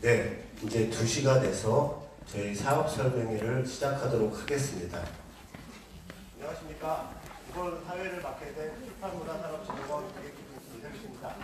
네, 이제 2시가 돼서 저희 사업 설명회를 시작하도록 하겠습니다. 안녕하십니까. 이번 사회를 맡게 된 출판문화산업진흥원 기획기획 이상식입니다.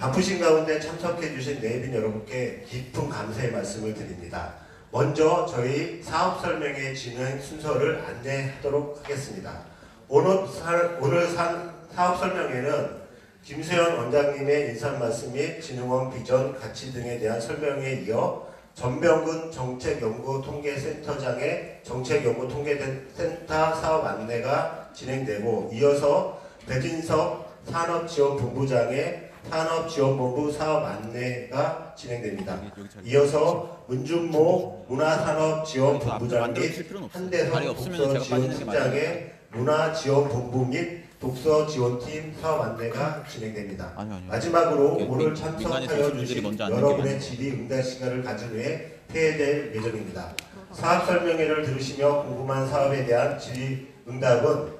바쁘신 가운데 참석해 주신 내빈 여러분께 깊은 감사의 말씀을 드립니다. 먼저 저희 사업 설명회 진행 순서를 안내하도록 하겠습니다. 오늘, 사, 오늘 산 사업 설명회는 김세현 원장님의 인사 말씀 및 진흥원 비전 가치 등에 대한 설명에 이어 전병근 정책연구통계센터장의 정책연구통계센터 사업 안내가 진행되고 이어서 배진석 산업지원본부장의 산업지원본부 사업 안내가 진행됩니다. 이어서 문준모 문화산업지원본부장 및 한대성 독서지원팀장의 문화지원본부 및 독서 지원팀 사업 안내가 진행됩니다. 아니요, 아니요. 마지막으로 그 오늘 민- 민간의 참석하여 주신 먼저 앉는 게 여러분의. 질의 응답 시간을 가진 후에 폐회될 예정입니다. 사업 설명회를 들으시며 궁금한 사업에 대한 질의 응답은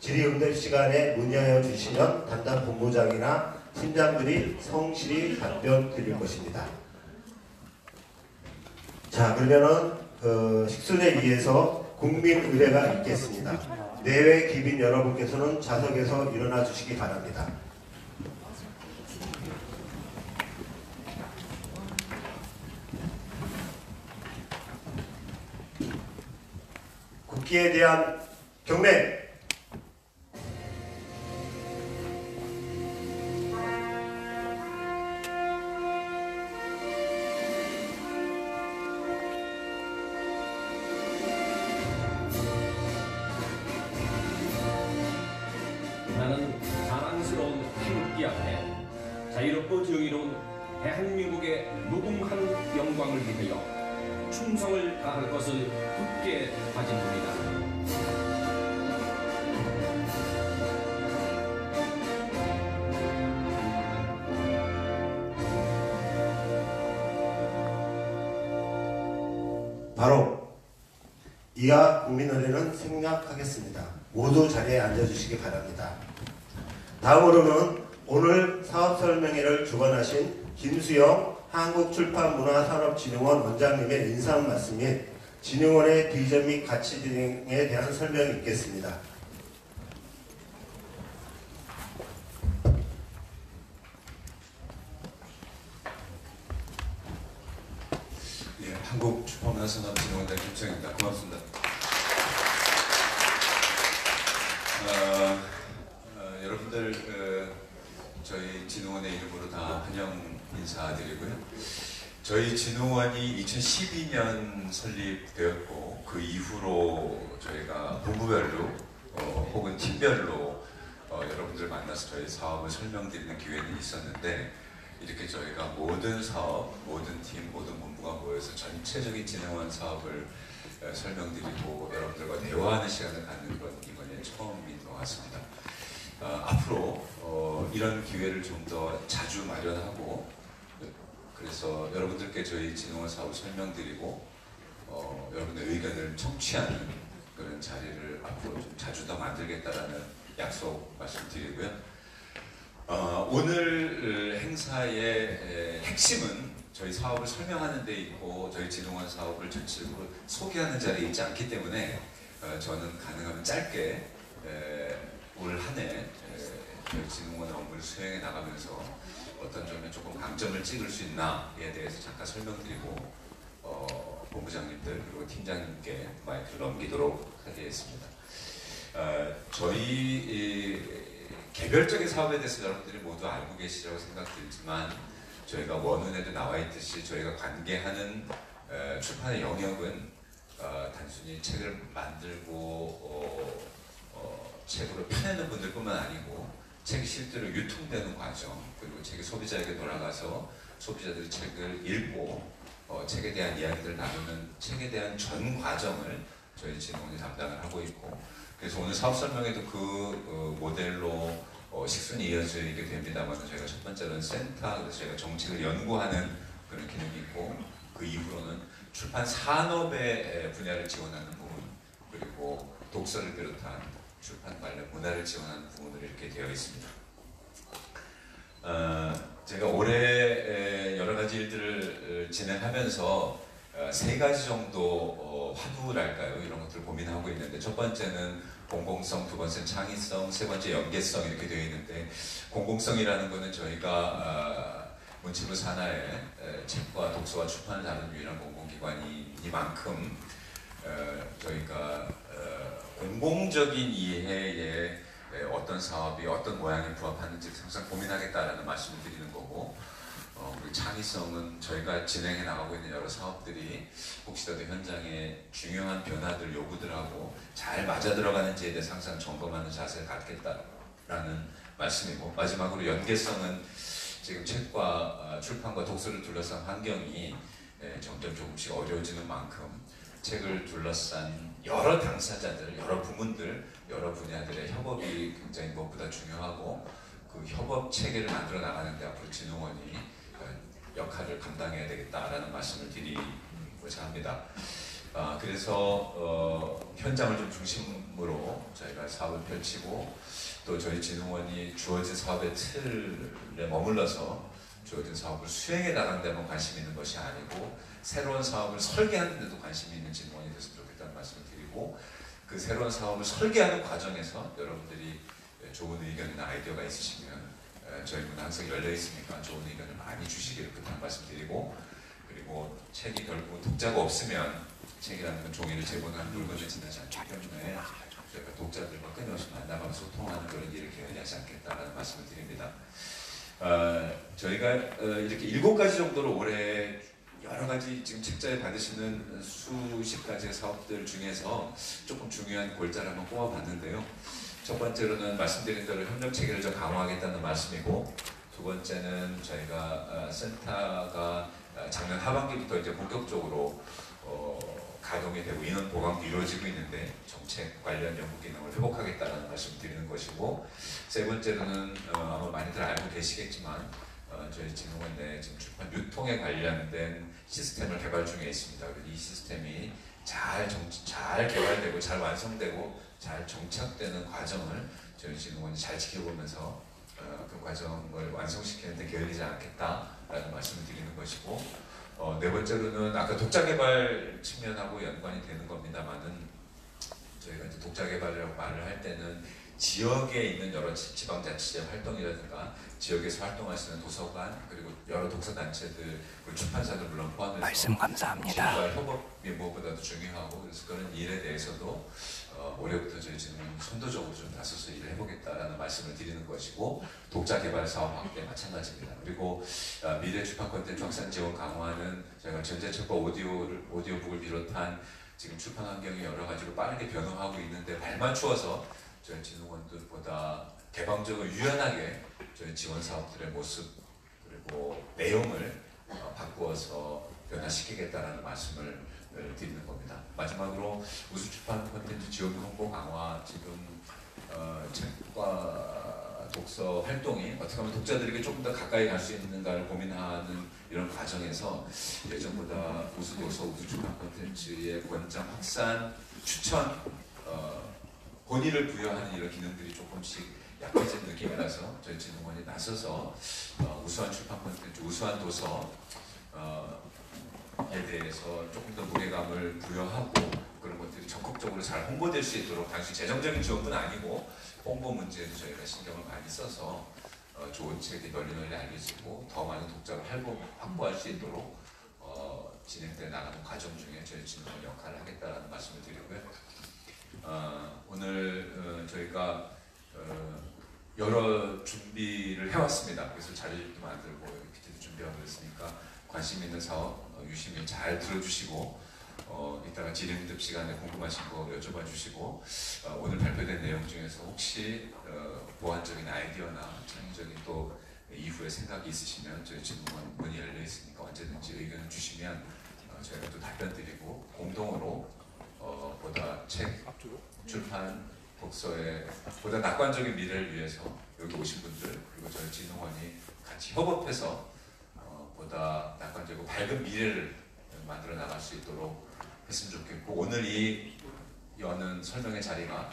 질의 응답 시간에 문의하여 주시면 담당 본부장이나 팀장들이 성실히 답변 드릴 것입니다. 자 그러면은 그 식순에 의해서 국민 의례가 있겠습니다. 내외 기빈 여러분께서는 좌석에서 일어나 주시기 바랍니다. 국기에 대한 경례. 생략하겠습니다. 모두 자리에 앉아주시기 바랍니다. 다음으로는 오늘 사업 설명회를 주관하신 김수영 한국출판문화산업진흥원 원장님의 인사 말씀 및 진흥원의 비전 및 가치 등에 대한 설명이 있겠습니다. 예, 한국 출판문화산업진흥원장 김수영입니다. 고맙습니다. 어, 어, 여러분들 어, 저희 진흥원의 이름으로 다 환영 인사드리고요. 저희 진흥원이 2012년 설립되었고 그 이후로 저희가 본부별로 어, 혹은 팀별로 어, 여러분들 만나서 저희 사업을 설명드리는 기회는 있었는데 이렇게 저희가 모든 사업, 모든 팀, 모든 본부가 모여서 전체적인 진흥원 사업을 어, 설명드리고 여러분들과 대화하는 시간을 갖는 건 이번에 처음인 것 같습니다. 어, 앞으로 어, 이런 기회를 좀 더 자주 마련하고 그래서 여러분들께 저희 진흥원 사업을 설명드리고 어, 여러분의 의견을 청취하는 그런 자리를 앞으로 좀 자주 더 만들겠다라는 약속 말씀드리고요. 어, 오늘 행사의 에, 핵심은 저희 사업을 설명하는 데 있고 저희 진흥원 사업을 전체적으로 소개하는 자리에 있지 않기 때문에 어, 저는 가능하면 짧게 올 한해 저희 진흥원 업무를 수행해 나가면서 어떤 점에 조금 강점을 찍을 수 있나에 대해서 잠깐 설명드리고 어, 본부장님들 그리고 팀장님께 마이크를 넘기도록 하겠습니다. 어, 저희 이, 개별적인 사업에 대해서 여러분들이 모두 알고 계시라고 생각들지만 저희가 원문에도 나와 있듯이 저희가 관계하는 어, 출판의 영역은 어, 단순히 책을 만들고 어, 어, 책으로 펴내는 분들뿐만 아니고 책이 실제로 유통되는 과정 그리고 책이 소비자에게 돌아가서 소비자들이 책을 읽고 어, 책에 대한 이야기들을 나누는 책에 대한 전 과정을 저희 진흥원이 담당을 하고 있고 그래서 오늘 사업 설명에도 그 어, 모델로 어, 식순이 이어지게 됩니다만 저희가 첫 번째는 센터 그래서 저희가 정책을 연구하는 그런 기능이 있고 그 이후로는 출판 산업의 분야를 지원하는 부분 그리고 독서를 비롯한 출판 관련 문화를 지원하는 부분으로 이렇게 되어 있습니다. 어, 제가 올해 여러 가지 일들을 어, 진행하면서 어, 세 가지 정도 어, 화두랄까요? 이런 것들을 고민하고 있는데 첫 번째는 공공성, 두 번째는 창의성, 세 번째 연계성 이렇게 되어 있는데 공공성이라는 것은 저희가 아, 문체부 산하에 책과 독서와 출판을 다루는 유일한 공공기관이니만큼 저희가 공공적인 이해에 에, 어떤 사업이 어떤 모양에 부합하는지 항상 고민하겠다라는 말씀을 드리는 거고 어, 그리고 창의성은 저희가 진행해 나가고 있는 여러 사업들이 혹시라도 현장에 중요한 변화들 요구들하고 잘 맞아 들어가는지에 대해서 항상 점검하는 자세를 갖겠다라는 말씀이고 마지막으로 연계성은 지금 책과 아, 출판과 독서를 둘러싼 환경이 예, 점점 조금씩 어려워지는 만큼 책을 둘러싼 여러 당사자들, 여러 부문들, 여러 분야들의 협업이 굉장히 무엇보다 중요하고 그 협업 체계를 만들어 나가는데 앞으로 진흥원이 어, 역할을 감당해야 되겠다라는 말씀을 드리고자 합니다. 아, 그래서 어, 현장을 좀 중심으로 저희가 사업을 펼치고 또 저희 진흥원이 주어진 사업의 틀에 머물러서 주어진 사업을 수행해 데만 관심 있는 것이 아니고 새로운 사업을 설계하는 데도 관심이 있는 좋겠다는 드리고 그 새로운 사업을 설계하는 과정에서 여러분들이 좋은 의견이나 아이디어가 있으시면 에, 저희 문 항상 열려 있으니까 좋은 의견을 많이 주시기를 부탁 말씀드리고 그리고 책이 결국 독자가 없으면 책이라는 건 종이를 제본하는 물건에 지나지 않기 때문에 저희가 독자들과 끊임없이 만나가며 소통하는 그런 일을 게을리하지 않겠다라는 말씀을 드립니다. 어, 저희가 어, 이렇게 일곱 가지 정도로 올해 여러 가지 지금 책자에 받으시는 수십 가지의 사업들 중에서 조금 중요한 골자를 한번 뽑아봤는데요. 첫 번째로는 말씀드린 대로 협력 체계를 좀 강화하겠다는 말씀이고 두 번째는 저희가 어, 센터가 어, 작년 하반기부터 이제 본격적으로 어, 가동이 되고 인원 보강도 이루어지고 있는데 정책 관련 연구 기능을 회복하겠다는 말씀을 드리는 것이고 세 번째로는 어, 아마 많이들 알고 계시겠지만 어, 저희 진흥원 내 지금 출판 유통에 관련된 시스템을 개발 중에 있습니다. 이 시스템이 잘, 정, 잘 개발되고 잘 완성되고 잘 정착되는 과정을 저희 진흥원이 잘 지켜보면서 어, 그 과정을 완성시키는데 게을리지 않겠다라는 말씀을 드리는 것이고 어, 네 번째로는 아까 독자 개발 측면하고 연관이 되는 겁니다만은 저희가 이제 독자 개발이라고 말을 할 때는 지역에 있는 여러 지- 지방자치제 활동이라든가 지역에서 있는 도서관 그리고 여러 독서단체들 출판사들 물론 포함해서 말씀 감사합니다. 협업이 무엇보다도 중요하고 그래서 그런 일에 대해서도 어, 올해부터 저희 지금 선도적으로 좀 나서서 일을 해보겠다라는 말씀을 드리는 것이고 독자 개발 사업 확대 마찬가지입니다. 그리고 어, 미래 출판 콘텐츠 확산 지원 강화는 저희가 전자책과 오디오를 오디오북을 비롯한 지금 출판 환경이 여러 가지로 빠르게 변화하고 있는데 발맞추어서 저희 진흥원들보다 개방적으로 유연하게 저희 지원 사업들의 모습 그리고 내용을 어, 바꾸어서 변화시키겠다라는 말씀을 어, 드리는 겁니다. 마지막으로 우수 출판 콘텐츠 지원 홍보 강화 지금 어, 책과 독서 활동이 어떻게 하면 독자들에게 조금 더 가까이 갈 수 있는가를 고민하는 이런 과정에서 예전보다 우수 독서 우수 출판 콘텐츠의 권장 확산 추천 어, 권위를 부여하는 이런 기능들이 조금씩 약해진 느낌이라서 저희 진흥원이 나서서 어, 우수한 출판 콘텐츠, 우수한 도서 어, 에 대해서 조금 더 무게감을 부여하고 그런 것들이 적극적으로 잘 홍보될 수 있도록 당시 재정적인 지원뿐 아니고 홍보 문제에도 저희가 신경을 많이 써서 어, 좋은 책이 널리 널리 알려지고 더 많은 독자를 활보, 확보할 수 있도록 어, 진행돼 나가는 과정 중에 저희 진흥원 역할을 하겠다라는 말씀을 드리고요. 어, 오늘 어, 저희가 어, 여러 준비를 해왔습니다. 그래서 자료집도 만들고 PPT도 준비하고 있으니까 관심 있는 사업 어, 유심히 잘 들어주시고 어, 이따가 질의응답 시간에 궁금하신 거 여쭤봐 주시고 어, 오늘 발표된 내용 중에서 혹시 어, 보완적인 아이디어나 창의적인 또 이후에 생각이 있으시면 저희 질문 문이 열려 있으니까 언제든지 의견을 주시면 어, 저희가 또 답변 드리고 공동으로 어, 보다 책 출판 독서의 보다 낙관적인 미래를 위해서 여기 오신 분들 그리고 저희 진흥원이 같이 협업해서 어, 보다 낙관적이고 밝은 미래를 만들어 나갈 수 있도록 했으면 좋겠고 오늘 이 여는 설명의 자리가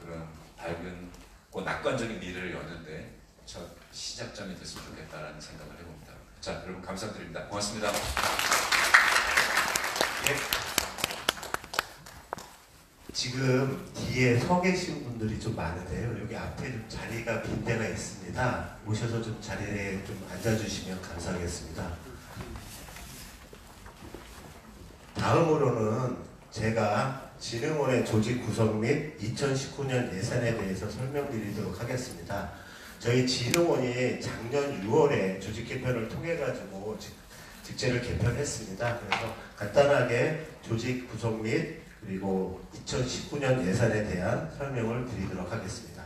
그런 밝은 고 낙관적인 미래를 여는데 첫 시작점이 됐으면 좋겠다라는 생각을 해봅니다. 자, 여러분 감사드립니다. 고맙습니다. 지금 뒤에 서 계신 분들이 좀 많은데요. 여기 앞에 좀 자리가 빈 데가 있습니다. 오셔서 좀 자리에 좀 앉아주시면 감사하겠습니다. 다음으로는 제가 진흥원의 조직 구성 및 2019년 예산에 대해서 설명드리도록 하겠습니다. 저희 진흥원이 작년 6월에 조직 개편을 통해 가지고 직제를 개편했습니다. 그래서 간단하게 조직 구성 및 그리고 2019년 예산에 대한 설명을 드리도록 하겠습니다.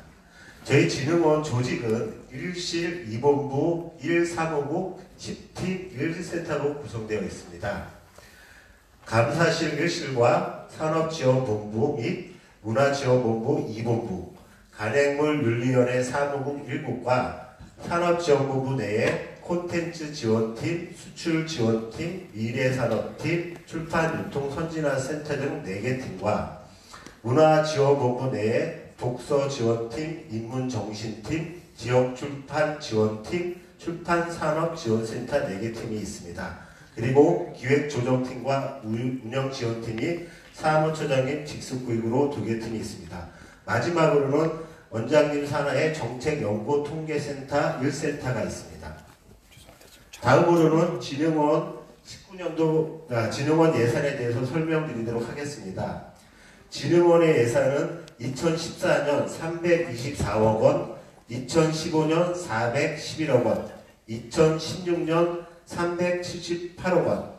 저희 진흥원 조직은 1실 2본부 1사무국 10팀 1센터로 구성되어 있습니다. 감사실 1실과 산업지원본부 및 문화지원본부 2본부, 간행물윤리위원회 사무국 1국과 산업지원본부 내에 콘텐츠 지원팀, 수출 지원팀, 미래산업팀, 출판 유통 선진화 센터 등 4개 팀과 문화지원본부 내에 독서 지원팀, 인문정신팀, 지역 출판 지원팀, 출판 산업 지원센터 4개 팀이 있습니다. 그리고 기획조정팀과 운영 지원팀이 사무처장님 직속구역으로 두개 팀이 있습니다. 마지막으로는 원장님 산하의 정책연구통계센터 1센터가 있습니다. 다음으로는 진흥원 19년도 아, 진흥원 예산에 대해서 설명드리도록 하겠습니다. 진흥원의 예산은 2014년 324억 원, 2015년 411억 원, 2016년 378억 원,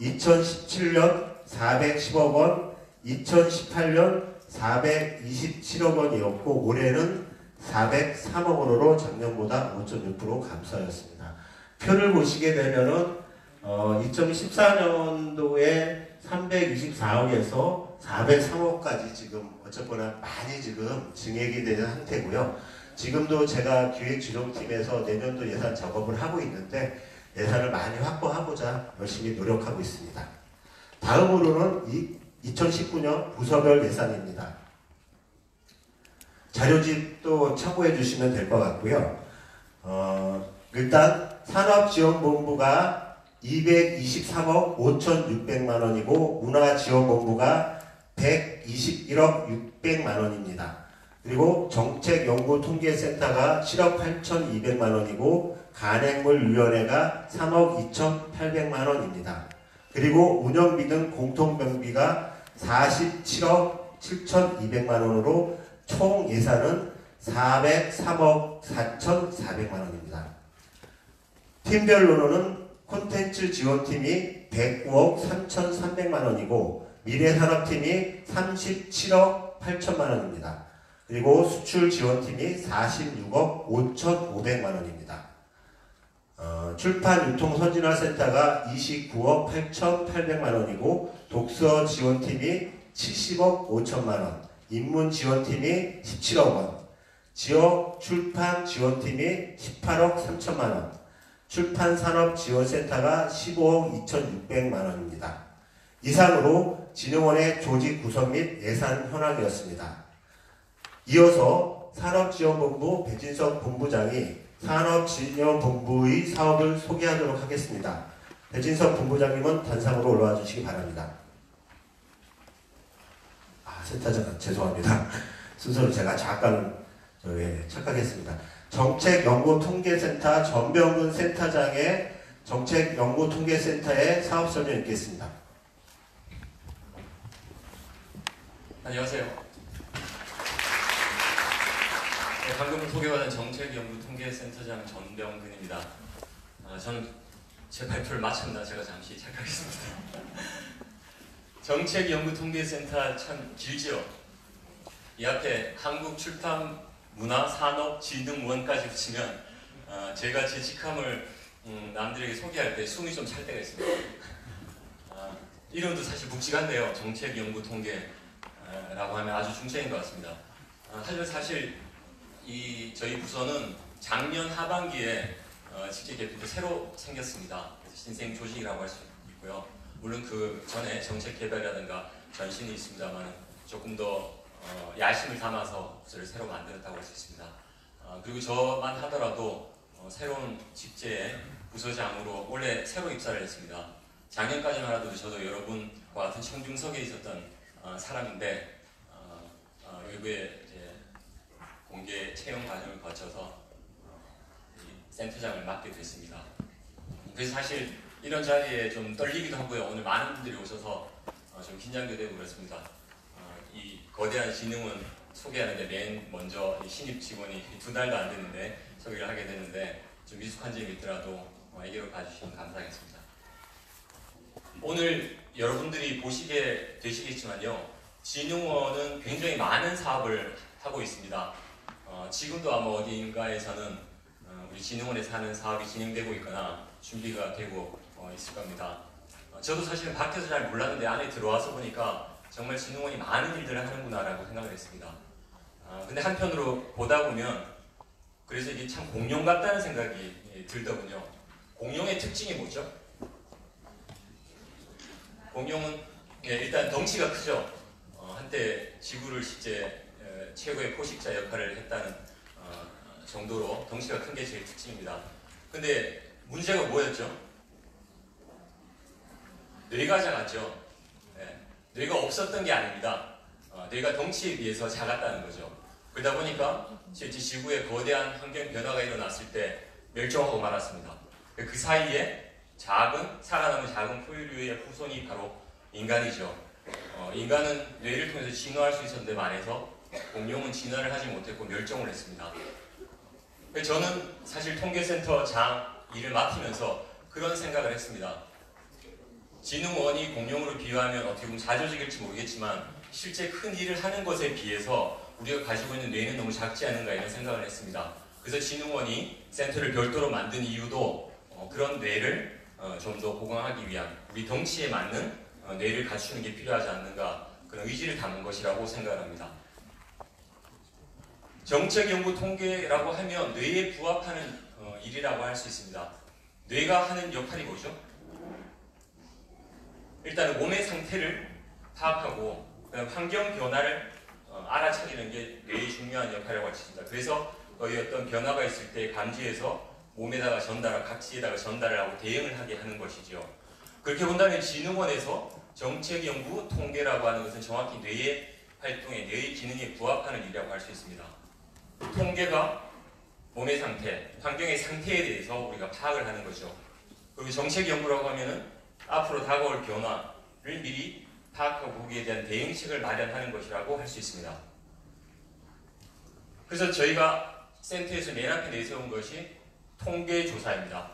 2017년 410억 원, 2018년 427억 원이었고 올해는 403억 원으로 작년보다 5.6% 감소하였습니다. 표를 보시게 되면은 어, 2014년도에 324억에서 403억까지 지금 어쨌거나 많이 지금 증액이 되는 상태고요. 지금도 제가 기획지정팀에서 내년도 예산 작업을 하고 있는데 예산을 많이 확보하고자 열심히 노력하고 있습니다. 다음으로는 이 2019년 부서별 예산입니다. 자료집도 참고해 주시면 될 것 같고요. 어, 일단 산업지원본부가 223억 5,600만 원이고 문화지원본부가 121억 600만 원입니다. 그리고 정책연구통계센터가 7억 8,200만 원이고 간행물위원회가 3억 2,800만 원입니다. 그리고 운영비 등 공통병비가 47억 7,200만 원으로 총 예산은 403억 4,400만 원입니다. 팀별로는 콘텐츠 지원팀이 109억 3,300만 원이고 미래산업팀이 37억 8천만 원입니다. 그리고 수출 지원팀이 46억 5,500만 원입니다. 어, 출판 유통 선진화 센터가 29억 8,800만 원이고 독서 지원팀이 70억 5천만 원, 인문 지원팀이 17억 원, 지역 출판 지원팀이 18억 3천만 원, 출판산업지원센터가 15억 2,600만 원입니다. 이상으로 진흥원의 조직 구성 및 예산 현황이었습니다. 이어서 산업지원본부 배진석 본부장이 산업진흥본부의 사업을 소개하도록 하겠습니다. 배진석 본부장님은 단상으로 올라와 주시기 바랍니다. 아, 센터장 죄송합니다. 순서를 제가 잠깐 예, 착각했습니다. 정책연구통계센터 전병근 센터장의 정책연구통계센터의 사업 설명 읽겠습니다. 안녕하세요. 네, 방금 소개받은 정책연구통계센터장 전병근입니다. 아, 저는 제 발표를 마쳤나 제가 잠시 착각했습니다. 정책연구통계센터 참 길지요. 이 앞에 한국출판 문화산업진흥원까지 붙이면 아, 제가 제 직함을 음, 남들에게 소개할 때 숨이 좀 찰 때가 있습니다. 아, 이름도 사실 묵직한데요. 정책연구통계라고 하면 아주 중차인 것 같습니다. 아, 하지만 사실 이 저희 부서는 작년 하반기에 어, 직계 개편 때 새로 생겼습니다. 신생 조직이라고 할 수 있고요. 물론 그 전에 정책 개발이라든가 전신이 있습니다만 조금 더 어, 야심을 담아서 부서를 새로 만들었다고 할 수 있습니다. 어, 아, 그리고 저만 하더라도 어, 새로운 직제의 부서장으로 원래 새로 입사를 했습니다. 작년까지만 하더라도 저도 여러분과 같은 청중석에 있었던 어, 사람인데 어, 어, 외부에 공개 채용 과정을 거쳐서 이 센터장을 맡게 됐습니다. 그래서 사실 이런 자리에 좀 떨리기도 하고요. 오늘 많은 분들이 오셔서 어, 좀 긴장도 되고 그렇습니다. 어, 이 거대한 진흥원 소개하는데 맨 먼저 이 신입 직원이 두 달도 안 됐는데 소개를 하게 되는데 좀 미숙한 점이 있더라도 어, 애교를 봐주시면 감사하겠습니다. 오늘 여러분들이 보시게 되시겠지만요. 진흥원은 굉장히 많은 사업을 하고 있습니다. 어, 지금도 아마 어디인가에서는 어, 우리 진흥원에서 하는 사업이 진행되고 있거나 준비가 되고 어, 있을 겁니다. 어, 저도 사실은 밖에서 잘 몰랐는데 안에 들어와서 보니까 정말 진흥원이 많은 일들을 하는구나라고 생각을 했습니다. 아, 근데 한편으로 보다 보면 그래서 이게 참 공룡 같다는 생각이 예, 들더군요. 공룡의 특징이 뭐죠? 공룡은 예, 일단 덩치가 크죠. 어, 한때 지구를 실제 에, 최고의 포식자 역할을 했다는 어, 정도로 덩치가 큰 게 제일 특징입니다. 근데 문제가 뭐였죠? 뇌가 작았죠. 예, 뇌가 없었던 게 아닙니다. 어, 뇌가 덩치에 비해서 작았다는 거죠. 그러다 보니까 실제 지구에 거대한 환경 변화가 일어났을 때 멸종하고 말았습니다. 그 사이에 작은 살아남은 작은 포유류의 후손이 바로 인간이죠. 어, 인간은 뇌를 통해서 진화할 수 있었는데 만에서 공룡은 진화를 하지 못했고 멸종을 했습니다. 그래서 저는 사실 통계센터 장 일을 맡으면서 그런 생각을 했습니다. 진흥원이 공룡으로 비유하면 어떻게 보면 자조직일지 모르겠지만 실제 큰 일을 하는 것에 비해서 우리가 가지고 있는 뇌는 너무 작지 않은가 이런 생각을 했습니다. 그래서 진흥원이 센터를 별도로 만든 이유도 어, 그런 뇌를 어, 좀더 보강하기 위한 우리 덩치에 맞는 어, 뇌를 갖추는 게 필요하지 않는가 그런 의지를 담은 것이라고 생각합니다. 정책 연구 통계라고 하면 뇌에 부합하는 어, 일이라고 할 수 있습니다. 뇌가 하는 역할이 뭐죠? 일단은 몸의 상태를 파악하고 환경 변화를 어, 알아차리는 게 뇌의 중요한 수 있습니다. 그래서 거의 어떤 변화가 있을 때 감지해서 몸에다가 전달, 각지에다가 전달을 하고 대응을 하게 하는 것이죠. 그렇게 본다면 진흥원에서 정책 연구 통계라고 하는 것은 정확히 뇌의 활동에 뇌의 기능에 부합하는 일이라고 할 수 있습니다. 통계가 몸의 상태, 환경의 상태에 대해서 우리가 파악을 하는 거죠. 그리고 정책 연구라고 하면은 앞으로 다가올 변화를 미리 파악하고 거기에 대한 대응책을 마련하는 것이라고 할 수 있습니다. 그래서 저희가 센터에서 맨 앞에 내세운 것이 통계 조사입니다.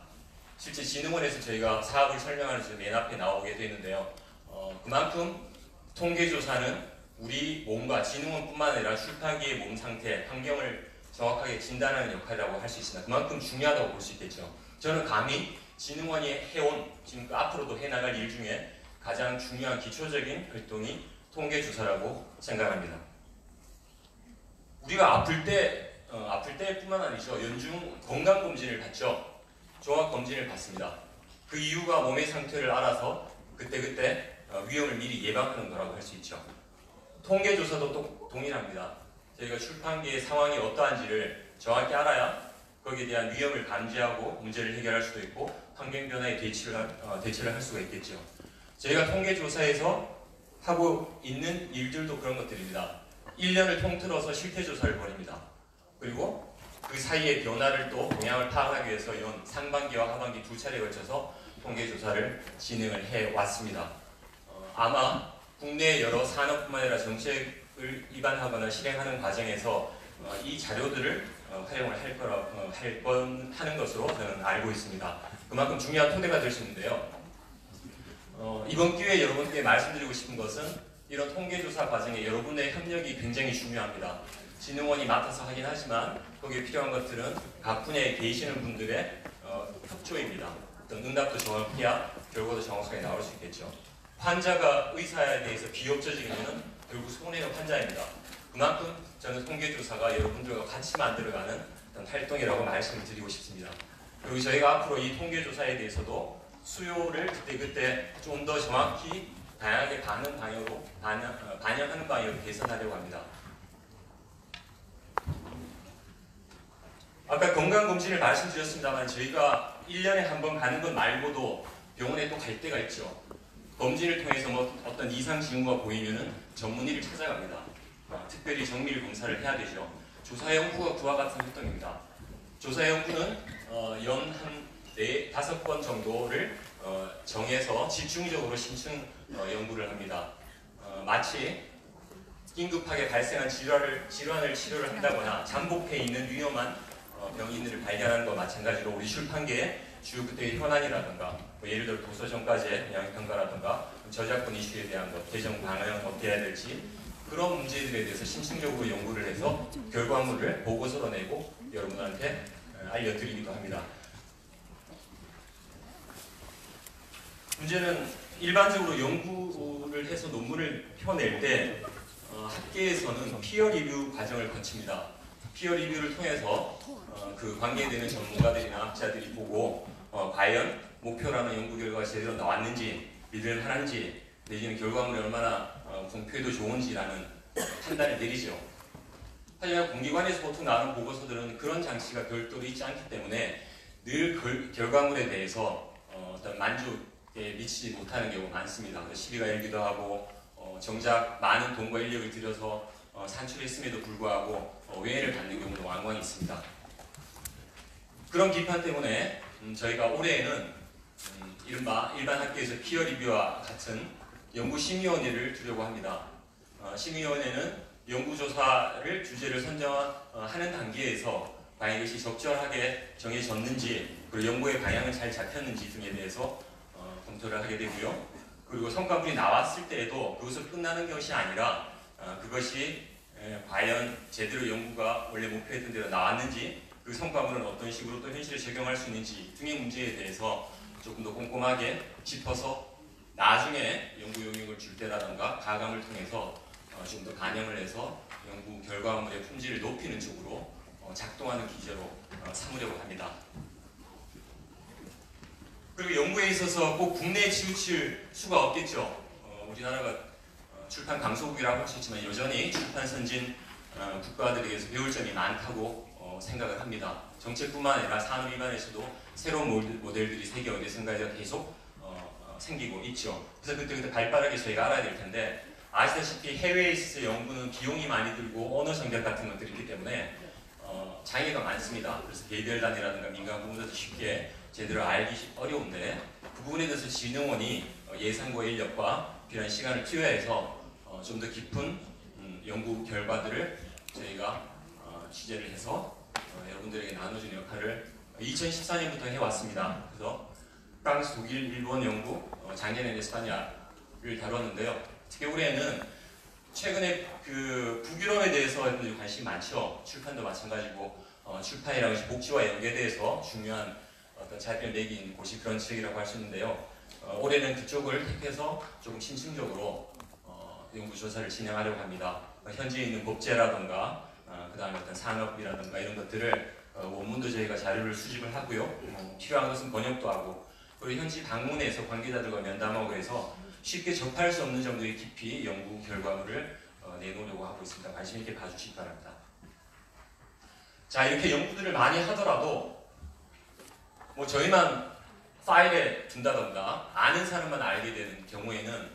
실제 진흥원에서 저희가 사업을 설명하면서 맨 앞에 나오게 되는데요. 어, 그만큼 통계 조사는 우리 몸과 진흥원뿐만 아니라 출판기의 몸 상태, 환경을 정확하게 진단하는 역할이라고 할 수 있습니다. 그만큼 중요하다고 볼 수 있겠죠. 저는 감히 진흥원이 해온 지금 앞으로도 해나갈 일 중에 가장 중요한 기초적인 활동이 통계 조사라고 생각합니다. 우리가 아플 때 어, 아플 때뿐만 아니죠 연중 건강 검진을 받죠. 종합 검진을 받습니다. 그 이유가 몸의 상태를 알아서 그때 그때 어, 위험을 미리 예방하는 거라고 할 수 있죠. 통계 조사도 또 동일합니다. 저희가 출판기의 상황이 어떠한지를 정확히 알아야 거기에 대한 위험을 감지하고 문제를 해결할 수도 있고 환경 변화에 대치를, 할- 어, 대처를 할 수가 있겠죠. 저희가 통계 조사에서 하고 있는 일들도 그런 것들입니다. 1년을 통틀어서 실태 조사를 벌입니다. 그리고 그 사이의 변화를 또 동향을 파악하기 위해서 연 상반기와 하반기 두 차례에 걸쳐서 통계 조사를 진행을 해 왔습니다. 어, 아마 국내 여러 산업뿐만 아니라 정책을 입안하거나 실행하는 과정에서 어, 이 자료들을 어, 활용을 할 거라 어, 할건 하는 것으로 저는 알고 있습니다. 그만큼 중요한 토대가 될 수 있는데요. 어, 이번 기회에 여러분께 말씀드리고 싶은 것은 이런 통계조사 과정에 여러분의 협력이 굉장히 중요합니다. 진흥원이 맡아서 하긴 하지만 거기에 필요한 것들은 각 분야에 계시는 분들의 어, 협조입니다. 어떤 응답도 정확해야 결과도 정확하게 나올 수 있겠죠. 환자가 의사에 대해서 비협조적이면 결국 손해는 환자입니다. 그만큼 저는 통계조사가 여러분들과 같이 만들어가는 활동이라고 말씀을 드리고 싶습니다. 그리고 저희가 앞으로 이 통계조사에 대해서도 수요를 그때그때 좀 더 정확히 다양하게 가는 방향으로 반영, 어, 반영하는 방향으로 개선하려고 합니다. 아까 건강검진을 말씀드렸습니다만 저희가 1년에 한 번 가는 것 말고도 병원에 또 갈 때가 있죠. 검진을 통해서 뭐 어떤 이상 징후가 보이면은 전문의를 찾아갑니다. 어, 특별히 정밀 검사를 해야 되죠. 조사 연구가 그와 같은 활동입니다. 조사 연구는 어, 연한 네 다섯 번 정도를 어, 정해서 집중적으로 심층 어, 연구를 합니다. 어, 마치 긴급하게 발생한 질환을, 질환을 치료를 한다거나 잠복해 있는 위험한 어, 병인들을 발견하는 것과 마찬가지로 우리 출판계의 주요 그때의 현안이라든가 뭐 예를 들어 도서정가제 영향평가라든가 저작권 이슈에 대한 것, 개정 방향 어떻게 해야 될지 그런 문제들에 대해서 심층적으로 연구를 해서 결과물을 보고서로 내고 여러분한테 어, 알려드리기도 합니다. 문제는 일반적으로 연구를 해서 논문을 펴낼 때 어, 학계에서는 피어 리뷰 과정을 거칩니다. 피어 리뷰를 통해서 어, 그 관계되는 전문가들이나 학자들이 보고 어, 과연 목표라는 연구 결과가 제대로 나왔는지 믿을 만한지 내지는 결과물이 얼마나 어, 공표에도 좋은지라는 판단을 내리죠. 하지만 공기관에서 보통 나오는 보고서들은 그런 장치가 별도로 있지 않기 때문에 늘 결, 결과물에 대해서 어, 어떤 만족에 미치지 못하는 경우가 많습니다. 시비가 일기도 하고 어, 정작 많은 돈과 인력을 들여서 어, 산출했음에도 불구하고 어, 오해를 받는 경우도 왕왕 있습니다. 그런 비판 때문에 음, 저희가 올해에는 음, 이른바 일반 학계에서 피어 리뷰와 같은 연구 심의위원회를 두려고 합니다. 어, 심의위원회는 연구조사를 주제를 선정하는 단계에서 과연 이것이 적절하게 정해졌는지 그리고 연구의 방향은 잘 잡혔는지 등에 대해서 어, 검토를 하게 되고요. 그리고 성과물이 나왔을 때에도 그것을 끝나는 것이 아니라 어, 그것이 에, 과연 제대로 연구가 원래 목표했던 대로 나왔는지 그 성과물은 어떤 식으로 또 현실에 적용할 수 있는지 등의 문제에 대해서 조금 더 꼼꼼하게 짚어서 나중에 연구 용역을 줄 때라든가 가감을 통해서 어, 좀 더 반영을 해서 연구 결과물의 품질을 높이는 쪽으로 어, 작동하는 기제로 어, 삼으려고 합니다. 그리고 연구에 있어서 꼭 국내에 치우칠 수가 없겠죠. 어, 우리나라가 어, 출판 강소국이라고 할 수 있지만 여전히 출판 선진 어, 국가들에게서 배울 점이 많다고 어, 생각을 합니다. 정책뿐만 아니라 산업 기반에서도 새로운 모델- 모델들이 세계 어디 선가에서 계속 어, 어, 생기고 있죠. 그래서 그때그때 발빠르게 저희가 알아야 될 텐데 아시다시피 해외에 있어서 연구는 비용이 많이 들고 언어 성격 같은 것들이 있기 때문에 어, 장애가 많습니다. 그래서 개별 단위라든가 민간 부분에서 쉽게 제대로 알기 쉽- 어려운데 그 부분에 대해서 진흥원이 어, 예산과 인력과 필요한 시간을 투여해서 어, 좀 더 깊은 음, 연구 결과들을 저희가 어, 취재를 해서 어, 여러분들에게 나눠주는 역할을 2014년부터 해왔습니다. 그래서 프랑스, 독일, 일본 연구, 어, 작년에는 에스파냐를 다뤘는데요. 특히 올해는 최근에 그 북유럽에 대해서 여러분들이 관심이 많죠. 출판도 마찬가지고 어, 출판이라는 것이 복지와 연계돼서 중요한 어떤 자리를 매긴 곳이 그런 지역이라고 할 수 있는데요. 어, 올해는 그쪽을 택해서 조금 심층적으로 어, 연구조사를 진행하려고 합니다. 어, 현지에 있는 법제라든가 어, 그 다음에 어떤 산업이라든가 이런 것들을 어, 원문도 저희가 자료를 수집을 하고요. 어, 필요한 것은 번역도 하고 그리고 현지 방문해서 관계자들과 면담하고 해서 쉽게 접할 수 없는 정도의 깊이 연구 결과물을 어, 내놓으려고 하고 있습니다. 관심 있게 봐주시기 바랍니다. 자 이렇게 연구들을 많이 하더라도 뭐 저희만 파일에 둔다던가 아는 사람만 알게 되는 경우에는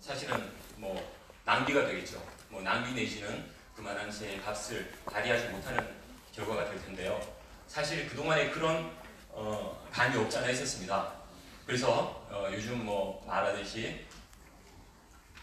사실은 뭐 낭비가 되겠죠. 뭐 낭비 내지는 그만한 제 값을 발휘하지 못하는 결과가 될 텐데요. 사실 그동안에 그런 어, 감이 없지 않아 있었습니다. 그래서 어, 요즘 뭐 말하듯이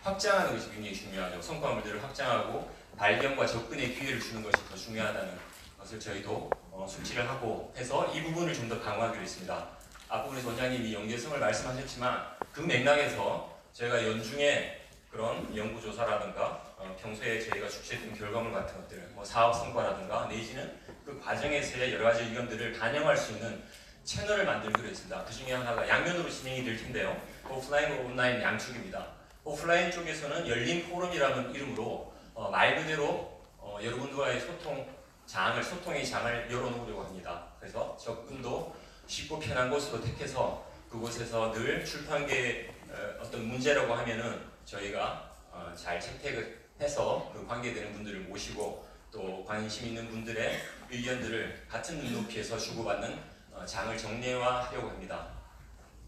확장하는 것이 굉장히 중요하죠. 성과물들을 확장하고 발견과 접근의 기회를 주는 것이 더 중요하다는 것을 저희도 어, 숙지를 하고 해서 이 부분을 좀 더 강화하기로 했습니다. 앞부분에서 원장님이 연계성을 말씀하셨지만 그 맥락에서 저희가 연중에 그런 연구조사라든가 어, 평소에 저희가 숙지했던 결과물 같은 것들, 뭐 사업 성과라든가 내지는 그 과정에서의 여러 가지 의견들을 반영할 수 있는 채널을 만들기로 했습니다. 그 중에 하나가 양면으로 진행이 될 텐데요. 오프라인, 온라인 양축입니다. 오프라인 쪽에서는 열린 포럼이라는 이름으로 어, 말 그대로 어, 여러분들과의 소통 장을 소통의 장을 열어놓으려고 합니다. 그래서 접근도 쉽고 편한 곳으로 택해서 그곳에서 늘 출판계 어, 어떤 문제라고 하면은 저희가 어, 잘 채택을 해서 그 관계되는 분들을 모시고 또 관심 있는 분들의 의견들을 같은 눈높이에서 주고받는 어, 장을 정례화하려고 합니다.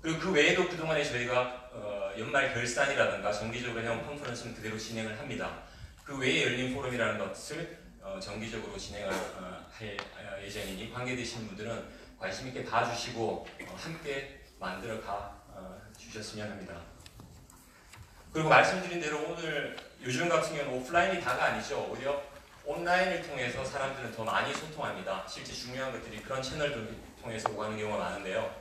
그리고 그 외에도 그동안에 저희가 어, 연말 결산이라든가 정기적으로 해온 컨퍼런스는 그대로 진행을 합니다. 그 외에 열린 포럼이라는 것을 어, 정기적으로 진행을 어, 예정이니 관계되신 분들은 관심 있게 봐주시고 어, 함께 만들어 가 어, 주셨으면 합니다. 그리고 말씀드린 대로 오늘 요즘 같은 경우는 오프라인이 다가 아니죠. 오히려 온라인을 통해서 사람들은 더 많이 소통합니다. 실제 중요한 것들이 그런 채널들을 통해서 오가는 경우가 많은데요.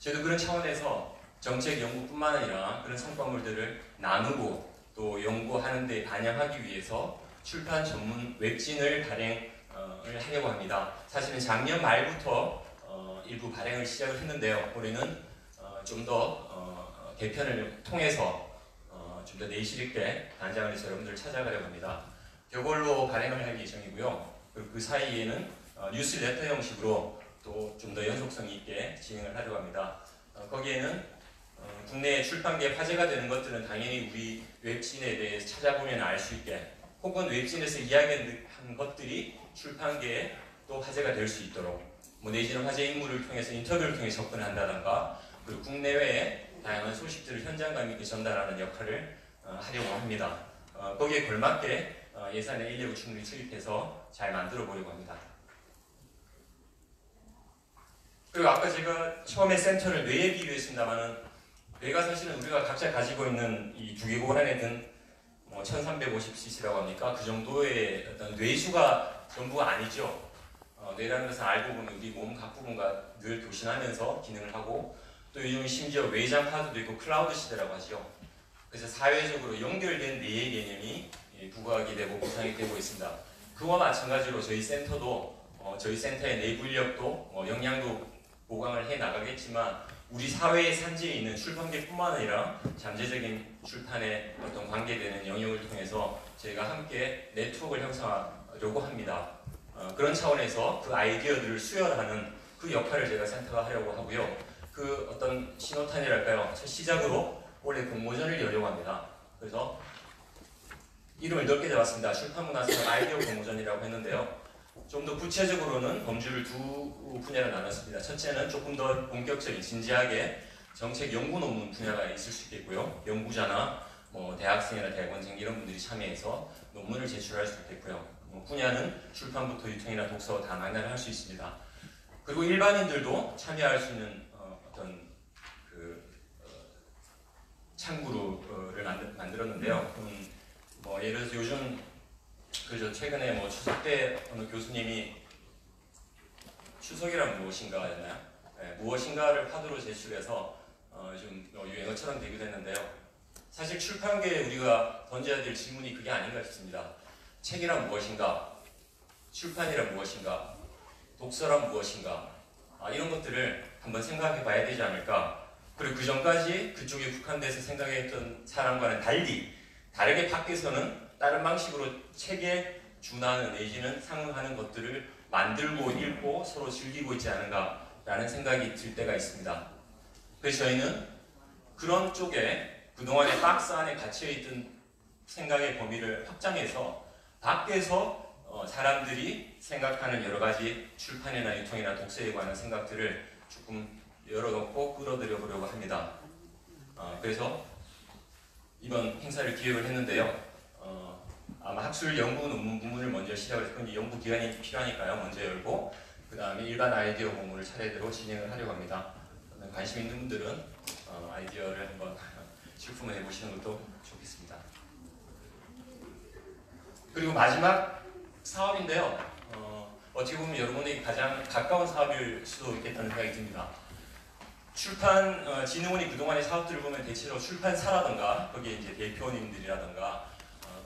저도 그런 차원에서 정책 연구뿐만 아니라 그런 성과물들을 나누고 또 연구하는 데 반영하기 위해서 출판 전문 웹진을 발행을 하려고 합니다. 사실은 작년 말부터 어, 일부 발행을 시작을 했는데요. 올해는 어, 좀더 어, 개편을 통해서 어, 좀더 내실 있게 단장을 해서 여러분들을 찾아가려고 합니다. 저걸로 발행을 할 예정이고요. 그리고 그 사이에는 어, 뉴스레터 형식으로 또 좀 더 연속성 있게 진행을 하려고 합니다. 어, 거기에는 어, 국내 출판계 화제가 되는 것들은 당연히 우리 웹진에 대해서 찾아보면 알 수 있게 혹은 웹진에서 이야기한 것들이 출판계에 또 화제가 될 수 있도록 뭐 내지는 화제 인물을 통해서 인터뷰를 통해 접근한다던가 그리고 국내외의 다양한 소식들을 현장감 있게 전달하는 역할을 어, 하려고 합니다. 어, 거기에 걸맞게 어, 예산의 인력을 충분히 투입해서 잘 만들어 보려고 합니다. 그리고 아까 제가 처음에 센터를 뇌에 비유했습니다만은 뇌가 사실은 우리가 각자 가지고 있는 이 두개골 안에 든뭐 1350cc라고 합니까? 그 정도의 어떤 뇌수가 전부가 아니죠. 어, 뇌라는 것은 알고 보면 우리 몸 각 부분과 늘 교신하면서 기능을 하고 또 요즘 심지어 외장 하드도 있고 클라우드 시대라고 하죠. 그래서 사회적으로 연결된 뇌의 개념이 예, 부각이 되고 구상이 되고 있습니다. 그와 마찬가지로 저희 센터도 어, 저희 센터의 내부 인력도 어, 역량도 보강을 해 나가겠지만 우리 사회의 산지에 있는 출판계뿐만 아니라 잠재적인 출판에 어떤 관계되는 영역을 통해서 저희가 함께 네트워크를 형성하려고 합니다. 어, 그런 차원에서 그 아이디어들을 수혈하는 그 역할을 제가 센터가 하려고 하고요. 그 어떤 신호탄이랄까요? 첫 시작으로 올해 공모전을 열려고 합니다. 그래서 이름을 넓게 잡았습니다. 출판문화상 아이디어 공모전이라고 했는데요. 좀 더 구체적으로는 범주를 두 분야로 나눴습니다. 첫째는 조금 더 본격적인 진지하게 정책 연구 논문 분야가 있을 수 있겠고요. 연구자나 뭐 대학생이나 대학원생 이런 분들이 참여해서 논문을 제출할 수 있겠고요. 뭐 분야는 출판부터 유통이나 독서 다 만나를 할 수 있습니다. 그리고 일반인들도 참여할 수 있는 어, 떤 그, 어, 창구를 만들, 만들었는데요. 음, 뭐 예를 들어서 요즘 그죠 최근에 뭐 추석 때 어느 교수님이 추석이란 무엇인가였나요? 네, 무엇인가를 파도로 제출해서 어, 좀 유행어처럼 되기도 했는데요. 사실 출판계에 우리가 던져야 될 질문이 그게 아닌가 싶습니다. 책이란 무엇인가? 출판이란 무엇인가? 독서란 무엇인가? 아, 이런 것들을 한번 생각해 봐야 되지 않을까? 그리고 그 전까지 그쪽에 국한돼서 생각했던 사람과는 달리 다르게 밖에서는 다른 방식으로 책에 준하는 내지는 상응하는 것들을 만들고 읽고 서로 즐기고 있지 않은가라는 생각이 들 때가 있습니다. 그래서 저희는 그런 쪽에 그동안의 박스 안에 갇혀있던 생각의 범위를 확장해서 밖에서 어, 사람들이 생각하는 여러 가지 출판이나 유통이나 독서에 관한 생각들을 조금 열어놓고 끌어들여 보려고 합니다. 어, 그래서 이번 행사를 기획을 했는데요. 어, 아마 학술 연구 논문 부문을 먼저 시작을 했고 연구 기간이 필요하니까요. 먼저 열고 그 다음에 일반 아이디어 공모를 차례대로 진행을 하려고 합니다. 관심 있는 분들은 어, 아이디어를 한번 출품을 해보시는 것도 좋겠습니다. 그리고 마지막 사업인데요. 어, 어떻게 보면 여러분에게 가장 가까운 사업일 수도 있겠다는 생각이 듭니다. 출판 어, 진흥원이 그동안의 사업들을 보면 대체로 출판사라던가 거기에 이제 대표님들이라던가 어,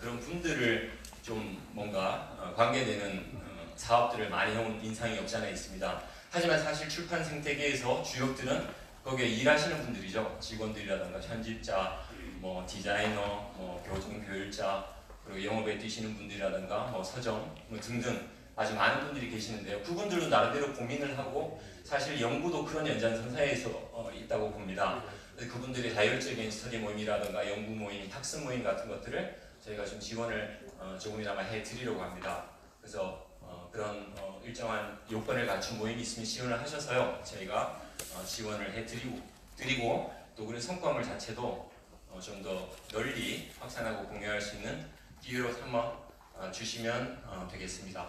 그런 분들을 좀 뭔가 어, 관계되는 어, 사업들을 많이 해온 인상이 없지 않아 있습니다. 하지만 사실 출판 생태계에서 주역들은 거기에 일하시는 분들이죠. 직원들이라던가 편집자, 뭐 디자이너, 뭐 교정 교육자, 그리고 영업에 뛰시는 분들이라든가 뭐 서점 뭐 등등 아주 많은 분들이 계시는데요. 그분들도 나름대로 고민을 하고 사실 연구도 그런 연장선상에서 어, 있다고 봅니다. 그분들의 자율적인 스터디 모임이라든가 연구 모임, 학습 모임 같은 것들을 저희가 좀 지원을 어, 조금이나마 해드리려고 합니다. 그래서 어, 그런 어, 일정한 요건을 갖춘 모임이 있으면 지원을 하셔서요 저희가 어, 지원을 해드리고 드리고 또 그런 성과물 자체도 어, 좀더 널리 확산하고 공유할 수 있는 기회로 삼아 어, 주시면 어, 되겠습니다.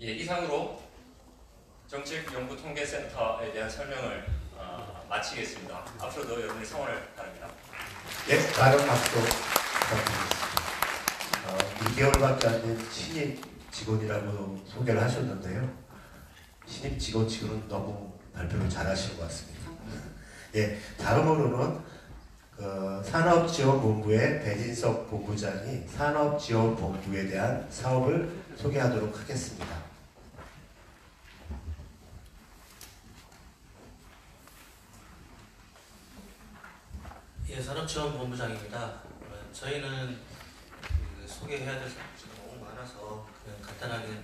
예, 이상으로 정책연구통계센터에 대한 설명을 어, 마치겠습니다. 앞으로도 여러분의 성원을 바랍니다. 예, 다른 박수 부탁드리겠습니다. 어, 2개월밖에 안 된 신입 직원이라고 소개를 하셨는데요. 신입 직원 치고는 너무 발표를 잘하신 것 같습니다. 예, 다음으로는 그 산업지원본부의 배진석 본부장이 산업지원본부에 대한 사업을 소개하도록 하겠습니다. 예, 산업지원본부장입니다. 어, 저희는 그 소개해야 될 사항이 너무 많아서 그냥 간단하게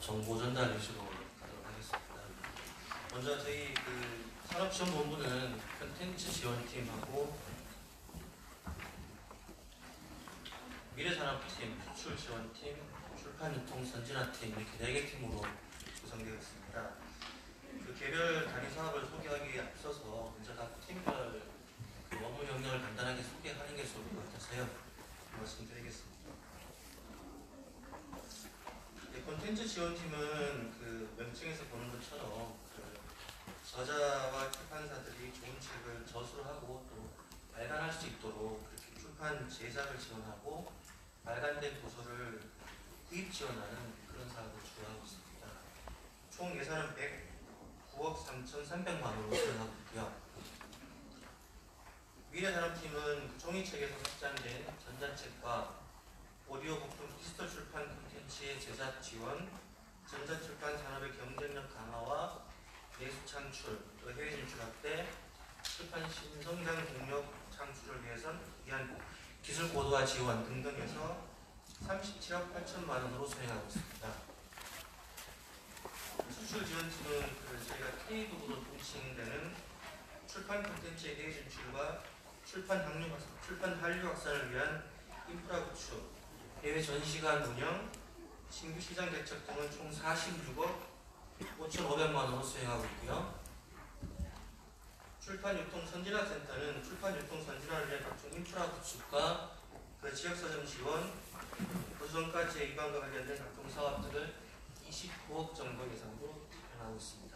정보 전달 위주로 가도록 하겠습니다. 먼저 저희 그 산업지원본부는 컨텐츠 지원팀하고 미래산업팀, 수출지원팀, 출판유통 선진화팀 이렇게 네 개 팀으로 구성되어 있습니다. 그 개별 단위 사업을 소개하기에 앞서서 먼저 각 팀별 그 업무 영역을 간단하게 소개하는 게 좋을 것 같아서요. 말씀드리겠습니다. 네, 콘텐츠 지원팀은 그 명칭에서 보는 것처럼 그 저자와 출판사들이 좋은 책을 저술 하고 또 발간할 수 있도록 그렇게 출판 제작을 지원하고 발간된 도서를 구입 지원하는 그런 사업을 주도하고 있습니다. 총 예산은 109억 3,300만 원으로 수행하고 있고요. 미래산업팀은 그 종이책에서 확장된 전자책과 오디오 부품 디지털 출판 콘텐츠의 제작 지원, 전자출판 산업의 경쟁력 강화와 내수 창출, 또 해외 진출 확대, 출판 신성장 동력 창출을 위해선 위한 기술 고도화 지원 등등에서 37억 8천만 원으로 수행하고 있습니다. 수출 지원팀은 그 저희가 K부로 통칭되는 출판 콘텐츠의 해외 진출과 출판 확- 출판 한류 확산을 위한 인프라 구축, 해외 전시관 운영, 신규 시장 개척 등은 총 46억 5,500만 원으로 수행하고 있고요. 출판 유통 선진화 센터는 출판 유통 선진화를 위한 각종 인프라 구축과 그 지역 서점 지원, 도서정가 재기반과 관련된 각종 사업들을 29억 정도 예상으로 진행하고 있습니다.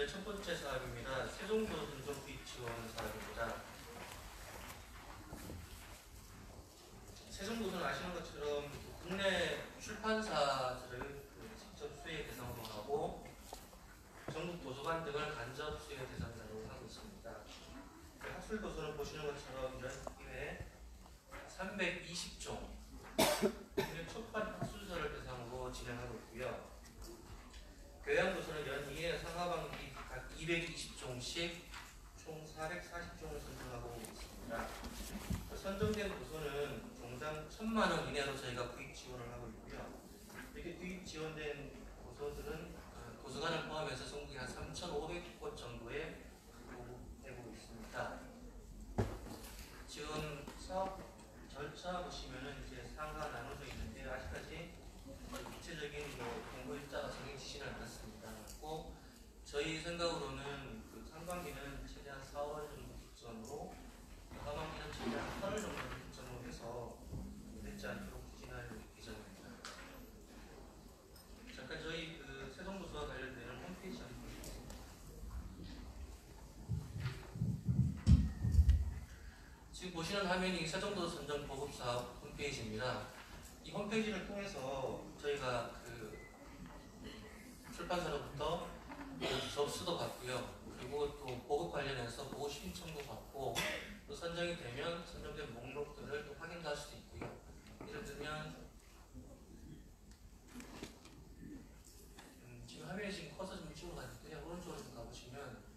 제 첫 번째 사업입니다. 세종도 구입 지원 사업입니다. 세종도는 아시는 것처럼 국내 출판사들을 그 직접 수혜 대상으로 하고 전국 도서관 등을 간접 수혜 대상자로 하고 있습니다. 그 학술 도서는 보시는 것처럼 이런 기회에 320종 국내 첫판 학술서를 대상으로 진행하고 있고요. 교양도서는 연이에 상하반기 각 220종씩 총 440종을 선정하고 있습니다. 그 선정된 도서는 종당 1천만 원 이내로 저희가 구입 지원을 하고 있고요. 이렇게 구입 지원된 도서들은 어, 도서관을 포함해서 전국에 한 3,500곳 정도에 보고되고 있습니다. 지금 사업 절차 보시면은 이제 상하 나눠져 있는데 아직까지 구체적인 뭐 공고 일자가 정해지지는 않았습니다. 꼭 저희 생각으로는 그 상반기는 최대한 4월 정도 기점으로 하반기는 최대한 8월 정도 기점으로 해서 늦지 않도록 추진할 예정입니다. 잠깐 저희 그 세종도서와 관련된 홈페이지 한번 보시겠습니다. 지금 보시는 화면이 세종도서 선정 보급 사업 홈페이지입니다. 이 홈페이지를 통해서 저희가 그 출판사로부터 그 접수도 받고요. 그리고 또 보급 관련해서 보고 신청도 받고 또 선정이 되면 선정된 목록들을 또 확인도 할 수도 있고요. 예를 들면 음, 지금 화면에 지금 커서 좀 찍어놨는데요. 오른쪽으로 좀 가보시면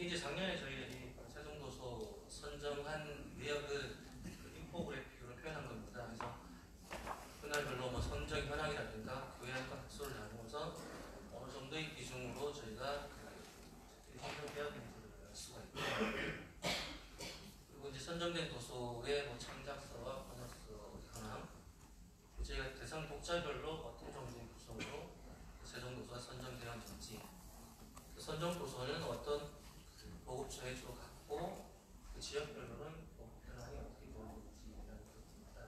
이게 이제 작년에 저희들이 세종도서 선정한 내역을 그 인포그래픽으로 표현한 겁니다. 그래서 그날별로 뭐 선정 현황이라든가 교양과 학술을 나누어서 어느 정도의 비중으로 저희가 그 선정 대학 공부를 할 수가 있고 그리고 이제 선정 선정된 도서의 뭐 창작서와 번역서 현황, 독자별로 어떤 정도의 구성으로 세종 도서가 선정되었는지, 그 선정 도서는 어떤 보급처에 주로 갖고 그 지역별로는 뭐 현황이 어떻게 되었는지 이런 것입니다.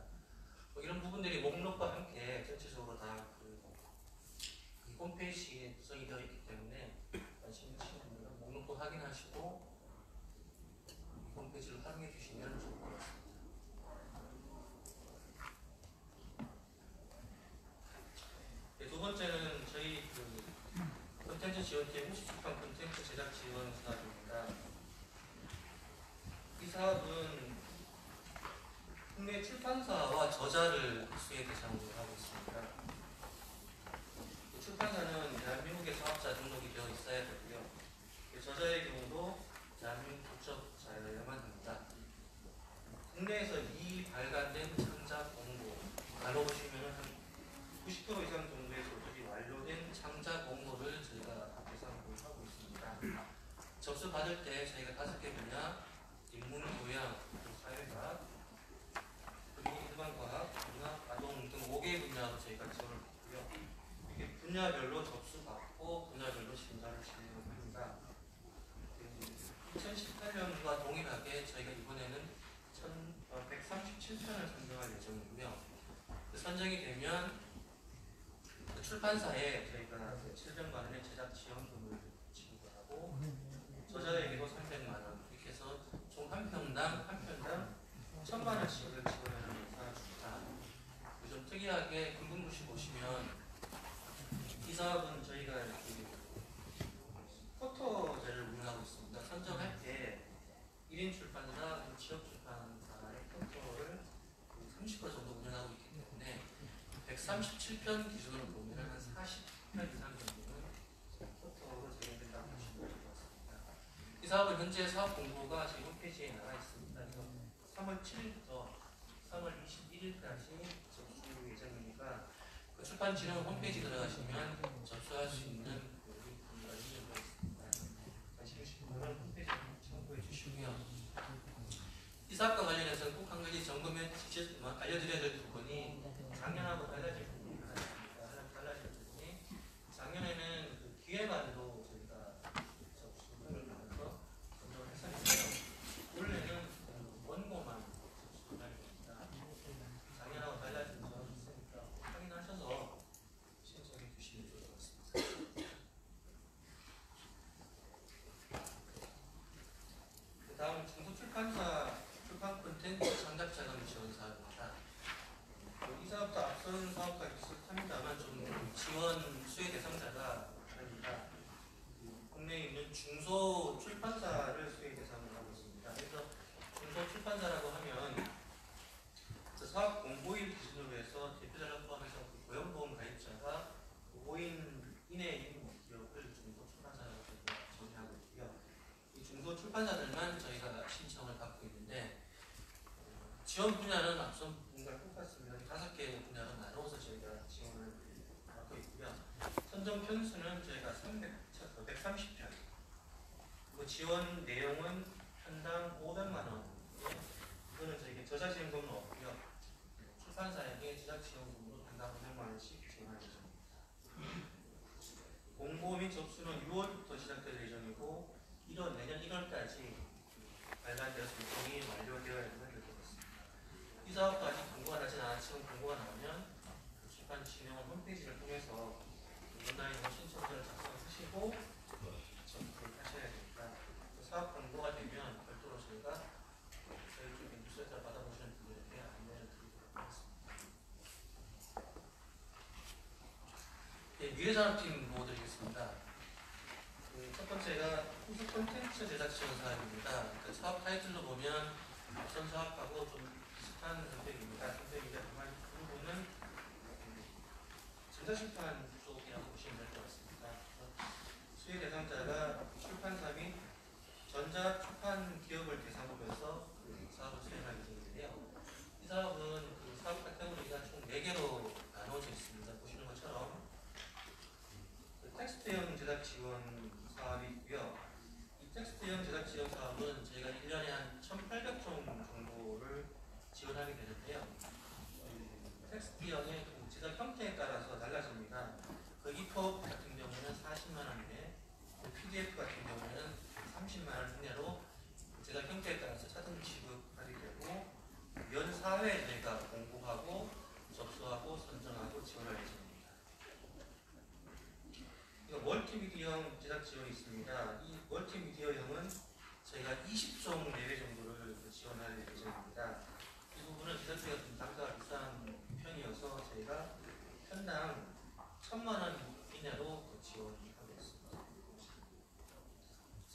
뭐 이런 부분들이 목록과 함께 전체적으로 다그 홈페이지에 구성이 되어 있기 때문에 관심 있으신 분들은 목록도 확인하시고 홈페이지를 활용해 주시면 좋을 것 같습니다. 네, 두 번째는 저희 그 콘텐츠 지원팀 후시출판 콘텐츠 제작 지원 사업입니다. 이 사업은 국내 출판사와 저자를 수혜 대상으로 하고 있습니다. 이 출판사는 대한민국의 사업자 등록이 되어 있어야 되고요. 이 저자의 경우도 대한민국 국적자여야만 합니다. 국내에서 이 발간된 창작 공고, 알로 보시면 한90% 이상 정도의 소득이 완료된 창작 공고를 저희가 대상으로 하고 있습니다. 접수 받을 때 저희가 다섯 개 분야, 인문, 교양, 그리고 사회학, 그리고 일반과학, 문학, 아동 등 5개 분야로 저희가 지원을 받고요. 이게 분야별로 접수받고 분야별로 심사를 진행합니다. 2018년과 동일하게 저희가 이번에는 137편을 선정할 예정이고요. 그 선정이 되면 그 출판사에 저희가 700만 원의 제작 지원금을 지급하고 저자에게도 300만 원 이렇게 해서 총 한 편당 한 편당 1000만 원씩을 지원하는 사업입니다. 좀 특이하게 금분부시 보시면 이 사업은 저희가 이렇게 포토제를 운영하고 있습니다. 선정할 때 1인 출판사, 지역 출판사의 포토를 30% 정도 운영하고 있기 때문에 137편 기준으로 보면 한 40편 이상 정도는 포토로 진행된다고 보시면 될 것 같습니다. 이 사업은 현재 사업 공고가 저희 홈페이지에 나와 있습니다. 그래서 3월 7일부터 3월 21일까지 접수 예정이니까 그 출판진흥 홈페이지 들어가시면 접수할 수 있는 주시고요. 이 사업과 관련해서 꼭 한 가지 점검해 직접 뭐 알려드려야 될 부분이 작년하고 달라질 부분이 하나 있습니다. 하나 달라질 부분이 작년에는 그 기획안도 저희가 접수를 하면서 선정을 했었는데요. 올해는 그 원고만 접수를 할 겁니다. 작년하고 달라진 점이 있으니까 확인하셔서 신청해 주시면 좋을 것 같습니다. 그 다음 중소 출판사 출판 콘텐츠 창작 자금 지원 사업입니다. 이 사업도 앞선 사업과 비슷합니다만 좀 지원 수혜 대상자가 다릅니다. 국내에 있는 중소 출판사를 수혜 대상으로 하고 있습니다. 그래서 중소 출판사라고 하면 그 사업 공고일 기준으로 해서 대표자를 포함해서 그 고용보험 가입자가 5인 이내인 기업을 중소 출판사라고 저희가 정의하고 있고요. 이 중소 출판사들만 저희가 신청을 받고 있는데 어, 지원 분야는 앞선 분과 똑같습니다. 다섯 개 분야로 나누어서 저희가 지원을 받고 있고요. 선정 편수는 저희가 300, 130편. 그리고 지원 내용은 편당 500만 원. 이거는 저희가 저자 지원금은 없고요. 출판사에게 제작 지원금으로 편당 500만 원씩 지원할 예정입니다. 공고 및 접수는 6월부터 시작될 예정이고 1월 내년 1월까지 발간되어서 유통이 완료되어야 되는 것 같습니다. 이 사업도 아직 공고가 나진 않았지만 공고가 나오면 그 출판 진흥원 홈페이지를 통해서 온라인으로 신청서를 작성하시고 접수를 하셔야 됩니다. 그 사업 공고가 되면 별도로 저희가 저희 쪽에 뉴스레터를 받아보시는 분들에게 안내를 드리도록 하겠습니다. 네, 미래산업팀 보여드리겠습니다. 그 첫 번째가 후속 콘텐츠 제작 지원 사업입니다. 그 사업 타이틀로 보면 앞선 사업하고 좀 비슷한 선택입니다. 선택인데 다만 그 부분은 전자출판 쪽이라고 보시면 될 것 같습니다. 수혜 대상자가 출판사 및 전자 출판 기업을 대상으로 해서 그 사업을 수행할 예정인데요. 이 사업은 그 사업 카테고리가 총 4개로 나눠져 있습니다. 보시는 것처럼 그 텍스트형 제작 지원 사업이 있고요. 이 텍스트형 제작 지원 사업은 저희가 1년에 한 1,800종 정도 있습니다. 이 멀티미디어형은 저희가 20종 내외 정도를 그 지원할 예정입니다. 이 부분은 제작비가 좀 단가가 비싼 편이어서 저희가 편당 천만 원 이내로 그 지원하고 있습니다.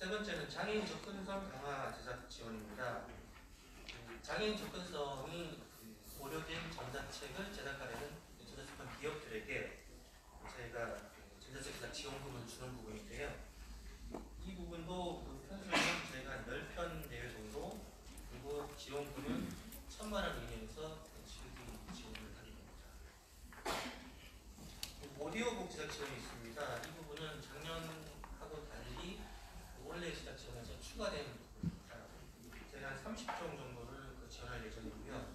세 번째는 장애인 접근성 강화 제작 지원입니다. 그 장애인 접근성이 그 고려된 전자책을 제작하려는 전자출판 기업들에게 저희가 그 전자책 제작 지원금을 주는 부분인데요. 이 부분도 그 편수는 저희가 10편 내외 정도 그리고 지원금은 천만 원 이내에서 지원을. 그 오디오북 제작 지원이 부분은 작년하고 달리 그 원래 제작 부분입니다. 저희가 한 30종 정도를 그 지원할 예정이고요.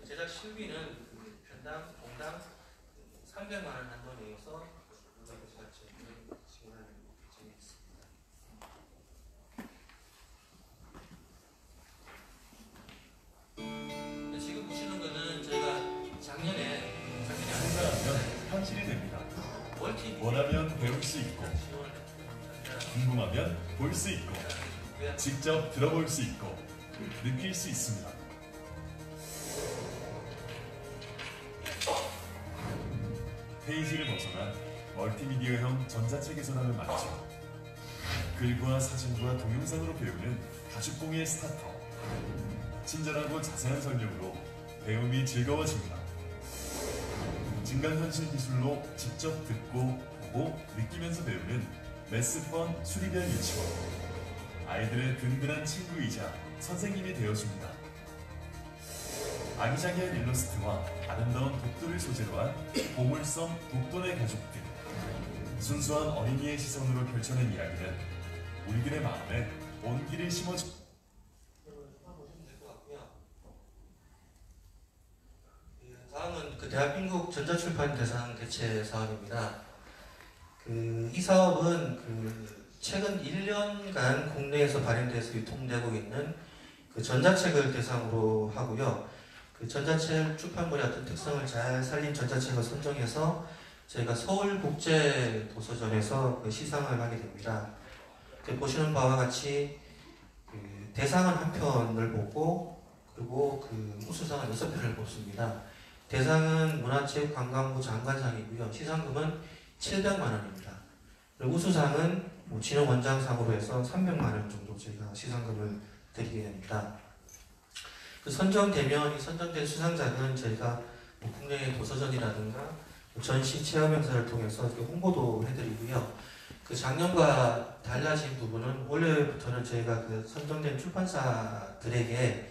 그 제작 실비는 그 편당 동당 300만 원 한도 내에서 제작 지원을 지원할 예정이 있습니다. 네, 지금 보시는 거는 저희가 작년에 작년에 현실이 됩니다. 원하면 배울 수 있고, 궁금하면 볼 수 있고, 직접 들어볼 수 있고, 느낄 수 있습니다. 페이지를 벗어나 멀티미디어형 전자책에서남을 많죠. 글과 사진과 동영상으로 배우는 가죽공예 starter. 친절하고 자세한 설명으로 배움이 즐거워집니다. 증강현실 기술로 직접 듣고 보고 느끼면서 배우는 메스펀 수리별 유치원. 아이들의 든든한 친구이자 선생님이 되어줍니다. 아기자기한 일러스트와 아름다운 독도를 소재로 한 보물섬 독도의 가족들. 순수한 어린이의 시선으로 펼쳐낸 이야기는 우리들의 마음에 온기를 심어줍니다. 다음은 그 대한민국 전자출판 대상 개최 사업입니다. 그 이 사업은 그 최근 1년간 국내에서 발행돼서 유통되고 있는 그 전자책을 대상으로 하고요. 그 전자책 출판물의 어떤 특성을 잘 살린 전자책을 선정해서 저희가 서울국제도서전에서 그 시상을 하게 됩니다. 그 보시는 바와 같이 그 대상은 한 편을 뽑고 그리고 그 우수상은 여섯 편을 뽑습니다. 대상은 문화체육관광부 장관상이고요. 시상금은 700만 원입니다. 우수상은 뭐 진흥 원장상으로 해서 300만 원 정도 저희가 시상금을 드리게 됩니다. 그 선정되면 이 선정된 수상자는 저희가 뭐 국내 도서전이라든가 뭐 전시 체험 행사를 통해서 이렇게 홍보도 해드리고요. 그 작년과 달라진 부분은 올해부터는 저희가 그 선정된 출판사들에게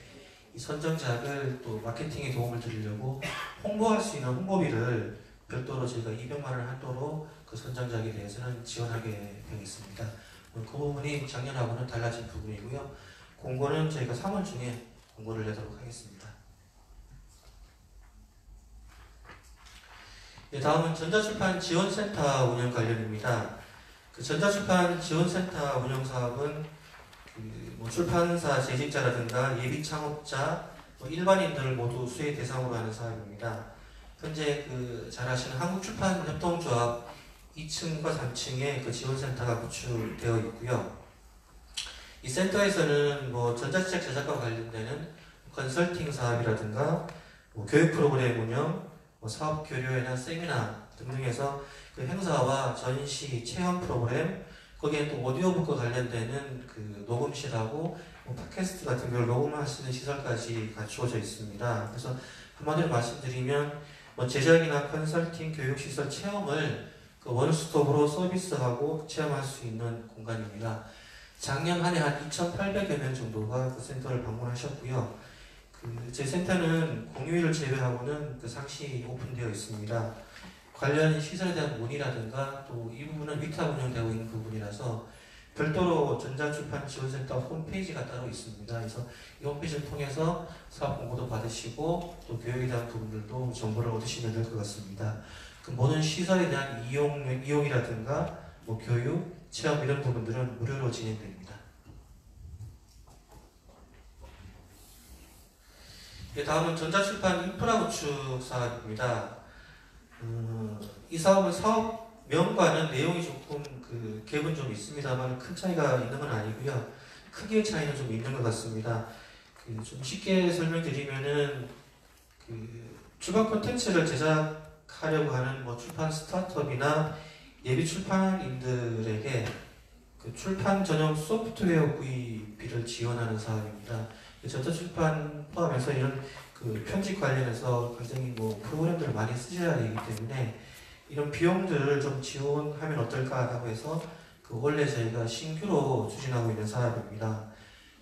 이 선정작을 또 마케팅에 도움을 드리려고 홍보할 수 있는 홍보비를 별도로 저희가 200만 원 한도로 그 선정작에 대해서는 지원하게 되어 있습니다. 그 부분이 작년하고는 달라진 부분이고요. 공고는 저희가 3월 중에 공고를 내도록 하겠습니다. 네, 다음은 전자출판 지원센터 운영 관련입니다. 그 전자출판 지원센터 운영 사업은 그 뭐 출판사 재직자라든가 예비 창업자, 뭐 일반인들 모두 수혜 대상으로 하는 사업입니다. 현재 그 잘 아시는 한국출판협동조합 2층과 3층에 그 지원센터가 구축되어 있고요. 이 센터에서는 뭐 전자책 제작과 관련되는 컨설팅 사업이라든가 뭐 교육 프로그램 운영, 뭐 사업 교류회나 세미나 등등해서 그 행사와 전시, 체험 프로그램, 거기에 또 오디오북과 관련되는 그 녹음실하고 뭐 팟캐스트 같은 걸 녹음할 수 있는 시설까지 갖추어져 있습니다. 그래서 한마디로 말씀드리면 뭐 제작이나 컨설팅, 교육시설 체험을 그 원스톱으로 서비스하고 체험할 수 있는 공간입니다. 작년 한 해 한 2,800여 명 정도가 그 센터를 방문하셨고요. 그 제 센터는 공휴일을 제외하고는 그 상시 오픈되어 있습니다. 관련 시설에 대한 문의라든가 또 이 부분은 위탁 운영되고 있는 부분이라서 별도로 전자출판 지원센터 홈페이지가 따로 있습니다. 그래서 이 홈페이지를 통해서 사업 공고도 받으시고 또 교육에 대한 부분들도 정보를 얻으시면 될 것 같습니다. 그 모든 시설에 대한 이용, 이용이라든가 뭐 교육, 체험 이런 부분들은 무료로 진행됩니다. 예, 다음은 전자출판 인프라 구축 사업입니다. 음, 이 사업은 사업 명과는 내용이 조금 그그 갭은 좀 있습니다만 큰 차이가 있는 건 아니고요. 크기의 차이는 좀 있는 것 같습니다. 그 좀 쉽게 설명드리면은 그 출판 콘텐츠를 제작 하려고 하는 뭐 출판 스타트업이나 예비 출판인들에게 그 출판 전용 소프트웨어 구입비를 지원하는 사업입니다. 그 전자 출판 포함해서 이런 그 편집 관련해서 굉장히 뭐 프로그램들을 많이 쓰셔야 되기 때문에 이런 비용들을 좀 지원하면 어떨까 라고 해서 그 원래 저희가 신규로 추진하고 있는 사업입니다.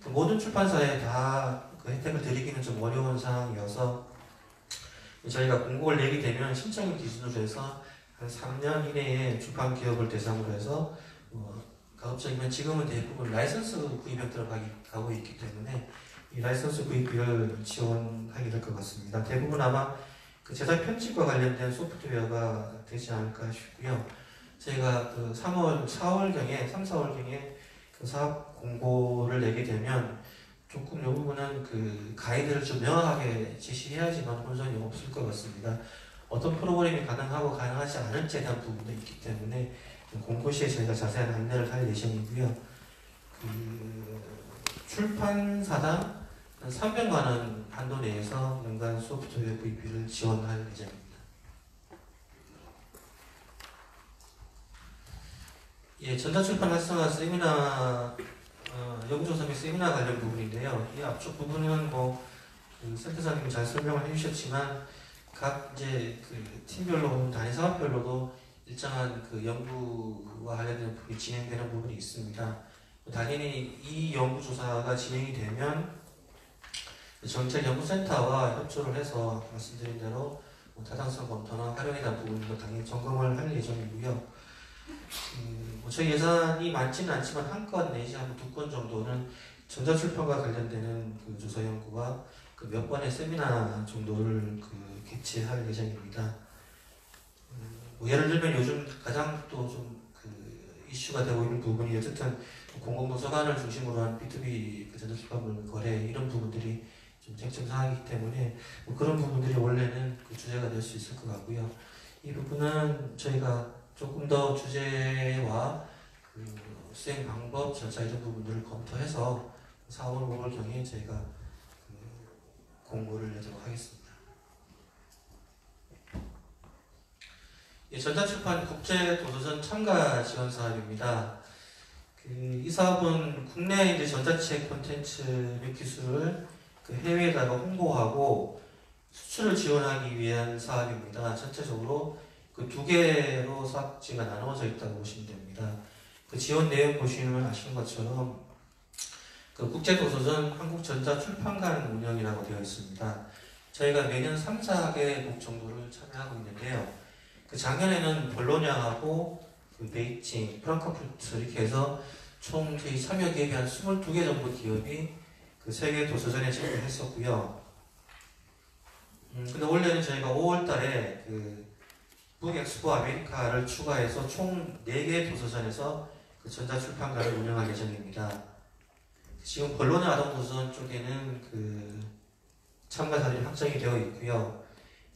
그 모든 출판사에 다 그 혜택을 드리기는 좀 어려운 상황이어서 저희가 공고를 내게 되면 신청 기준으로 해서 한 3년 이내에 출판 기업을 대상으로 해서 뭐 가급적이면 지금은 대부분 라이선스 구입에 들어가기 가고 있기 때문에 이 라이선스 구입비를 지원하게 될 것 같습니다. 대부분 아마 그 제작 편집과 관련된 소프트웨어가 되지 않을까 싶고요. 저희가 그 3월, 4월경에, 3, 4월경에 그 사업 공고를 내게 되면 조금 이 부분은 그 가이드를 좀 명확하게 제시해야지만 혼선이 없을 것 같습니다. 어떤 프로그램이 가능하고 가능하지 않을지에 대한 부분도 있기 때문에 공고 시에 저희가 자세한 안내를 할 예정이고요. 그 출판사당 한 300만 원 한도 내에서 연간 소프트웨어 구입비를 지원할 예정입니다. 예, 전자출판 활성화 세미나 어, 연구조사 및 세미나 관련 부분인데요. 이 앞쪽 부분은 뭐 그, 센터장님이 잘 설명을 해주셨지만 각 이제 그 팀별로 단위 사업별로도 일정한 그 연구와 관련된 부분이 진행되는 부분이 있습니다. 당연히 이 연구조사가 진행이 되면 정책연구센터와 협조를 해서 말씀드린 대로 뭐 타당성 검토나 활용에 대한 부분도 당연히 점검을 할 예정이고요. 음, 뭐 저희 예산이 많지는 않지만 한 건 내지 한 두 건 정도는 전자출판과 관련되는 그 조사 연구와 그 몇 번의 세미나 정도를 그 개최할 예정입니다. 음, 뭐 예를 들면 요즘 가장 또좀 그 이슈가 되고 있는 부분이 어쨌든 공공도서관을 중심으로 한 B2B 그 전자출판물 거래 이런 부분들이 좀 쟁점 사항이기 때문에 뭐 그런 부분들이 원래는 그 주제가 될 수 있을 것 같고요. 이 부분은 저희가 조금 더 주제와 그 수행 방법, 절차 이런 부분들을 검토해서 4월, 5월 경에 저희가 그 공고를 내도록 하겠습니다. 예, 전자출판 국제도서전 참가 지원 사업입니다. 그, 이 사업은 국내 이제 전자책 콘텐츠 및 기술을 그 해외에다가 홍보하고 수출을 지원하기 위한 사업입니다. 전체적으로 그 두 개로 사업지가 나누어져 있다고 보시면 됩니다. 그 지원 내용 보시면 아시는 것처럼 그 국제도서전 한국전자출판관 운영이라고 되어 있습니다. 저희가 매년 3, 4개국 정도를 참여하고 있는데요. 그 작년에는 볼로냐하고 그 베이징, 프랑크푸르트 이렇게 해서 총 저희 참여 기업이 한 22개 정도 기업이 그 세계 도서전에 참여했었고요. 음, 근데 원래는 저희가 5월 달에 그 북엑스포 아메리카를 추가해서 총 4개 도서전에서 그 전자출판관을 운영할 예정입니다. 지금 본론의 아동도서전 쪽에는 그 참가 사례 확정이 되어 있고요.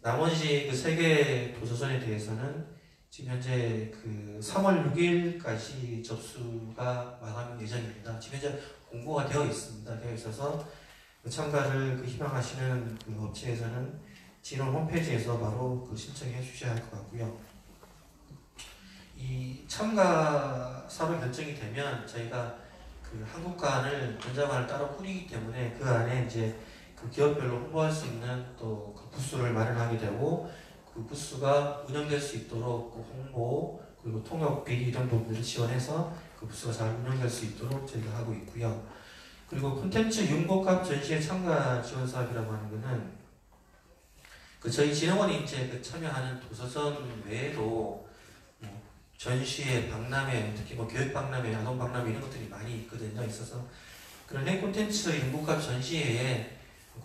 나머지 그세개 도서전에 대해서는 지금 현재 그 3월 6일까지 접수가 마감 예정입니다. 지금 현재 공고가 되어 있습니다. 되어 있어서 그 참가를 그 희망하시는 그 업체에서는 진원 홈페이지에서 바로 그 신청해 주셔야 할 것 같고요. 이 참가 사로 결정이 되면 저희가 그 한국관을 전자관을 따로 꾸리기 때문에 그 안에 이제 그 기업별로 홍보할 수 있는 또 그 부스를 마련하게 되고 그 부스가 운영될 수 있도록 그 홍보 그리고 통역비 이런 부분들을 지원해서 그 부스가 잘 운영될 수 있도록 저희가 하고 있고요. 그리고 콘텐츠 융복합 전시회 참가 지원 사업이라고 하는 거는 그 저희 진흥원이 이제 그 참여하는 도서전 외에도 뭐 전시회, 박람회, 특히 뭐 교육 박람회, 아동 박람회 이런 것들이 많이 있거든요. 있어서 그런 해 콘텐츠 융복합 전시회에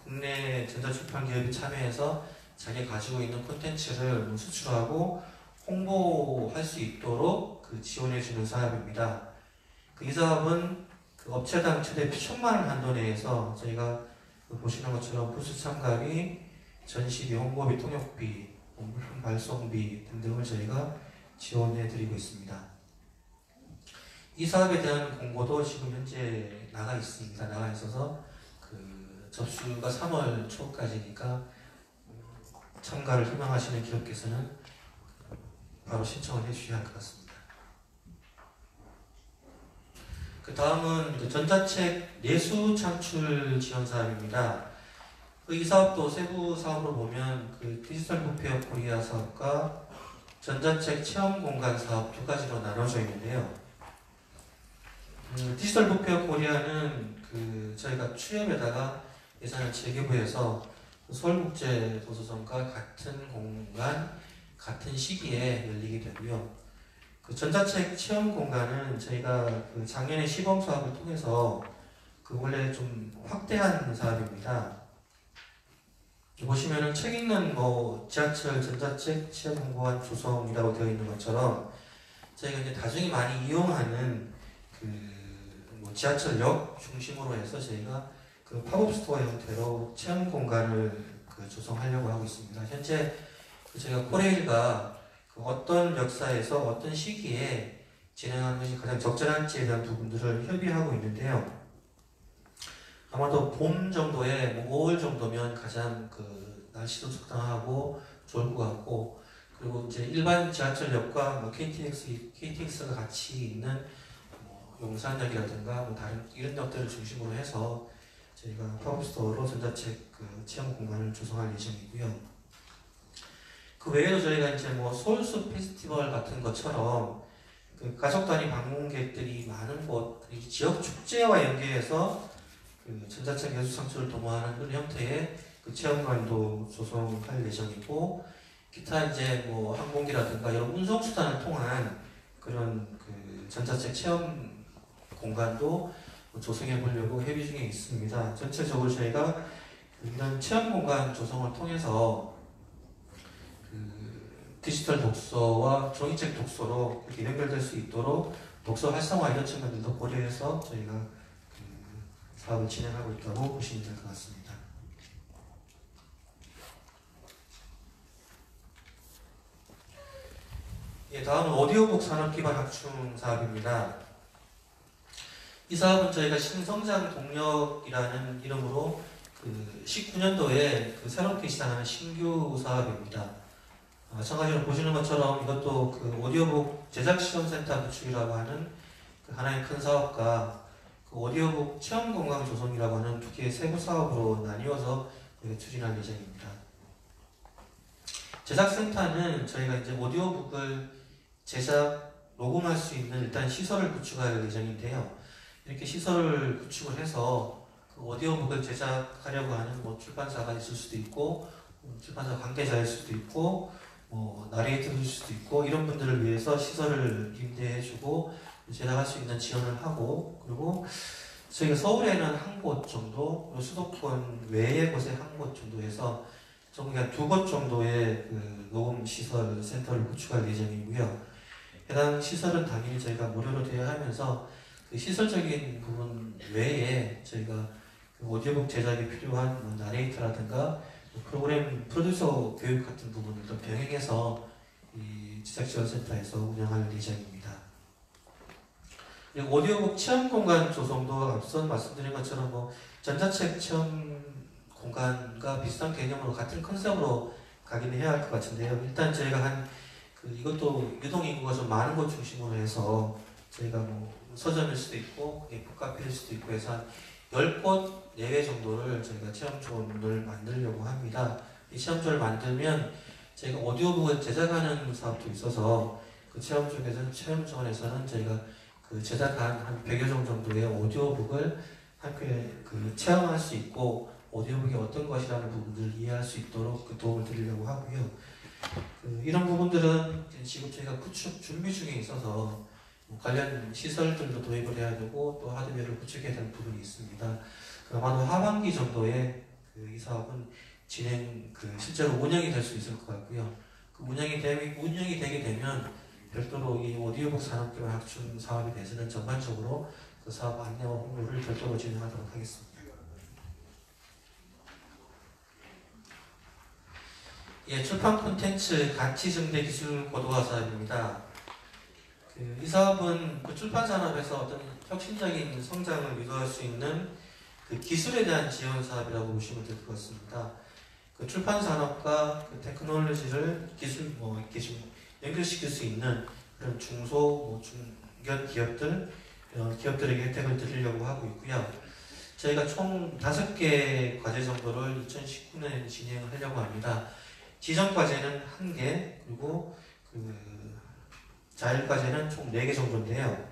국내 전자출판 기업이 참여해서 자기 가지고 있는 콘텐츠를 뭐 수출하고 홍보할 수 있도록 그 지원해주는 사업입니다. 그 이 사업은 그 업체당 최대 천만 원 한도 내에서 저희가 그 보시는 것처럼 부스 참가비, 전시비, 홍보비, 통역비, 뭐 물품 발송비 등등을 저희가 지원해 드리고 있습니다. 이 사업에 대한 공고도 지금 현재 나가 있습니다. 나가 있어서 그 접수가 3월 초까지니까 참가를 희망하시는 기업께서는 바로 신청을 해주셔야 할 것 같습니다. 그 다음은 전자책 내수 창출 지원 사업입니다. 그 이 사업도 세부 사업으로 보면 그 디지털 부페어 코리아 사업과 전자책 체험 공간 사업 두 가지로 나눠져 있는데요. 음, 디지털 부페어 코리아는 그 저희가 출협에다가 예산을 재교부해서 서울국제 도서전과 같은 공간, 같은 시기에 열리게 되고요. 그 전자책 체험 공간은 저희가 그 작년에 시범 사업을 통해서 그 원래 좀 확대한 사업입니다. 보시면은 책 읽는 뭐 지하철 전자책 체험 공간 조성이라고 되어 있는 것처럼 저희가 이제 다중이 많이 이용하는 그 뭐 지하철역 중심으로 해서 저희가 그 팝업 스토어 형태로 체험 공간을 그 조성하려고 하고 있습니다. 현재 그 저희가 코레일과 그 어떤 역사에서 어떤 시기에 진행하는 것이 가장 적절한지에 대한 부분들을 협의하고 있는데요. 아마도 봄 정도에 뭐 5월 정도면 가장 그 날씨도 적당하고 좋을 것 같고 그리고 이제 일반 지하철역과 뭐 KTX, KTX가 같이 있는 뭐 용산역이라든가 뭐 다른 이런 역들을 중심으로 해서 저희가 팝업스토어로 전자책 그 체험 공간을 조성할 예정이고요. 그 외에도 저희가 이제 뭐 서울숲 페스티벌 같은 것처럼 그 가족 단위 방문객들이 많은 곳, 지역 축제와 연계해서 그 전자책 예술 창출을 도모하는 그런 형태의 그 체험관도 조성할 예정이고 기타 이제 뭐 항공기라든가 이런 운송 수단을 통한 그런 그 전자책 체험 공간도 조성해 보려고 협의 중에 있습니다. 전체적으로 저희가 이런 체험 공간 조성을 통해서 그 디지털 독서와 종이책 독서로 연결될 수 있도록 독서 활성화 이런 측면들도 고려해서 저희가 그 사업을 진행하고 있다고 보시면 될 것 같습니다. 예, 다음은 오디오북 산업기반 확충 사업입니다. 이 사업은 저희가 신성장 동력이라는 이름으로 그 19년도에 그 새롭게 시작하는 신규 사업입니다. 아, 마찬가지로 보시는 것처럼 이것도 그 오디오북 제작 시험센터 구축이라고 하는 그 하나의 큰 사업과 그 오디오북 체험 공간 조성이라고 하는 두 개의 세부 사업으로 나뉘어서 추진할 예정입니다. 제작센터는 저희가 이제 오디오북을 제작, 녹음할 수 있는 일단 시설을 구축할 예정인데요. 이렇게 시설을 구축을 해서 그 오디오북을 제작하려고 하는 뭐 출판사가 있을 수도 있고 뭐 출판사 관계자일 수도 있고 뭐 나레이터일 수도 있고 이런 분들을 위해서 시설을 임대해주고 제작할 수 있는 지원을 하고 그리고 저희가 서울에는 한 곳 정도 그리고 수도권 외의 곳에 한 곳 정도 해서 전국에 두곳 정도의 그 녹음 시설 센터를 구축할 예정이고요. 해당 시설은 당연히 저희가 무료로 대여하면서 그 시설적인 부분 외에 저희가 그 오디오북 제작에 필요한 뭐 나레이터라든가 뭐 프로그램 프로듀서 교육 같은 부분들도 병행해서 이 제작지원센터에서 운영할 예정입니다. 오디오북 체험 공간 조성도 앞서 말씀드린 것처럼 뭐 전자책 체험 공간과 비슷한 개념으로 같은 컨셉으로 가기는 해야 할 것 같은데요. 일단 저희가 한 그 이것도 유동 인구가 좀 많은 곳 중심으로 해서 저희가 뭐 서점일 수도 있고 북카페일 수도 있고 해서 한 10곳 내외 정도를 저희가 체험존을 만들려고 합니다. 이 체험존을 만들면 저희가 오디오북을 제작하는 사업도 있어서 그 체험 쪽에서는 체험존에서는 저희가 그 제작한 한 100여 종 정도의 오디오북을 학교에 그 체험할 수 있고 오디오북이 어떤 것이라는 부분들을 이해할 수 있도록 그 도움을 드리려고 하고요. 그 이런 부분들은 지금 저희가 구축 준비 중에 있어서 뭐 관련 시설들도 도입을 해야 되고 또 하드웨어를 구축해야 되는 부분이 있습니다. 그 아마도 하반기 정도에 그 이 사업은 진행 그 실제로 운영이 될 수 있을 것 같고요. 그 운영이 되 운영이 되게 되면 별도로 이 오디오북 산업개발 확충 사업에 대해서는 전반적으로 그 사업 안내와 홍보를 별도로 진행하도록 하겠습니다. 예, 출판 콘텐츠 가치 증대 기술 고도화 사업입니다. 그 이 사업은 그 출판 산업에서 어떤 혁신적인 성장을 유도할 수 있는 그 기술에 대한 지원 사업이라고 보시면 될 것 같습니다. 그 출판 산업과 그 테크놀로지를 기술 뭐좀 연결시킬 수 있는 그런 중소 뭐 중견 기업들 어, 기업들에게 혜택을 드리려고 하고 있고요. 저희가 총 다섯 개 과제 정도를 2019년에 진행을 하려고 합니다. 지정 과제는 한 개, 그리고 그 자율 과제는 총네개 정도인데요.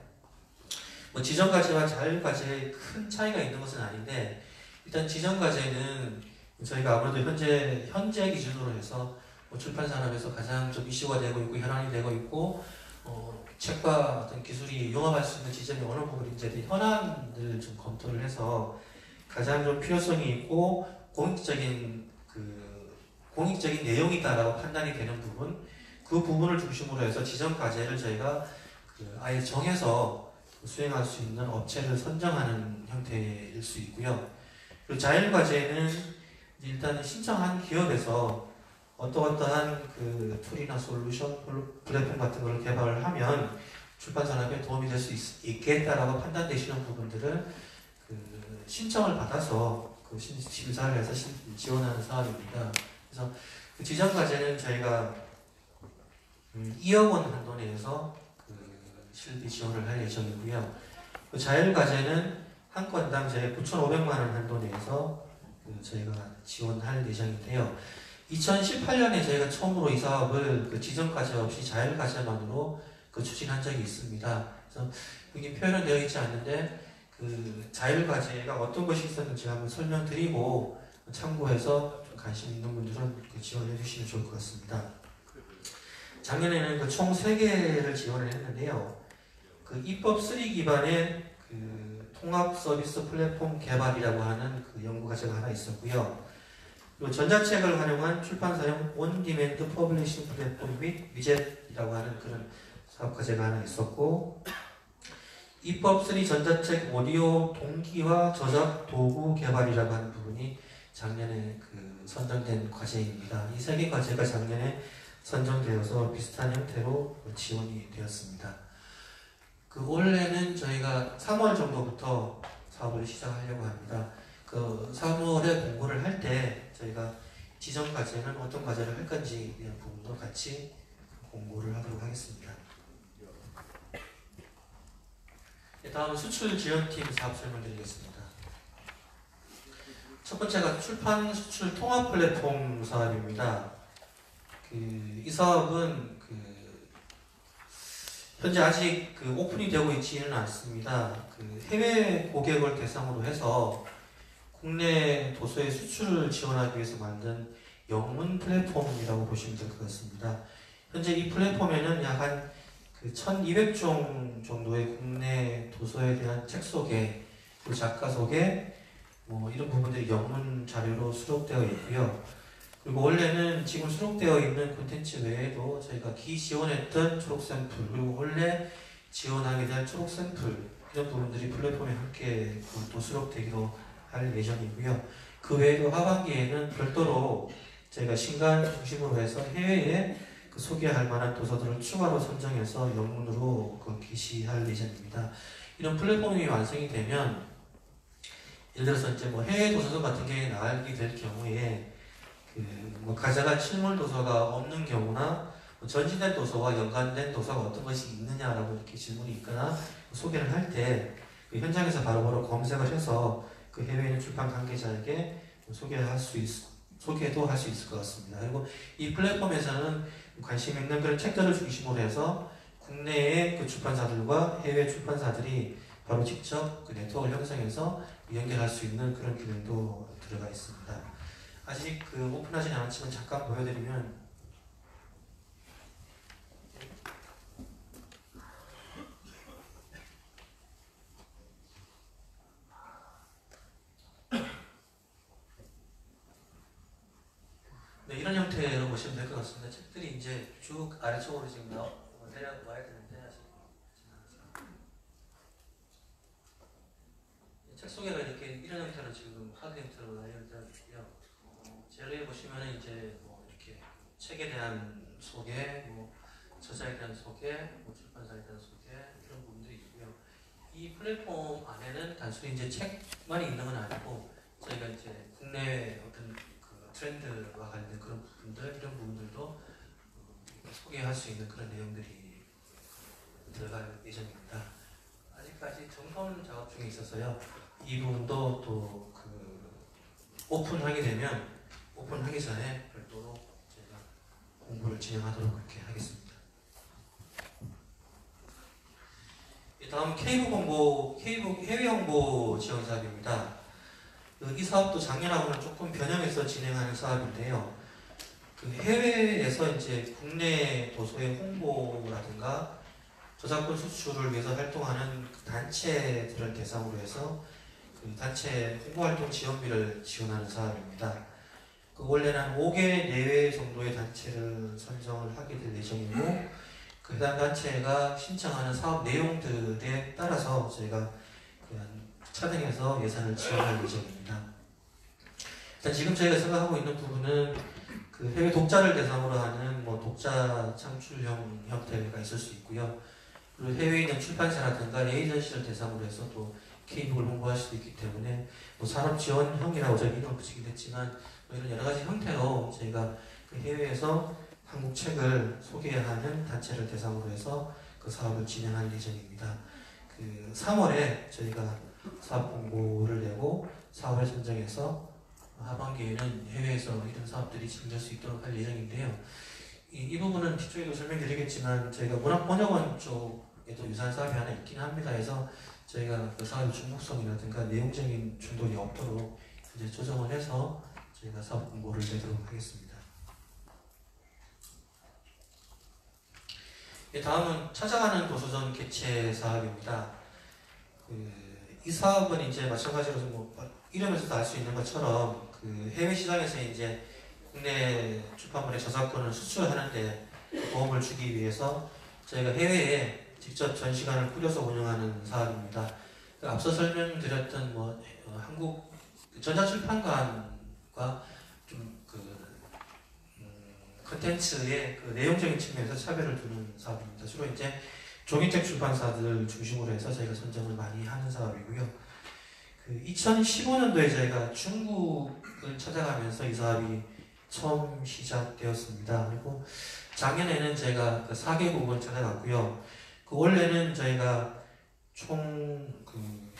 뭐 지정 과제와 자율 과제에 큰 차이가 있는 것은 아닌데 일단 지정 과제는 저희가 아무래도 현재 현재 기준으로 해서 뭐 출판 산업에서 가장 좀 이슈가 되고 있고 현안이 되고 있고 어, 책과 어떤 기술이 융합할 수 있는 지점이 어느 부분인지 현안을 좀 검토를 해서 가장 좀 필요성이 있고 공익적인 그 공익적인 내용이다라고 판단이 되는 부분 그 부분을 중심으로 해서 지정 과제를 저희가 그 아예 정해서 수행할 수 있는 업체를 선정하는 형태일 수 있고요. 그리고 자율 과제는 일단 신청한 기업에서 어떠어떠한 그 툴이나 솔루션, 플랫폼 같은 걸 개발을 하면 출판 산업에 도움이 될 수 있겠다라고 판단되시는 부분들을 그 신청을 받아서 그 심- 심사를 해서 신- 지원하는 사업입니다. 그래서 그 지정 과제는 저희가 음, 2억 원 한도 내에서 그 실비 지원을 할 예정이고요. 그 자율 과제는 한 건당 저희 9,500만 원 한도 내에서 그 저희가 지원할 예정인데요. 2018년에 저희가 처음으로 이 사업을 그 지정 과제 없이 자율 과제만으로 그 추진한 적이 있습니다. 그래서 여기 표현은 되어 있지 않는데 그 자율 과제가 어떤 것이 있었는지 한번 설명드리고 참고해서 좀 관심 있는 분들은 그 지원해 주시면 좋을 것 같습니다. 작년에는 그 총 3개를 지원을 했는데요. 그 EPUB 3 기반의 그 통합 서비스 플랫폼 개발이라고 하는 그 연구 과제가 하나 있었고요. 그리고 전자책을 활용한 출판사용 on-demand publishing 플랫폼 및 위젯이라고 하는 그런 사업 과제가 하나 있었고 EPUB 3 전자책 오디오 동기화 저작 도구 개발이라고 하는 부분이 작년에 그 선정된 과제입니다. 이 세 개 과제가 작년에 선정되어서 비슷한 형태로 지원이 되었습니다. 그 올해는 저희가 3월 정도부터 사업을 시작하려고 합니다. 그 3월에 공고를 할때 저희가 지정 과제는 어떤 과제를 할 건지에 대한 부분도 같이 공고를 하도록 하겠습니다. 네, 다음은 수출 지원팀 사업 설명드리겠습니다. 첫 번째가 출판 수출 통합 플랫폼 사업입니다. 그 이 사업은 그 현재 아직 그 오픈이 되고 있지는 않습니다. 그 해외 고객을 대상으로 해서 국내 도서의 수출을 지원하기 위해서 만든 영문 플랫폼이라고 보시면 될 것 같습니다. 현재 이 플랫폼에는 약한 그 1200종 정도의 국내 도서에 대한 책 소개, 그 작가 소개, 뭐 이런 부분들이 영문 자료로 수록되어 있고요. 그리고 원래는 지금 수록되어 있는 콘텐츠 외에도 저희가 기 지원했던 초록 샘플 그리고 원래 지원하게 될 초록 샘플 이런 부분들이 플랫폼에 함께 또 수록되기도 할 예정이고요. 그 외에도 하반기에는 별도로 저희가 신간 중심으로 해서 해외에 그 소개할 만한 도서들을 추가로 선정해서 영문으로 그 게시할 예정입니다. 이런 플랫폼이 완성이 되면 예를 들어서 이제 뭐 해외 도서관 같은 경우에 나가게 될 경우에 그뭐 가져갈 실물 도서가 없는 경우나 뭐 전시된 도서와 연관된 도서가 어떤 것이 있느냐라고 이렇게 질문이 있거나 소개를 할때그 현장에서 바로바로 검색을 해서 그 해외에 있는 출판 관계자에게 소개할 수 있, 소개도 할 수 있을 것 같습니다. 그리고 이 플랫폼에서는 관심 있는 그런 책들을 중심으로 해서 국내의 그 출판사들과 해외 출판사들이 바로 직접 그 네트워크를 형성해서 연결할 수 있는 그런 기능도 들어가 있습니다. 아직 그 오픈하진 않았지만 잠깐 보여드리면 네, 이런 형태로 보시면 될 것 같습니다. 책들이 이제 쭉 아래쪽으로 지금 나 내려와야 되는데 아직 책 소개가 이렇게 이런 형태로 지금 하드 형태로 나열되어 있고요. 제일 보시면은 이제 뭐 이렇게 책에 대한 소개, 뭐 저자에 대한 소개, 뭐 출판사에 대한 소개 이런 부분들이 있고요. 이 플랫폼 안에는 단순히 이제 책만이 있는 건 아니고 저희가 이제 국내 어떤 그 트렌드와 관련된 그런 부분들 이런 부분들도 어, 소개할 수 있는 그런 내용들이 들어갈 예정입니다. 아직까지 점검 작업 중에 있어서요. 이 부분도 또 그 오픈하게 되면 오픈하기 전에 별도로 제가 공부를 진행하도록 그렇게 하겠습니다. 이 다음 K북 홍보, K북 해외 홍보 지원 사업입니다. 그이 사업도 작년하고는 조금 변형해서 진행하는 사업인데요. 그 해외에서 이제 국내 도서의 홍보라든가 저작권 수출을 위해서 활동하는 그 단체들을 대상으로 해서 그 단체 홍보활동 지원비를 지원하는 사업입니다. 그 원래는 한 5개 내외 정도의 단체를 선정을 하게 될 예정이고 그 해당 단체가 신청하는 사업 내용들에 따라서 저희가 차등해서 예산을 지원할 예정입니다. 일단 지금 저희가 생각하고 있는 부분은 그 해외 독자를 대상으로 하는 뭐 독자 창출형 형태가 있을 수 있고요. 그리고 해외에 있는 출판사라든가 에이전시를 대상으로 해서 또 K북을 홍보할 수도 있기 때문에 뭐 산업 지원형이라고 저희 이름 붙이긴 했지만 뭐 이런 여러 가지 형태로 저희가 그 해외에서 한국 책을 소개하는 단체를 대상으로 해서 그 사업을 진행할 예정입니다. 그 3월에 저희가 사업 공고를 내고 사업을 선정해서 하반기에는 해외에서 이런 사업들이 진행될 수 있도록 할 예정인데요. 이, 이 부분은 뒤쪽에도 설명드리겠지만 저희가 문학 번역원 쪽에도 유사한 사업이 하나 있긴 합니다. 그래서 저희가 그 사업의 중복성이라든가 내용적인 충돌이 없도록 이제 조정을 해서 저희가 사업 공고를 내도록 하겠습니다. 예, 다음은 찾아가는 도서전 개최 사업입니다. 그, 이 사업은 이제 마찬가지로 뭐 이름에서도 알 수 있는 것처럼 그 해외 시장에서 이제 국내 출판물의 저작권을 수출하는데 도움을 주기 위해서 저희가 해외에 직접 전시관을 꾸려서 운영하는 사업입니다. 그 앞서 설명드렸던 뭐 어, 한국 전자출판관과 좀그 음, 컨텐츠의 그 내용적인 측면에서 차별을 두는 사업입니다. 주로 이제 종이책 출판사들 중심으로 해서 저희가 선정을 많이 하는 사업이고요. 그 2015년도에 저희가 중국을 찾아가면서 이 사업이 처음 시작되었습니다. 그리고 작년에는 저희가 그 4개국을 찾아갔고요. 그 원래는 저희가 총그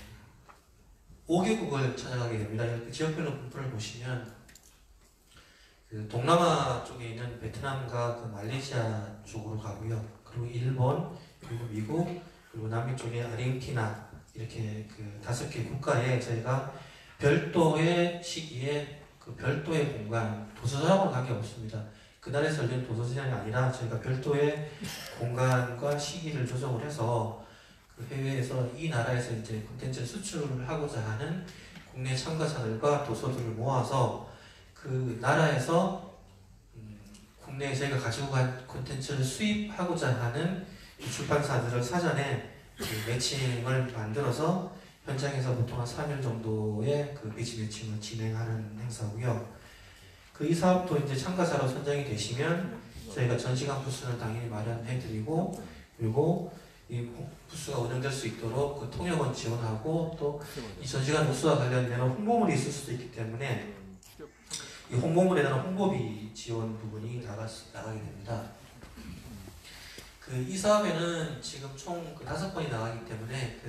5개국을 찾아가게 됩니다. 그 지역별로 분포를 보시면 그 동남아 쪽에 있는 베트남과 그 말레이시아 쪽으로 가고요. 그리고 일본, 그리고 미국, 그리고 남미 쪽에 아르헨티나 이렇게 그 다섯 개 국가에 저희가 별도의 시기에 그 별도의 공간 도서관하고는 관계 없습니다. 그날에서 열린 도서관이 아니라 저희가 별도의 공간과 시기를 조정을 해서 그 해외에서 이 나라에서 이제 콘텐츠를 수출을 하고자 하는 국내 참가자들과 도서들을 모아서 그 나라에서 음, 국내에 저희가 가지고 간 콘텐츠를 수입하고자 하는 이 출판사들을 사전에 그 매칭을 만들어서 현장에서 보통 한 3일 정도의 그 매치 매칭을 진행하는 행사고요. 그 이 사업도 이제 참가자로 선정이 되시면 저희가 전시관 부스는 당연히 마련해드리고 그리고 이 부스가 운영될 수 있도록 그 통역원 지원하고 또 이 전시관 부스와 관련된 홍보물이 있을 수도 있기 때문에 이 홍보물에 대한 홍보비 지원 부분이 나가, 나가게 됩니다. 그 이 사업에는 지금 총그 다섯 건이 나가기 때문에 그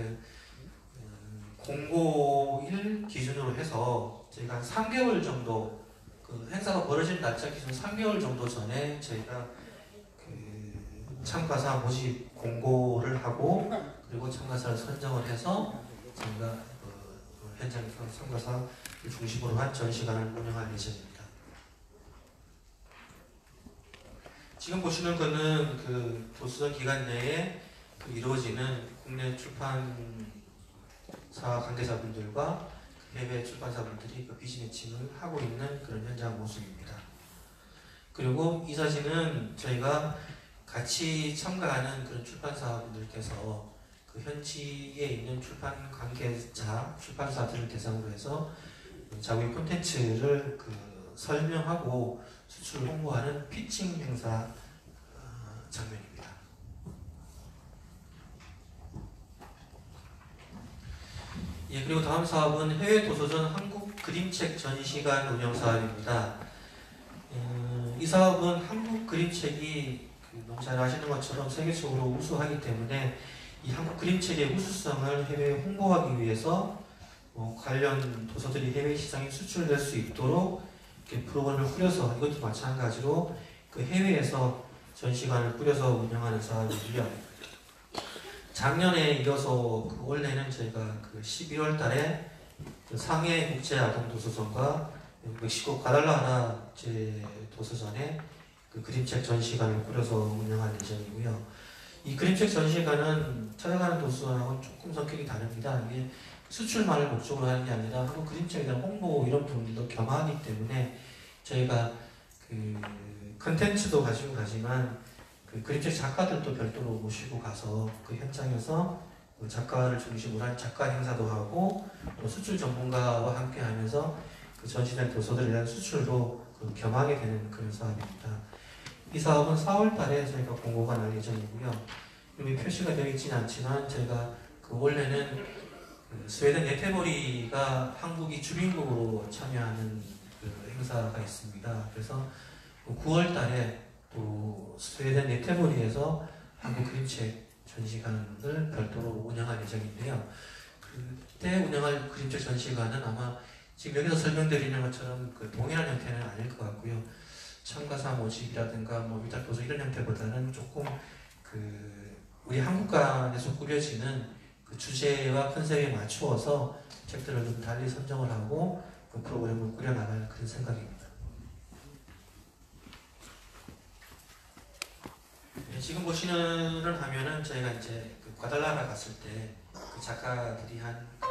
음, 공고일 기준으로 해서 저희가 한 3개월 정도 그 행사가 벌어진 날짜 기준 3개월 정도 전에 저희가 그 참가사 모집 공고를 하고 그리고 참가사를 선정을 해서 저희가 어, 현장에서 참가사 중심으로 한 전시관을 운영할 예정입니다. 지금 보시는 거는 그 도서관 기간 내에 그 이루어지는 국내 출판사 관계자분들과 해외 출판사분들이 그 비즈 매칭을 하고 있는 그런 현장 모습입니다. 그리고 이 사진은 저희가 같이 참가하는 그런 출판사분들께서 그 현지에 있는 출판 관계자 출판사들을 대상으로 해서 자국의 콘텐츠를 그 설명하고 수출 홍보하는 피칭 행사 어, 장면입니다. 예, 그리고 다음 사업은 해외 도서전 한국 그림책 전시관 운영 사업입니다. 음, 이 사업은 한국 그림책이 그 너무 잘 아시는 것처럼 세계적으로 우수하기 때문에 이 한국 그림책의 우수성을 해외에 홍보하기 위해서 뭐 관련 도서들이 해외 시장에 수출될 수 있도록 이렇게 프로그램을 꾸려서 이것도 마찬가지로 그 해외에서 전시관을 꾸려서 운영하는 사업이고요. 작년에 이어서 그 올해는 저희가 그 12월 달에 그 상해 국제 아동 도서전과 멕시코 과달라하라 제 도서전에 그 그림책 전시관을 꾸려서 운영할 예정이고요. 이 그림책 전시관은 찾아가는 도서관하고는 조금 성격이 다릅니다. 이게 수출만을 목적으로 하는 게 아니라 한국 그림책에 대한 홍보 이런 부분도 겸하기 때문에 저희가 그 컨텐츠도 가지고 가지만 그 그림책 작가들도 별도로 모시고 가서 그 현장에서 그 작가를 중심으로 한 작가 행사도 하고 또 수출 전문가와 함께 하면서 그 전시된 도서들에 대한 수출도 그 겸하게 되는 그런 사업입니다. 이 사업은 4월 달에 저희가 공고가 날 예정이고요. 여기 표시가 되어 있지는 않지만 저희가 그 원래는 그 스웨덴 예테보리가 한국이 주민국으로 참여하는 그 행사가 있습니다. 그래서 9월 달에 또 스웨덴 예테보리에서 한국 그림책 전시관을 별도로 운영할 예정인데요. 그때 운영할 그림책 전시관은 아마 지금 여기서 설명드리는 것처럼 그 동일한 형태는 아닐 것 같고요. 참가사 모집이라든가 뭐 위탁 도서 이런 형태보다는 조금 그 우리 한국관에서 꾸려지는 그 주제와 컨셉에 맞추어서 책들을 좀 달리 선정을 하고 그 프로그램을 꾸려나갈 그런 생각입니다. 네, 지금 보시는 화면은 저희가 이제 그 과달라라 갔을 때 그 작가들이 한 그,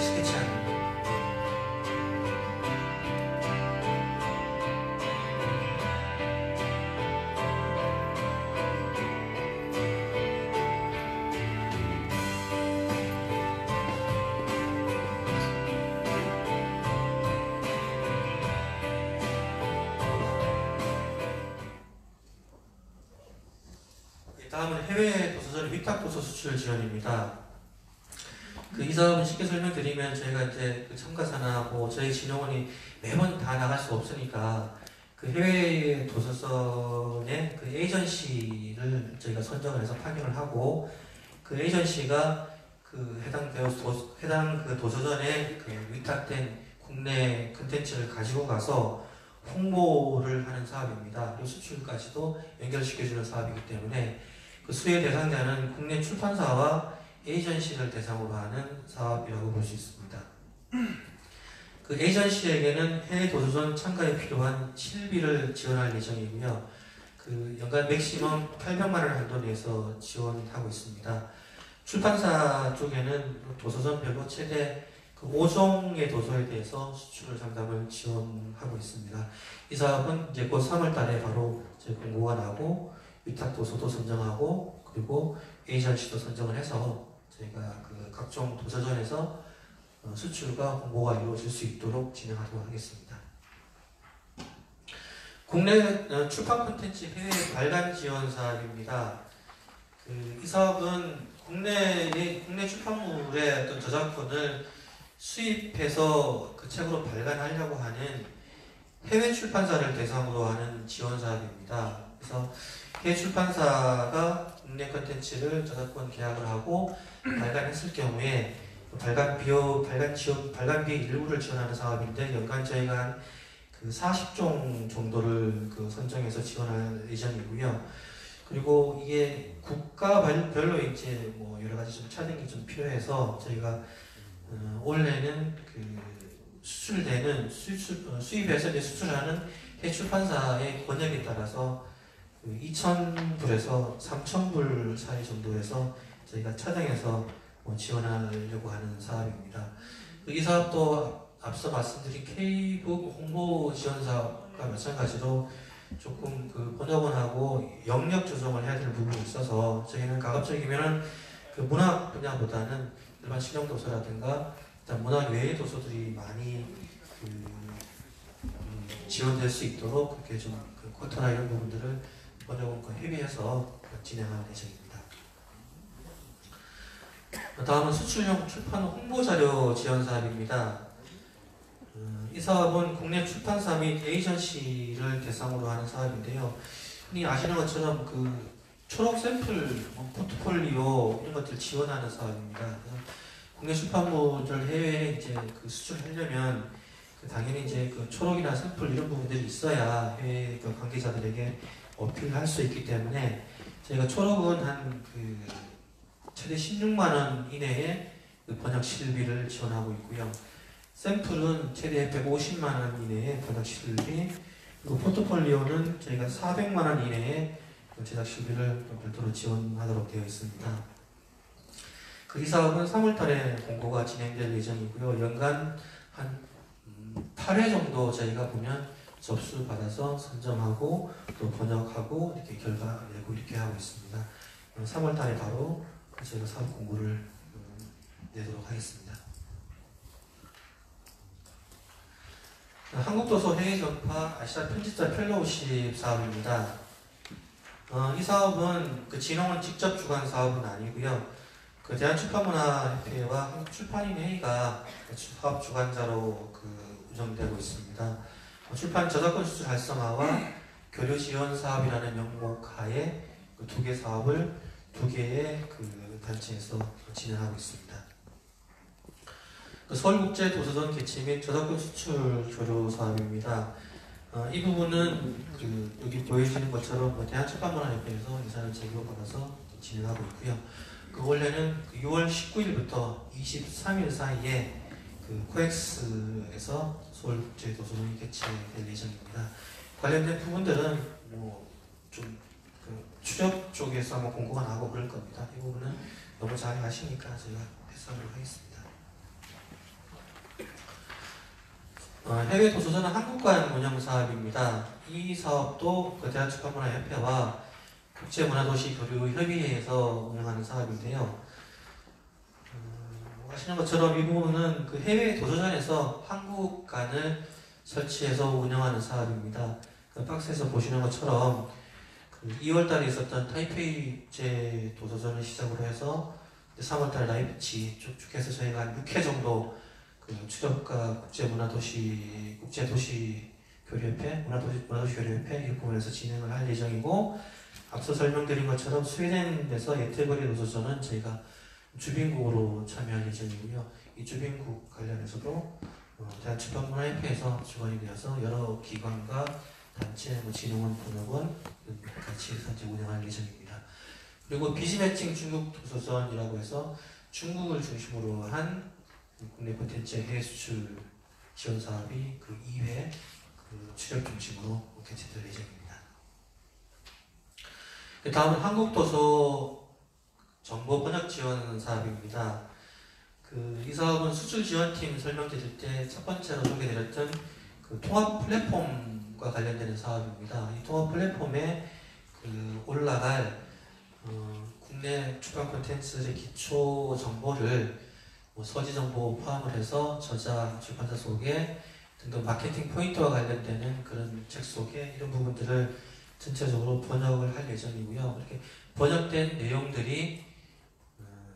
스케치한 수출 지원입니다. 그 이 사업은 쉽게 설명드리면 저희가 이제 그 참가사나 뭐 저희 진흥원이 매번 다 나갈 수 없으니까 그 해외 도서전의 그 에이전시를 저희가 선정을 해서 판명을 하고 그 에이전시가 그 해당 도, 해당 그 도서전에 그 위탁된 국내 컨텐츠를 가지고 가서 홍보를 하는 사업입니다. 수출까지도 연결시켜주는 사업이기 때문에 그 수혜 대상자는 국내 출판사와 에이전시를 대상으로 하는 사업이라고 볼 수 있습니다. 그 에이전시에게는 해외 도서전 참가에 필요한 실비를 지원할 예정이고요. 그 연간 맥시멈 800만 원 한도 내에서 지원하고 있습니다. 출판사 쪽에는 도서전별로 최대 그 5종의 도서에 대해서 수출 상담을 지원하고 있습니다. 이 사업은 이제 곧 3월 달에 바로 공고가 나고 위탁 도서도 선정하고 그리고 에이전시도 선정을 해서 저희가 그 각종 도서전에서 어, 수출과 홍보가 이루어질 수 있도록 진행하도록 하겠습니다. 국내 어, 출판 콘텐츠 해외 발간 지원 사업입니다. 그, 이 사업은 국내의 국내 출판물의 어떤 저작권을 수입해서 그 책으로 발간하려고 하는 해외 출판사를 대상으로 하는 지원 사업입니다. 그래서 해외 출판사가 국내 컨텐츠를 저작권 계약을 하고 발간했을 경우에 그 발간 비용, 발간 지원, 발간비 일부를 지원하는 사업인데 연간 저희가 한 그 40종 정도를 그 선정해서 지원할 예정이고요. 그리고 이게 국가별로 이제 뭐 여러 가지 좀 차등이 좀 필요해서 저희가 어, 원래는 그 수출되는 수출, 어, 수입해서 이제 수출하는 해 출판사의 권역에 따라서 그 2,000불에서 3,000불 사이 정도에서 저희가 차등해서 뭐 지원하려고 하는 사업입니다. 이 사업도 앞서 말씀드린 K북 홍보 지원 사업과 마찬가지로 조금 그 번역원하고 영역 조정을 해야 될 부분이 있어서 저희는 가급적이면은 그 문학 분야보다는 일반 실용 도서라든가 문학 외의 도서들이 많이 그 음, 지원될 수 있도록 그렇게 좀 그 쿼터나 이런 부분들을 번역원과 협의해서 진행할 예정입니다. 다음은 수출형 출판 홍보 자료 지원 사업입니다. 음, 이 사업은 국내 출판사 및 에이전시를 대상으로 하는 사업인데요. 아시는 것처럼 그 초록 샘플, 뭐 포트폴리오 이런 것들 지원하는 사업입니다. 국내 출판물을 해외에 이제 그 수출하려면 그 당연히 이제 그 초록이나 샘플 이런 부분들이 있어야 해외 그 관계자들에게 어필할 수 있기 때문에 저희가 초록은 한 그 최대 16만 원 이내에 그 번역 실비를 지원하고 있고요. 샘플은 최대 150만 원 이내에 번역 실비 그리고 포트폴리오는 저희가 400만 원 이내에 그 제작 실비를 또 별도로 지원하도록 되어 있습니다. 그이 사업은 3월달에 공고가 진행될 예정이고요. 연간 한 8회 정도 저희가 보면 접수 받아서 선정하고 또 번역하고 이렇게 결과 내고 이렇게 하고 있습니다. 3월 달에 바로 저희가 사업 공고를 음, 내도록 하겠습니다. 한국도서 해외 전파 아시아 편집자 펠로우십 사업입니다. 어, 이 사업은 그 진흥원 직접 주관 사업은 아니고요. 그 대한출판문화협회와 한국출판인회의가 그 사업 주관자로 그 운영되고 있습니다. 어, 출판 저작권 수출 활성화와 교류 지원 사업이라는 명목 하에 그 두 개 사업을 두 개의 그 단체에서 진행하고 있습니다. 그 서울국제 도서관 개최 및 저작권 수출 교류 사업입니다. 어, 이 부분은 그 여기 보여지는 것처럼 뭐 대한출판문화협회에서 예산을 제공받아서 진행하고 있고요. 그 원래는 그 6월 19일부터 23일 사이에 그 코엑스에서 서울국제 도서관이 개최될 예정입니다. 관련된 부분들은 뭐좀 그 추적 쪽에서 아마 공고가 나고 그럴 겁니다. 이 부분은 너무 잘 아시니까 제가 패스하도록 하겠습니다. 어, 해외 도서전은 한국관 운영 사업입니다. 이 사업도 그 대한출판문화협회와 국제문화도시 교류 협의회에서 운영하는 사업인데요. 음, 아시는 것처럼 이 부분은 그 해외 도서전에서 한국관을 설치해서 운영하는 사업입니다. 그 박스에서 보시는 것처럼 그 2월달에 있었던 타이페이제 도서전을 시작으로 해서 3월달 라이프치 쭉쭉 해서 저희가 한 6회 정도 그 추적과 국제문화도시 국제도시 교류협회 문화도시 문화도시 교류협회 이 부분에서 진행을 할 예정이고 앞서 설명드린 것처럼 스웨덴에서 예테버리 도서전은 저희가 주빈국으로 참여할 예정이고요. 이 주빈국 관련해서도 어, 대한출판문화협회에서 주관이 되어서 여러 기관과 단체, 뭐 진흥원, 번역원 같이 이제 운영할 예정입니다. 그리고 비즈매칭 중국 도서전이라고 해서 중국을 중심으로 한 국내 콘텐츠 해외 수출 지원 사업이 그 2회 그 출력 중심으로 개최될 예정입니다. 그 다음은 한국도서 정보 번역 지원 사업입니다. 그 이 사업은 수출 지원팀 설명드릴 때 첫 번째로 소개드렸던 그 통합 플랫폼과 관련되는 사업입니다. 이 통합 플랫폼에 그 올라갈 어, 국내 출판 콘텐츠의 기초 정보를 뭐 서지 정보 포함을 해서 저자, 출판사 소개 등등 마케팅 포인트와 관련되는 그런 책 소개 이런 부분들을 전체적으로 번역을 할 예정이고요. 이렇게 번역된 내용들이 어,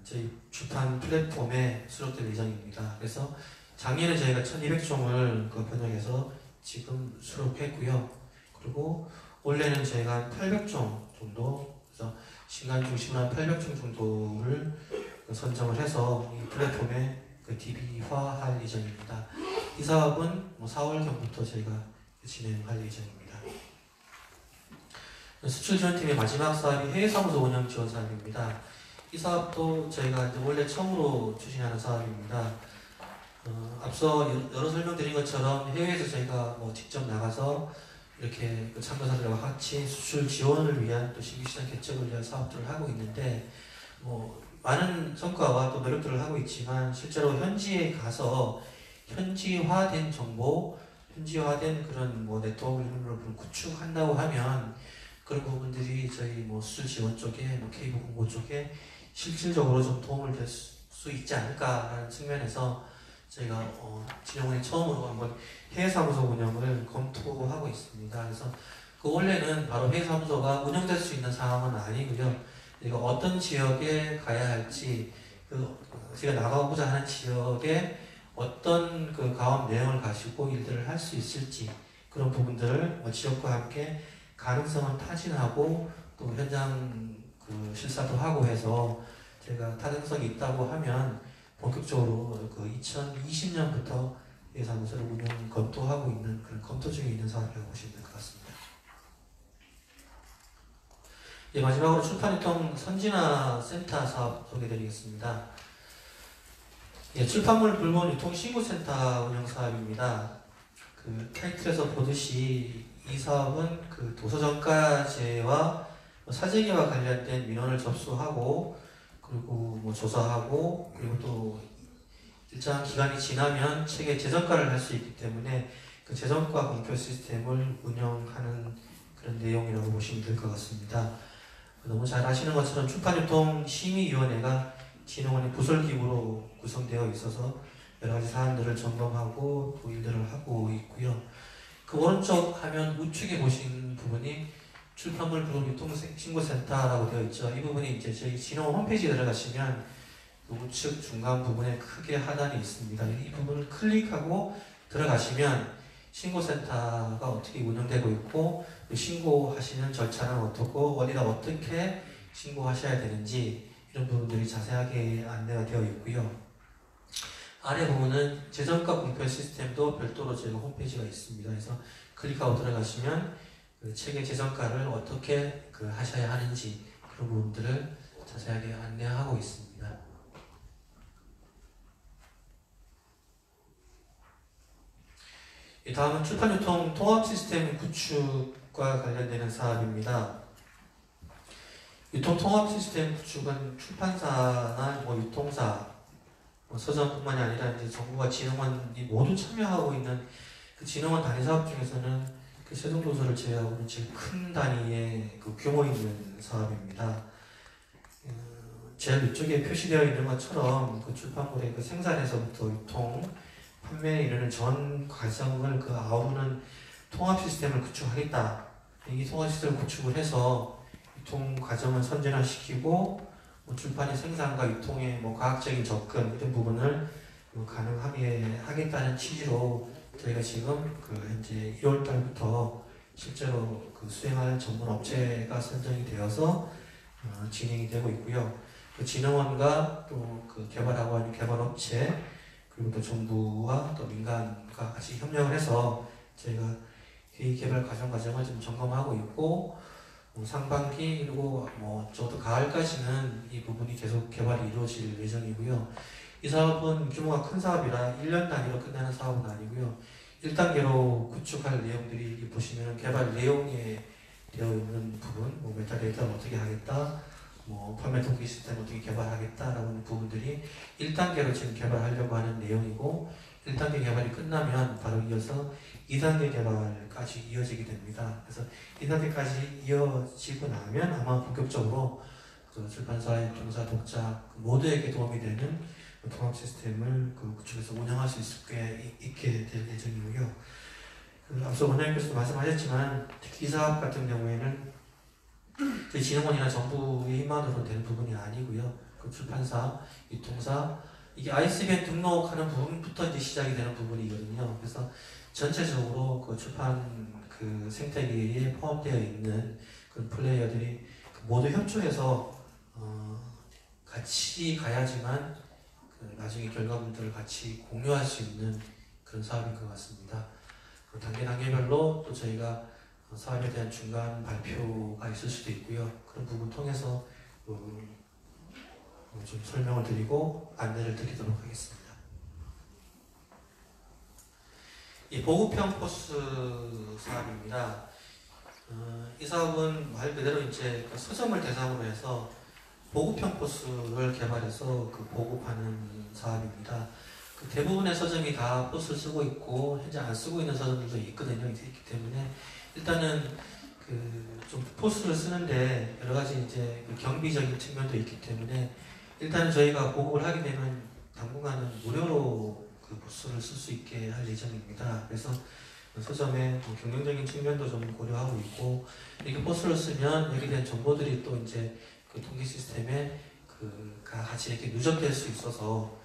저희 출판 플랫폼에 수록될 예정입니다. 그래서 작년에 저희가 1200종을 그 번역해서 지금 수록했고요. 그리고 올해는 저희가 800종 정도 그래서 신간 중심으로 한 800종 정도를 그 선정을 해서 이 플랫폼에 그 DB화할 예정입니다. 이 사업은 뭐 4월경부터 저희가 진행할 예정입니다. 수출 지원팀의 마지막 사업이 해외사무소 운영 지원 사업입니다. 이 사업도 저희가 원래 처음으로 추진하는 사업입니다. 어, 앞서 여- 여러 설명드린 것처럼 해외에서 저희가 뭐 직접 나가서 이렇게 그 참가자들과 같이 수출 지원을 위한 또 신규시장 개척을 위한 사업들을 하고 있는데 뭐 많은 성과와 또 노력들을 하고 있지만 실제로 현지에 가서 현지화된 정보, 현지화된 그런 뭐 네트워크 이런 걸 구축한다고 하면 그런 부분들이 저희 뭐 수출 지원 쪽에 뭐 케이블 공고 쪽에 실질적으로 좀 도움을 될 수 있지 않을까라는 측면에서 저희가 어, 진영원이 처음으로 한번 해외 사무소 운영을 검토하고 있습니다. 그래서 그 원래는 바로 해외 사무소가 운영될 수 있는 상황은 아니고요. 저희가 어떤 지역에 가야 할지 그 제가 나가고자 하는 지역에 어떤 그 가업 내용을 가지고 일들을 할 수 있을지 그런 부분들을 뭐 지역과 함께 가능성을 타진하고 또 현장 그 실사도 하고 해서 제가 타당성이 있다고 하면 본격적으로 그 2020년부터 이 사무소를 운영 검토하고 있는 그런 검토 중에 있는 사업이라고 보시면 될 것 같습니다. 예, 마지막으로 출판유통 선진화 센터 사업 소개드리겠습니다. 예, 출판물 불문 유통 신고센터 운영 사업입니다. 그 타이틀에서 보듯이 이 사업은 그 도서정가제와 뭐 사재기와 관련된 민원을 접수하고 그리고 뭐 조사하고 그리고 또 일정 기간이 지나면 책의 재정가를 할 수 있기 때문에 그 재정가 공표 시스템을 운영하는 그런 내용이라고 보시면 될 것 같습니다. 너무 잘 아시는 것처럼 출판유통 심의위원회가 진흥원의 부설기구로 구성되어 있어서 여러 가지 사안들을 점검하고 또 일들을 하고 있고요. 그 오른쪽 화면 우측에 보신 부분이 출판물 부분 유통 신고센터라고 되어 있죠. 이 부분이 이제 저희 진흥원 홈페이지에 들어가시면 그 우측 중간 부분에 크게 하단이 있습니다. 이 부분을 클릭하고 들어가시면 신고센터가 어떻게 운영되고 있고 그 신고하시는 절차는 어떻고 어디다 어떻게 신고하셔야 되는지 이런 부분들이 자세하게 안내가 되어 있고요. 아래 부분은 재정가 공표 시스템도 별도로 저희가 홈페이지가 있습니다. 그래서 클릭하고 들어가시면 그 책의 재정가를 어떻게 그 하셔야 하는지 그런 부분들을 자세하게 안내하고 있습니다. 이 다음은 출판유통 통합 시스템 구축과 관련되는 사업입니다. 유통 통합 시스템 구축은 출판사나 뭐 유통사, 뭐 서점뿐만이 아니라 이제 정부와 진흥원이 모두 참여하고 있는 그 진흥원 단위 사업 중에서는 그 세종도서를 제외하고는 제일 큰 단위의 그 규모 있는 사업입니다. 어, 제일 위쪽에 표시되어 있는 것처럼 그 출판물의 그 생산에서부터 유통, 판매에 이르는 전 과정을 그 아우르는 통합 시스템을 구축하겠다. 이 통합 시스템을 구축을 해서 유통 과정을 선진화시키고 뭐 출판의 생산과 유통의 뭐 과학적인 접근 이런 부분을 뭐 가능하게 하겠다는 취지로 저희가 지금 그 현재 1월 달부터 실제로 그 수행할 전문 업체가 선정이 되어서 어, 진행이 되고 있고요. 그 진흥원과 또 그 개발하고 하는 개발업체 그리고 또 정부와 또 민간과 같이 협력을 해서 저희가 회의 개발 과정 과정을 좀 점검하고 있고 뭐 상반기 그리고 뭐 적어도 가을까지는 이 부분이 계속 개발이 이루어질 예정이고요. 이 사업은 규모가 큰 사업이라 1년 단위로 끝나는 사업은 아니고요. 1단계로 구축할 내용들이 보시면 개발 내용에 되어 있는 부분, 뭐 메타데이터를 어떻게 하겠다, 뭐 판매 통계 시스템 어떻게 개발하겠다라는 부분들이 1단계로 지금 개발하려고 하는 내용이고 1단계 개발이 끝나면 바로 이어서 2단계 개발까지 이어지게 됩니다. 그래서 2단계까지 이어지고 나면 아마 본격적으로 그 출판사의 종사 독자 모두에게 도움이 되는 그 통합 시스템을 그 구축해서 운영할 수 있게, 있게 될 예정이고요. 그 앞서 원장님께서도 말씀하셨지만 특히 이 사업 같은 경우에는 저희 진흥원이나 정부의 힘만으로 되는 부분이 아니고요. 그 출판사, 유통사 이게 ISBN 등록하는 부분부터 이제 시작이 되는 부분이거든요. 그래서 전체적으로 그 출판 그 생태계에 포함되어 있는 그 플레이어들이 모두 협조해서 어 같이 가야지만 그 나중에 결과물들을 같이 공유할 수 있는 그런 사업인 것 같습니다. 그 단계 단계별로 또 저희가 사업에 대한 중간 발표가 있을 수도 있고요. 그런 부분 통해서 음, 좀 설명을 드리고 안내를 드리도록 하겠습니다. 이 보급형 포스 사업입니다. 어, 이 사업은 말 그대로 이제 그 서점을 대상으로 해서 보급형 포스를 개발해서 그 보급하는 사업입니다. 그 대부분의 서점이 다 포스를 쓰고 있고 현재 안 쓰고 있는 서점들도 있거든요. 있기 때문에 일단은 그 좀 포스를 쓰는데 여러 가지 이제 그 경비적인 측면도 있기 때문에 일단은 저희가 보급을 하게 되면 당분간은 무료로 그 포스를 쓸 수 있게 할 예정입니다. 그래서 서점의 뭐 경영적인 측면도 좀 고려하고 있고 이렇게 포스를 쓰면 여기에 대한 정보들이 또 이제 그 통계 시스템에 그 같이 이렇게 누적될 수 있어서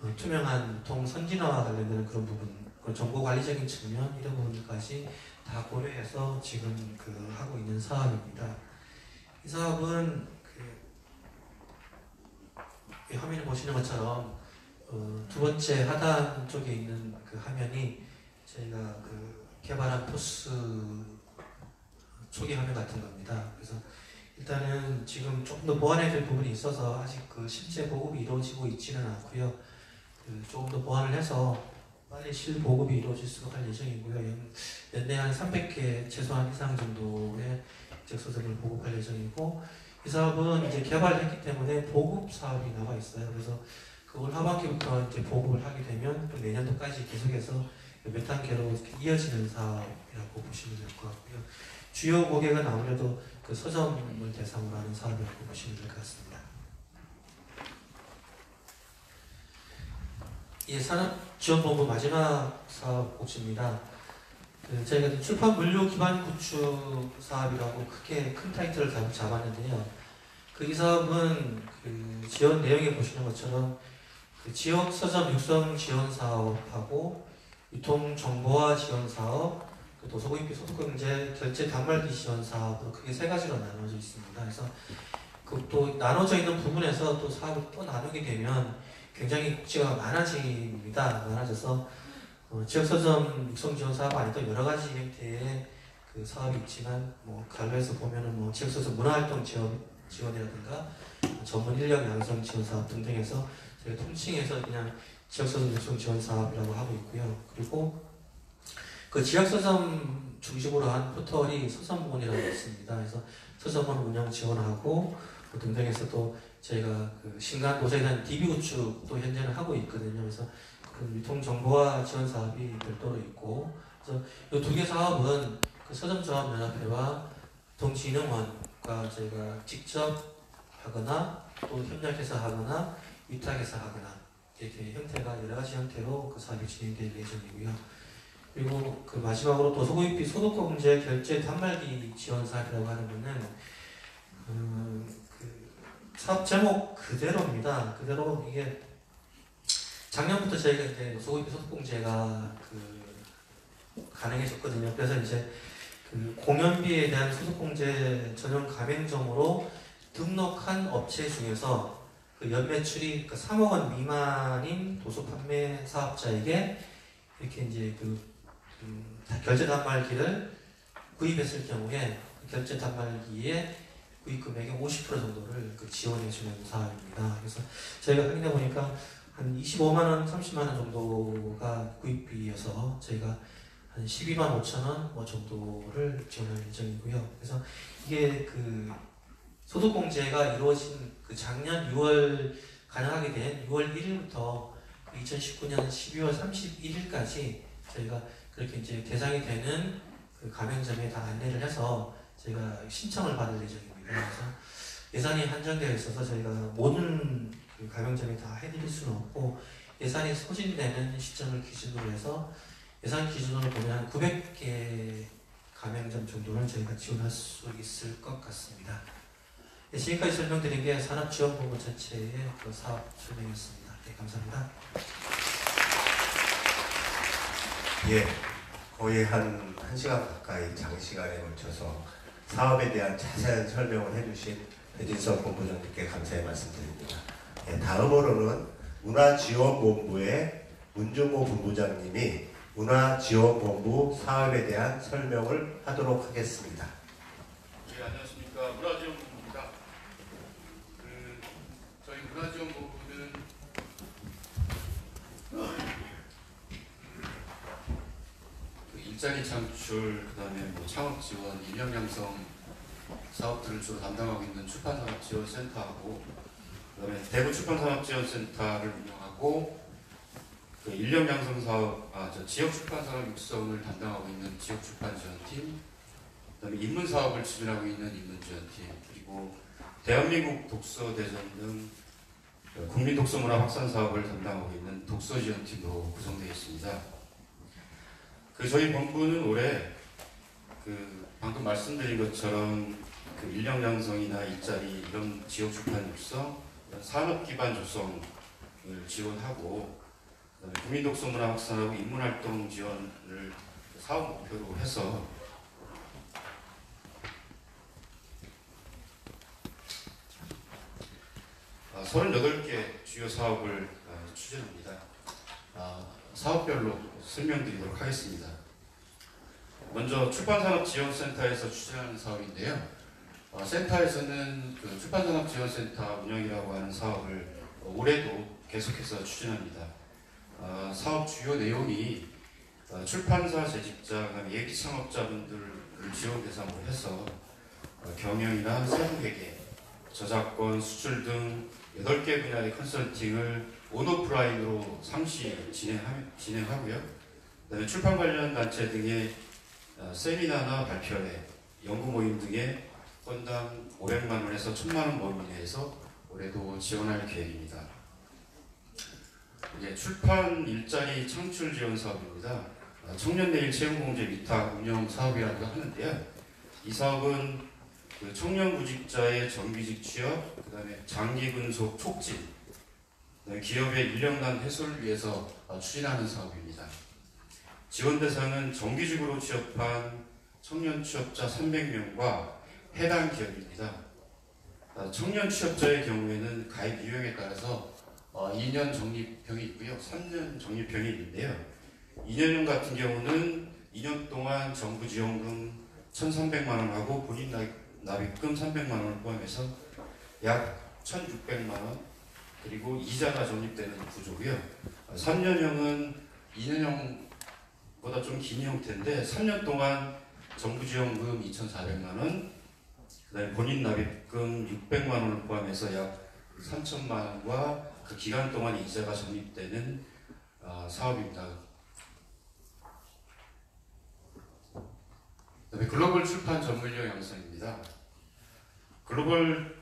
어, 투명한 통 선진화와 관련되는 그런 부분, 그 정보 관리적인 측면 이런 부분까지 다 고려해서 지금 그 하고 있는 사업입니다. 이 사업은 그이 화면에 보시는 것처럼 어, 두 번째 하단 쪽에 있는 그 화면이 저희가 그 개발한 포스 초기 화면 같은 겁니다. 그래서 일단은 지금 조금 더 보완해야 될 부분이 있어서 아직 그 실제 보급이 이루어지고 있지는 않고요. 그 조금 더 보완을 해서 빨리 실 보급이 이루어질 수 할 예정이고요. 연- 연내 한 300개 최소한 이상 정도의 적소점을 보급할 예정이고 이 사업은 이제 개발했기 때문에 보급 사업이 나와 있어요. 그래서 그걸 하반기부터 이제 보급을 하게 되면 또 내년도까지 계속해서 몇 단계로 이어지는 사업이라고 보시면 될 것 같고요. 주요 고객은 아무래도 그 서점을 대상으로 하는 사업이라고 보시면 될 것 같습니다. 예, 산업지원본부 마지막 사업 곡지입니다. 그 저희가 출판 물류 기반 구축 사업이라고 크게 큰 타이틀을 잡- 잡았는데요. 그 이 사업은 그 지원 내용에 보시는 것처럼 그 지역 서점 육성 지원 사업하고 유통 정보화 지원 사업, 그 도서구입비 소득경제 결제 단말기 지원 사업으로 크게 세 가지로 나눠져 있습니다. 그래서 그 또 나눠져 있는 부분에서 또 사업을 또 나누게 되면 굉장히 국지가 많아집니다. 많아져서 어, 지역 서점 육성 지원 사업 아니도 여러 가지 형태의 그 사업이 있지만 뭐 갈로에서 보면은 뭐 지역 서점 문화활동 지원 지원이라든가 전문 인력 양성 지원 사업 등등해서 저희가 통칭해서 그냥 지역서점 육성 지원 사업이라고 하고 있고요. 그리고 그 지역서점 중심으로 한 포털이 서점본이라고 있습니다. 그래서 서점원 운영 지원하고 그 등등해서 또 저희가 그 신간 도서에 대한 DB 구축도 현재는 하고 있거든요. 그래서 그 유통 정보화 지원 사업이 별도로 있고 그래서 이 두 개 사업은 그 서점조합연합회와 동진흥원과 저희가 직접 하거나 또 협력해서 하거나 위탁해서 하거나 이렇게 형태가 여러 가지 형태로 그 사업이 진행될 예정이고요. 그리고 그 마지막으로 도서구입비 소득공제 결제 단말기 지원 사업이라고 하는 거는 음, 그 사업 제목 그대로입니다. 그대로 이게 작년부터 저희가 이제 도서구입비 소득공제가 그 가능해졌거든요. 그래서 이제 그 공연비에 대한 소득공제 전용 가맹점으로 등록한 업체 중에서 그 연매출이 그 3억 원 미만인 도서 판매 사업자에게 이렇게 이제 그 음, 결제 단말기를 구입했을 경우에 그 결제 단말기에 구입 금액의 50% 정도를 그 지원해 주는 사업입니다. 그래서 저희가 확인해 보니까 한 25만 원, 30만 원 정도가 구입비여서 저희가 한 12만 5천 원 뭐 정도를 지원할 예정이고요. 그래서 이게 그 소득 공제가 이루어진 그 작년 6월 가능하게 된 6월 1일부터 2019년 12월 31일까지 저희가 그렇게 이제 대상이 되는 그 가맹점에 다 안내를 해서 저희가 신청을 받을 예정입니다. 그래서 예산이 한정되어 있어서 저희가 모든 그 가맹점에 다 해드릴 수는 없고 예산이 소진되는 시점을 기준으로 해서 예산 기준으로 보면 한 900개 가맹점 정도는 저희가 지원할 수 있을 것 같습니다. 네, 지금까지 설명드린 게 산업지원본부 전체의 그 사업 설명이었습니다. 네, 감사합니다. 예, 거의 한 1시간 가까이 장시간에 걸쳐서 사업에 대한 자세한 설명을 해주신 배진석 본부장님께 감사의 말씀드립니다. 예, 다음으로는 문화지원본부의 문중호 본부장님이 문화지원본부 사업에 대한 설명을 하도록 하겠습니다. 네, 안녕하십니까. 문화지원본부입니다. 그, 저희 문화지원본부는 그 일자리 창출, 그 다음에 뭐 창업 지원, 인력 양성 사업들을 주로 담당하고 있는 출판산업지원센터하고 그 다음에 대구 출판산업지원센터를 운영하고 그 인력 양성 사업, 아, 저 지역 출판산업 육성을 담당하고 있는 지역 출판지원팀 그다음에 인문 사업을 추진하고 있는 인문지원팀 그리고 대한민국 독서 대전 등 국민 독서문화 확산 사업을 담당하고 있는 독서지원팀도 구성되어 있습니다. 그 저희 본부는 올해 그 방금 말씀드린 것처럼 그 인력 양성이나 일자리 이런 지역 출판 육성 산업 기반 조성을 지원하고 국민 독서 문화 확산하고 인문 활동 지원을 사업 목표로 해서 아, 38개 주요 사업을 아, 추진합니다. 아, 사업별로 설명드리도록 하겠습니다. 먼저 출판산업지원센터에서 추진하는 사업인데요. 어, 센터에서는 그 출판산업지원센터 운영이라고 하는 사업을 어, 올해도 계속해서 추진합니다. 어, 사업 주요 내용이 어, 출판사 재직자, 예비 창업자분들을 지원 대상으로 해서 어, 경영이나 세부회계, 저작권, 수출 등 8개 분야의 컨설팅을 온오프라인으로 상시 진행하, 진행하 고요. 그다음에 출판 관련 단체 등의 어, 세미나나 발표회, 연구 모임 등의 건당 500만 원에서 1000만 원 범위 내에서 올해도 지원할 계획입니다. 이제 출판 일자리 창출 지원 사업입니다. 어, 청년 내일 채용 공제 위탁 운영 사업이라고 하는데요. 이 사업은 그 청년 구직자의 정규직 취업, 그다음에 장기 근속 촉진, 기업의 인력난 해소를 위해서 어, 추진하는 사업입니다. 지원 대상은 정규직으로 취업한 청년 취업자 300명과 해당 기업입니다. 어, 청년 취업자의 경우에는 가입 유형에 따라서 어, 2년 적립형이 있고요, 3년 적립형이 있는데요. 2년형 같은 경우는 2년 동안 정부 지원금 1,300만 원하고 본인 납- 납입금 300만 원을 포함해서 약 1,600만 원 그리고 이자가 적립되는 구조고요. 3년형은 2년형보다 좀 긴 형태인데 3년 동안 정부 지원금 2,400만 원, 그다음에 본인 납입금 600만 원을 포함해서 약 3천만 원과 그 기간 동안 이자가 적립되는 아, 사업입니다. 그다음에 글로벌 출판 전문력 양성입니다. 글로벌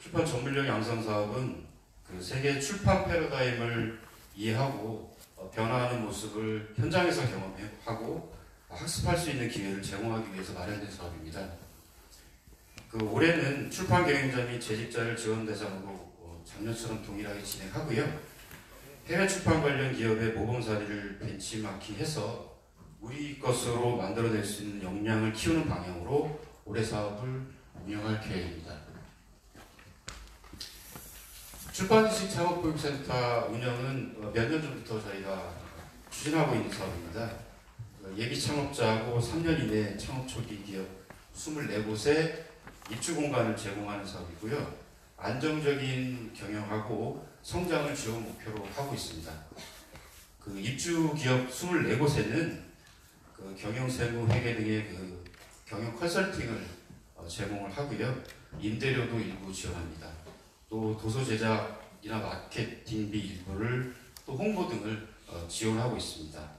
출판 전문력 양성 사업은 그 세계 출판 패러다임을 이해하고 어, 변화하는 모습을 현장에서 경험하고 학습할 수 있는 기회를 제공하기 위해서 마련된 사업입니다. 그 올해는 출판 경영자 및 재직자를 지원 대상으로 어, 작년처럼 동일하게 진행하고요. 해외 출판 관련 기업의 모범 사례를 벤치마킹해서 우리 것으로 만들어낼 수 있는 역량을 키우는 방향으로 올해 사업을 운영할 계획입니다. 출판식 창업교육센터 운영은 어, 몇년 전부터 저희가 추진하고 있는 사업입니다. 어, 예비 창업자하고 3년 이내 창업 초기 기업 24곳에 입주 공간을 제공하는 사업이고요. 안정적인 경영하고 성장을 지원 목표로 하고 있습니다. 그 입주 기업 24곳에는 그 경영 세무 회계 등의 그 경영 컨설팅을 어, 제공을 하고요. 임대료도 일부 지원합니다. 또 도서 제작이나 마케팅비 일부를 또 홍보 등을 어, 지원하고 있습니다.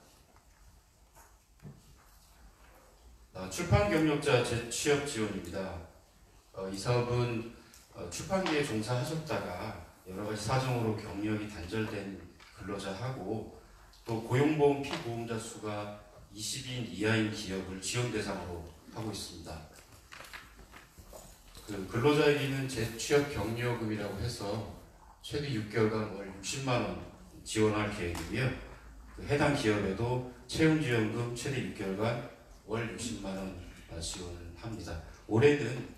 어, 출판 경력자 재취업 지원입니다. 어, 이 사업은 어, 출판계에 종사하셨다가 여러 가지 사정으로 경력이 단절된 근로자하고 또 고용보험 피보험자 수가 20인 이하인 기업을 지원 대상으로 하고 있습니다. 그 근로자에게는 재취업 격려금이라고 해서 최대 6개월간 월 60만 원 지원할 계획이고요. 그 해당 기업에도 채용지원금 최대 6개월간 월 60만 원 지원합니다. 올해는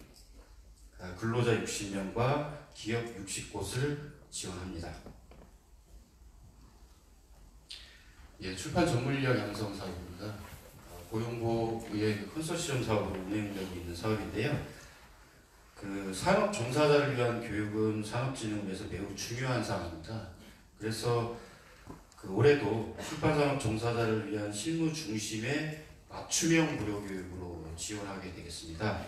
아, 근로자 60명과 기업 60곳을 지원합니다. 예, 출판 전문인력 양성 사업입니다. 어, 고용보의 컨소시엄 사업으로 운영되고 있는 사업인데요. 그 산업 종사자를 위한 교육은 산업진흥에서 매우 중요한 사항입니다. 그래서 그 올해도 출판산업 종사자를 위한 실무 중심의 맞춤형 무료 교육으로 지원하게 되겠습니다.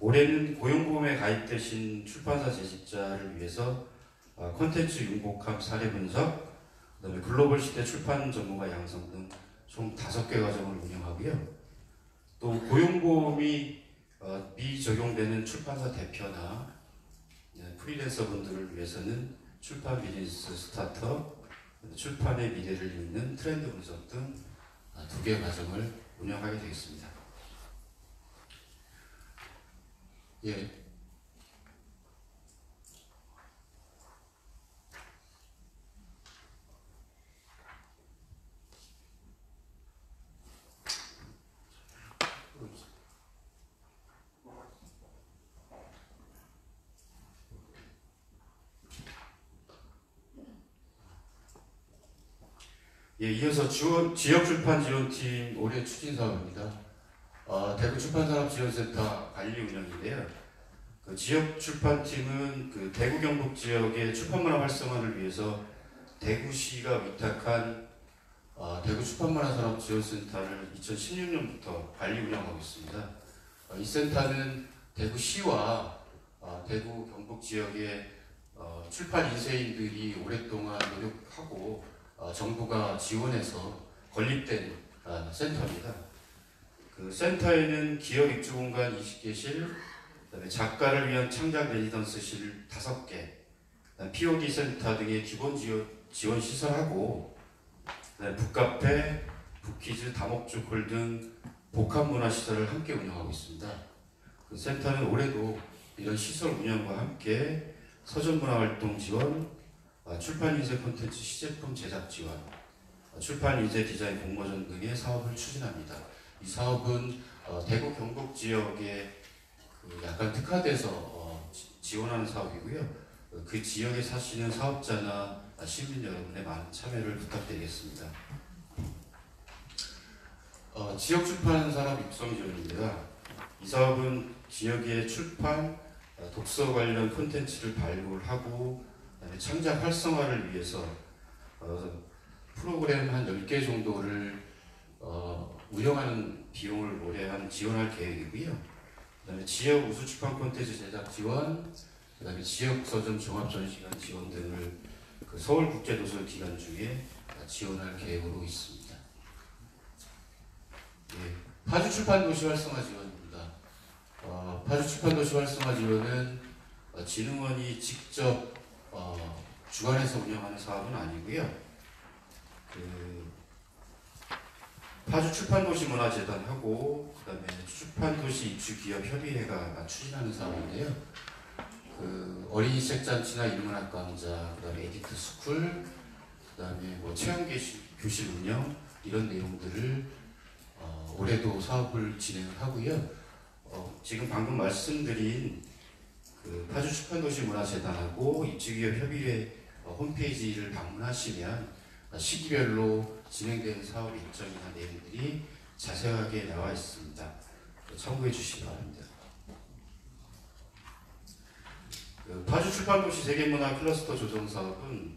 올해는 고용보험에 가입되신 출판사 재직자를 위해서 어, 콘텐츠 융복합 사례 분석, 그다음에 글로벌 시대 출판 전문가 양성 등 총 다섯 개 과정을 운영하고요. 또 고용보험이 어, 미적용되는 출판사 대표나 네, 프리랜서 분들을 위해서는 출판 비즈니스 스타트업, 출판의 미래를 잇는 트렌드 분석 등 두개 과정을 운영하게 되겠습니다. 예. 예, 이어서 지원, 지역 출판 지원팀 올해 추진 사업입니다. 어, 대구 출판산업지원센터 관리 운영인데요. 그 지역 출판팀은 그 대구 경북 지역의 출판문화 활성화를 위해서 대구시가 위탁한 어, 대구 출판문화산업지원센터를 2016년부터 관리 운영하고 있습니다. 어, 이 센터는 대구시와 어, 대구 경북 지역의 어, 출판 인쇄인들이 오랫동안 노력하고 어, 정부가 지원해서 건립된 아, 센터입니다. 그 센터에는 기업 입주 공간 20개실, 그다음에 작가를 위한 창작 레지던스실 5개, POD 센터 등의 기본 지원, 지원 시설하고 북카페, 북키즈, 다목주콜 등 복합 문화 시설을 함께 운영하고 있습니다. 그 센터는 올해도 이런 시설 운영과 함께 서점 문화 활동 지원, 아, 출판 인쇄 콘텐츠 시제품 제작 지원, 아, 출판 인쇄 디자인 공모전 등의 사업을 추진합니다. 이 사업은 어, 대구 경북 지역에 그 약간 특화돼서 어, 지- 지원하는 사업이고요. 어, 그 지역에 사시는 사업자나 아, 시민 여러분의 많은 참여를 부탁드리겠습니다. 어, 지역 출판 산업 육성 지원입니다. 이 사업은 지역의 출판, 어, 독서 관련 콘텐츠를 발굴하고 그다음에 창작 활성화를 위해서 어, 프로그램 한 10개 정도를 어, 운영하는 비용을 올해 한 지원할 계획이고요. 그 다음에 지역 우수 출판 콘텐츠 제작 지원, 그 다음에 지역 서점 종합 전시관 지원 등을 그 서울 국제 도서 기간 중에 지원할 계획으로 있습니다. 예, 파주 출판 도시 활성화 지원입니다. 어, 파주 출판 도시 활성화 지원은 어, 진흥원이 직접 어, 주관해서 운영하는 사업은 아니고요. 그 파주 출판도시 문화재단하고 그다음에 출판도시 입주기업 협의회가 추진하는 사업인데요. 그 어린이 책잔치나 인문학 강좌, 그다음에 에디터 스쿨, 그다음에 뭐 체험 교실, 운영 이런 내용들을 어, 올해도 사업을 진행을 하고요. 어, 지금 방금 말씀드린 그 파주 출판도시 문화재단하고 입주기업 협의회 어, 홈페이지를 방문하시면 어, 시기별로 진행되는 사업 일정이나 내용들이 자세하게 나와 있습니다. 그 참고해 주시기 바랍니다. 그 파주 출판도시 세계문화 클러스터 조정 사업은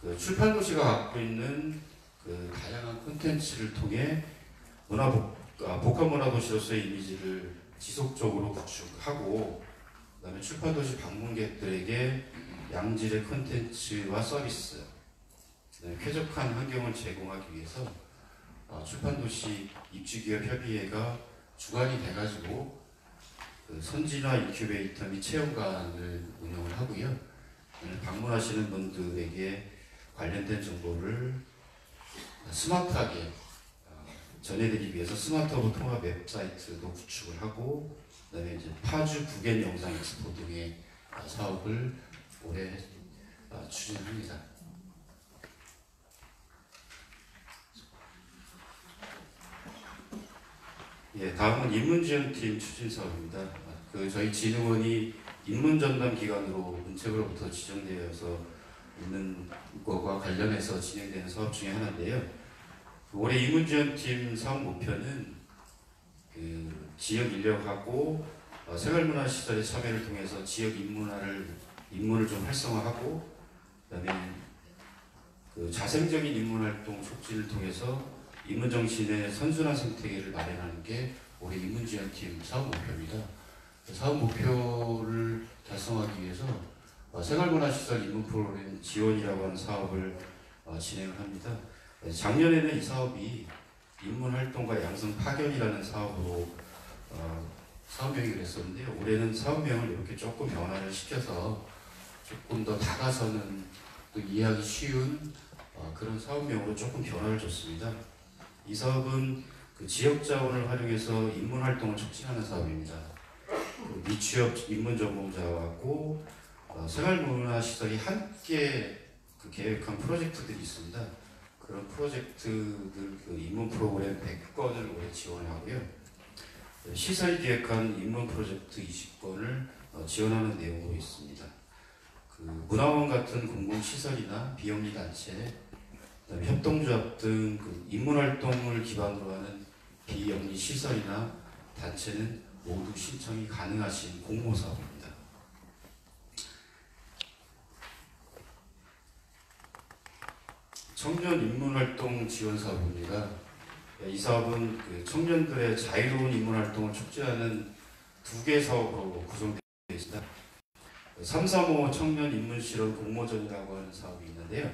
그 출판도시가 갖고 있는 그 다양한 콘텐츠를 통해 문화 복, 아, 복합 문화 도시로서의 이미지를 지속적으로 구축하고 그다음에 출판도시 방문객들에게 양질의 콘텐츠와 서비스, 쾌적한 환경을 제공하기 위해서 어, 출판도시 입주기업 협의회가 주관이 돼가지고 그 선진화 인큐베이터 및 체험관을 운영을 하고요. 방문하시는 분들에게 관련된 정보를 스마트하게 어, 전해드리기 위해서 스마트허브 통합 웹사이트도 구축을 하고 그다음에 이제 파주 book and 영상 엑스포 등의 어, 사업을 올해 어, 추진합니다. 예, 다음은 인문지원팀 추진 사업입니다. 그 저희 진흥원이 인문전담 기관으로 문책으로부터 지정되어서 있는 것과 관련해서 진행되는 사업 중에 하나인데요. 올해 인문지원팀 사업 목표는 그 지역 인력하고 어, 생활문화시설의 참여를 통해서 지역 인문화를 인문을 좀 활성화하고 그다음에 그 자생적인 인문활동 촉진을 통해서 인문정신의 선순환 생태계를 마련하는 게 올해 인문지원팀 사업 목표입니다. 그 사업 목표를 달성하기 위해서 어, 생활문화시설 인문 프로그램 지원이라고 하는 사업을 어, 진행을 합니다. 네, 작년에는 이 사업이 인문활동과 양성 파견이라는 사업으로 어, 사업명을 했었는데요. 올해는 사업명을 이렇게 조금 변화를 시켜서 조금 더 다가서는 또 이해하기 쉬운 어, 그런 사업명으로 조금 변화를 줬습니다. 이 사업은 그 지역 자원을 활용해서 인문 활동을 촉진하는 사업입니다. 그 미취업 인문 전공자하고 어, 생활문화 시설이 함께 그 계획한 프로젝트들이 있습니다. 그런 프로젝트들 그 입문 프로그램 100건을 올해 지원하고요. 시설이 기획한 입문 프로젝트 20건을 어, 지원하는 내용으로 있습니다. 그 문화원 같은 공공시설이나 비영리 단체, 협동조합 등그 인문활동을 기반으로 하는 비영리 시설이나 단체는 모두 신청이 가능하신 공모사업입니다. 청년 인문활동 지원 사업입니다. 이 사업은 그 청년들의 자유로운 인문활동을 촉진하는 두 개 사업으로 구성되어 있습니다. 335 청년 인문실험 공모전이라고 하는 사업이 있는데요.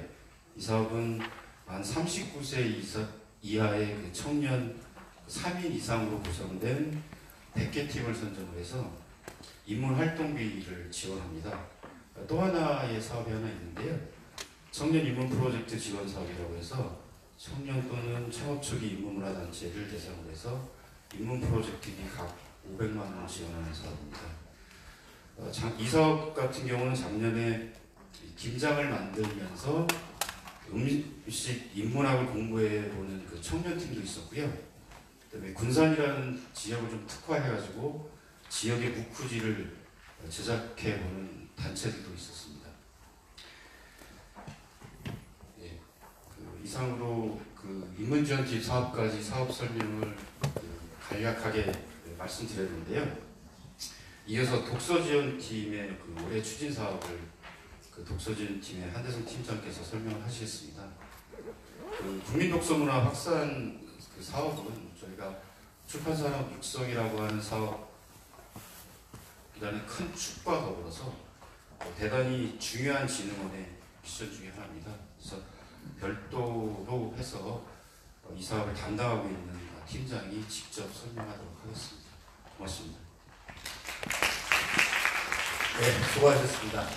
이 사업은 만 39세 이사, 이하의 그 청년 3인 이상으로 구성된 100개 팀을 선정을 해서 인문 활동비를 지원합니다. 또 하나의 사업이 하나 있는데요. 청년 인문 프로젝트 지원 사업이라고 해서 청년 또는 창업 초기 인문문화 단체를 대상으로 해서 인문 프로젝트비 각 500만 원 지원하는 사업입니다. 어, 장- 이 사업 같은 경우는 작년에 이 김장을 만들면서 음식 인문학을 공부해 보는 그 청년팀도 있었고요. 그다음에 군산이라는 지역을 좀 특화해가지고 지역의 무쿠지를 제작해 보는 단체들도 있었습니다. 예, 그 이상으로 그 인문지원팀 사업까지 사업 설명을 그 간략하게 네, 말씀드렸는데요. 이어서 독서지원팀의 그 올해 추진 사업을 그 독서지원팀의 한대성 팀장께서 설명을 하시겠습니다. 그 국민독서문화 확산 그 사업은 저희가 출판산업 육성이라고 하는 사업 이라는 큰 축과 더불어서 어, 대단히 중요한 진흥원의 미션 중에 하나입니다. 그래서 별도로 해서 어, 이 사업을 담당하고 있는 팀장이 직접 설명하도록 하겠습니다. 고맙습니다. 네, 수고하셨습니다.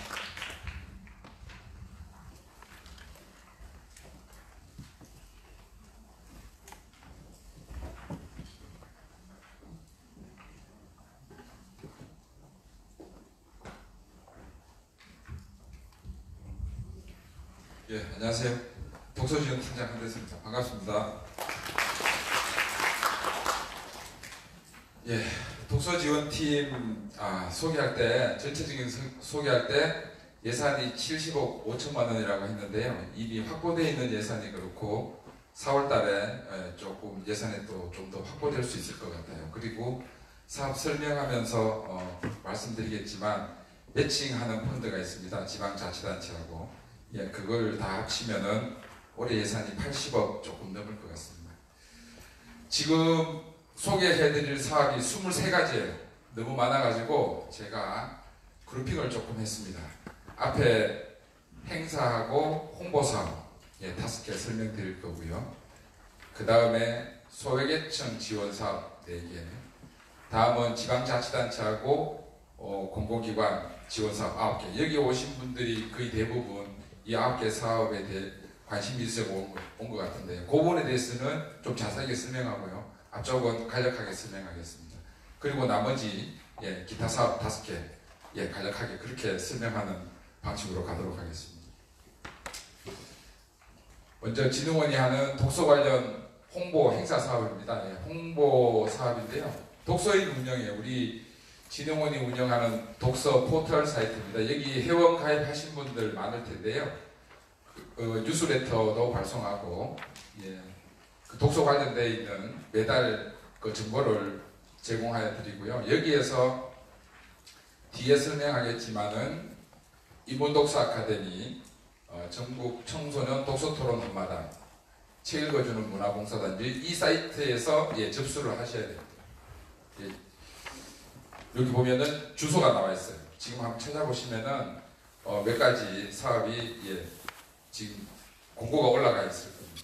예, 안녕하세요. 독서지원 팀장 한대수입니다. 반갑습니다. 예, 독서지원팀 아, 소개할 때 전체적인 소, 소개할 때 예산이 70억 5천만 원이라고 했는데요. 이미 확보되어 있는 예산이 그렇고 4월달에 예, 조금 예산이 또 좀 더 확보될 수 있을 것 같아요. 그리고 사업 설명하면서 어, 말씀드리겠지만 매칭하는 펀드가 있습니다. 지방자치단체하고 예, 그걸 다 합치면은 올해 예산이 80억 조금 넘을 것 같습니다. 지금 소개해드릴 사업이 23가지예요. 너무 많아가지고 제가 그룹핑을 조금 했습니다. 앞에 행사하고 홍보 사업 예, 다섯 개 설명드릴 거고요. 그 다음에 소외계층 지원 사업 4개. 다음은 지방자치단체하고 어, 공공기관 지원 사업 9개. 여기 오신 분들이 거의 대부분 이 9개 사업에 대해 관심이 있어 온것 같은데 그 부분에 대해서는 좀 자세하게 설명하고요. 앞쪽은 간략하게 설명하겠습니다. 그리고 나머지 예, 기타 사업 다섯 개 예, 간략하게 그렇게 설명하는 방식으로 가도록 하겠습니다. 먼저 진흥원이 하는 독서 관련 홍보 행사 사업입니다. 예, 홍보 사업인데요. 독서인 운영에 우리 진흥원이 운영하는 독서 포털 사이트입니다. 여기 회원 가입하신 분들 많을 텐데요. 그, 어, 뉴스레터도 발송하고 예, 그 독서 관련되어 있는 매달 그 정보를 제공하여 드리고요. 여기에서 뒤에 설명하겠지만은 인문독서 아카데미, 어, 전국 청소년 독서토론 한마당, 책 읽어주는 문화봉사단 이, 이 사이트에서 예, 접수를 하셔야 됩니다. 예, 여기 보면은 주소가 나와 있어요. 지금 한번 찾아보시면은 어, 몇 가지 사업이 예, 지금 공고가 올라가 있을 겁니다.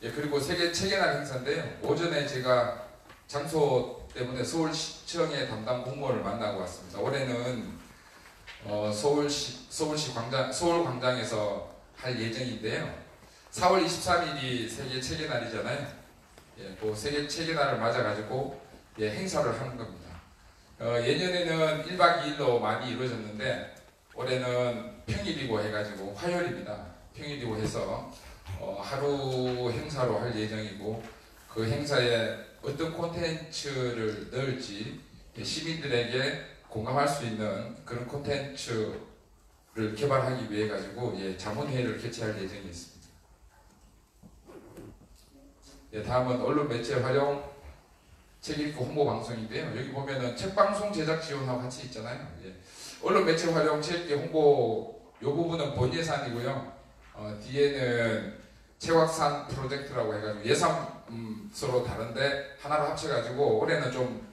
예, 그리고 세계 체계날 행사인데요. 오전에 제가 장소 때문에 서울시청의 담당 공무원을 만나고 왔습니다. 올해는 어, 서울시 서울시 광장 서울 광장에서 할 예정인데요. 4월 23일이 세계 체계날이잖아요. 예, 그 세계 체계날을 맞아가지고 예, 행사를 하는 겁니다. 어, 예년에는 1박 2일로 많이 이루어졌는데 올해는 평일이고 해가지고 화요일입니다. 평일이고 해서 어, 하루 행사로 할 예정이고 그 행사에 어떤 콘텐츠를 넣을지 시민들에게 공감할 수 있는 그런 콘텐츠 를 개발하기 위해 가지고 예, 자문회의를 개최할 예정이 있습니다. 예, 다음은 언론 매체 활용 책 읽고 홍보 방송인데요. 여기 보면은 책 방송 제작 지원하고 같이 있잖아요. 예. 언론 매체 활용 책 읽기 홍보 요 부분은 본 예산이고요. 어, 뒤에는 체확산 프로젝트라고 해가지고 예산 음, 서로 다른데 하나로 합쳐가지고 올해는 좀,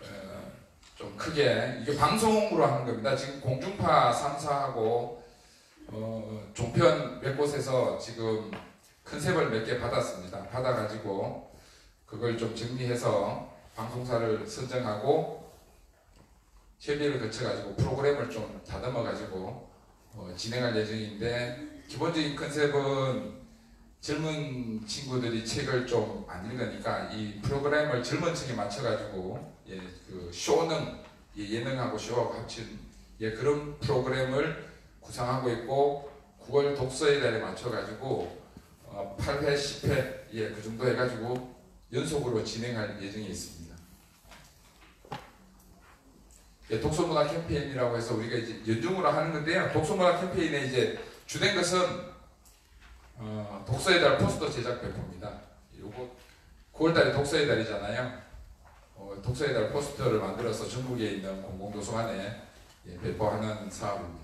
어, 좀 크게 이게 방송으로 하는 겁니다. 지금 공중파 3사하고 어, 종편 몇 곳에서 지금 컨셉을 몇 개 받았습니다. 받아가지고 그걸 좀 정리해서 방송사를 선정하고 협의를 거쳐가지고 프로그램을 좀 다듬어가지고 어, 진행할 예정인데 기본적인 컨셉은 젊은 친구들이 책을 좀 안 읽으니까 이 프로그램을 젊은 층에 맞춰가지고 예, 그 쇼능 예, 예능하고 쇼하고 합친 예, 그런 프로그램을 구상하고 있고 9월 독서의 달에 맞춰가지고 어, 8회, 10회 예, 그 정도 해가지고 연속으로 진행할 예정이 있습니다. 예, 독서문화 캠페인이라고 해서 우리가 이제 연중으로 하는 건데요. 독서문화 캠페인의 이제 주된 것은 어, 독서의 달 포스터 제작 배포입니다. 요거 9월달에 독서의 달이잖아요. 어, 독서의 달 포스터를 만들어서 전국에 있는 공공도서관에 예, 배포하는 사업입니다.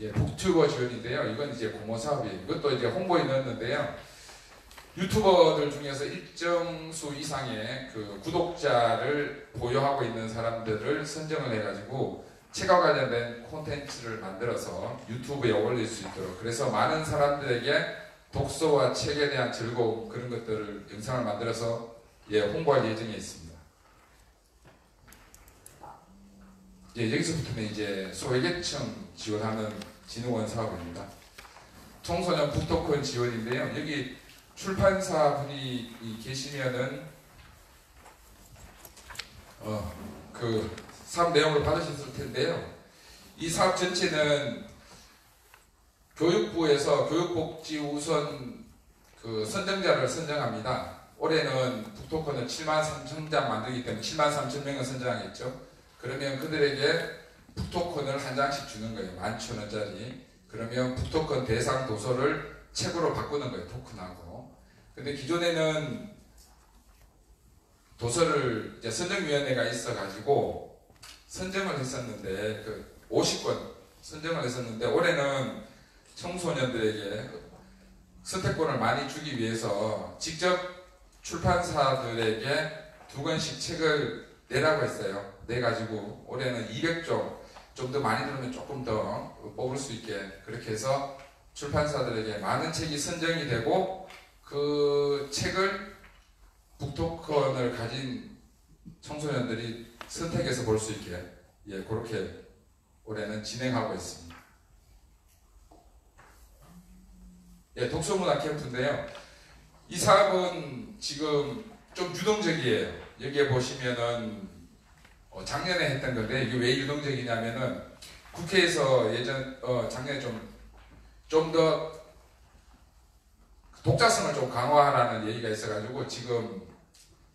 예, 북튜버 지원인데요. 이건 이제 공모 사업이에요. 이것도 이제 홍보에 넣었는데요. 유튜버들 중에서 일정 수 이상의 그 구독자를 보유하고 있는 사람들을 선정을 해가지고 책과 관련된 콘텐츠를 만들어서 유튜브에 올릴 수 있도록 그래서 많은 사람들에게 독서와 책에 대한 즐거움 그런 것들을 영상을 만들어서 예, 홍보할 예정에 있습니다. 예, 여기서부터는 이제 소외계층 지원하는 진흥원 사업입니다. 청소년 북토큰 지원인데요. 여기 출판사 분이 계시면은 어 그 사업 내용을 받으셨을 텐데요. 이 사업 전체는 교육부에서 교육복지 우선 그 선정자를 선정합니다. 올해는 북토큰을 7만 3천 장 만들기 때문에 7만 3천 명을 선정하겠죠. 그러면 그들에게 북토큰을 한 장씩 주는 거예요. 만천 원짜리. 그러면 북토큰 대상 도서를 책으로 바꾸는 거예요. 토큰하고. 근데 기존에는 도서를 이제 선정위원회가 있어가지고 선정을 했었는데 그 50권 선정을 했었는데 올해는 청소년들에게 선택권을 많이 주기 위해서 직접 출판사들에게 두 권씩 책을 내라고 했어요. 내 가지고 올해는 200종 좀 더 많이 들으면 조금 더 뽑을 수 있게 그렇게 해서 출판사들에게 많은 책이 선정이 되고 그 책을 북토큰을 가진 청소년들이 선택해서 볼 수 있게 예 그렇게 올해는 진행하고 있습니다. 예 독서문화 캠프인데요. 이 사업은 지금 좀 유동적이에요. 여기에 보시면은 어, 작년에 했던 건데 이게 왜 유동적이냐면은 국회에서 예전 어, 작년에 좀 좀 더 독자성을 좀 강화하라는 얘기가 있어가지고 지금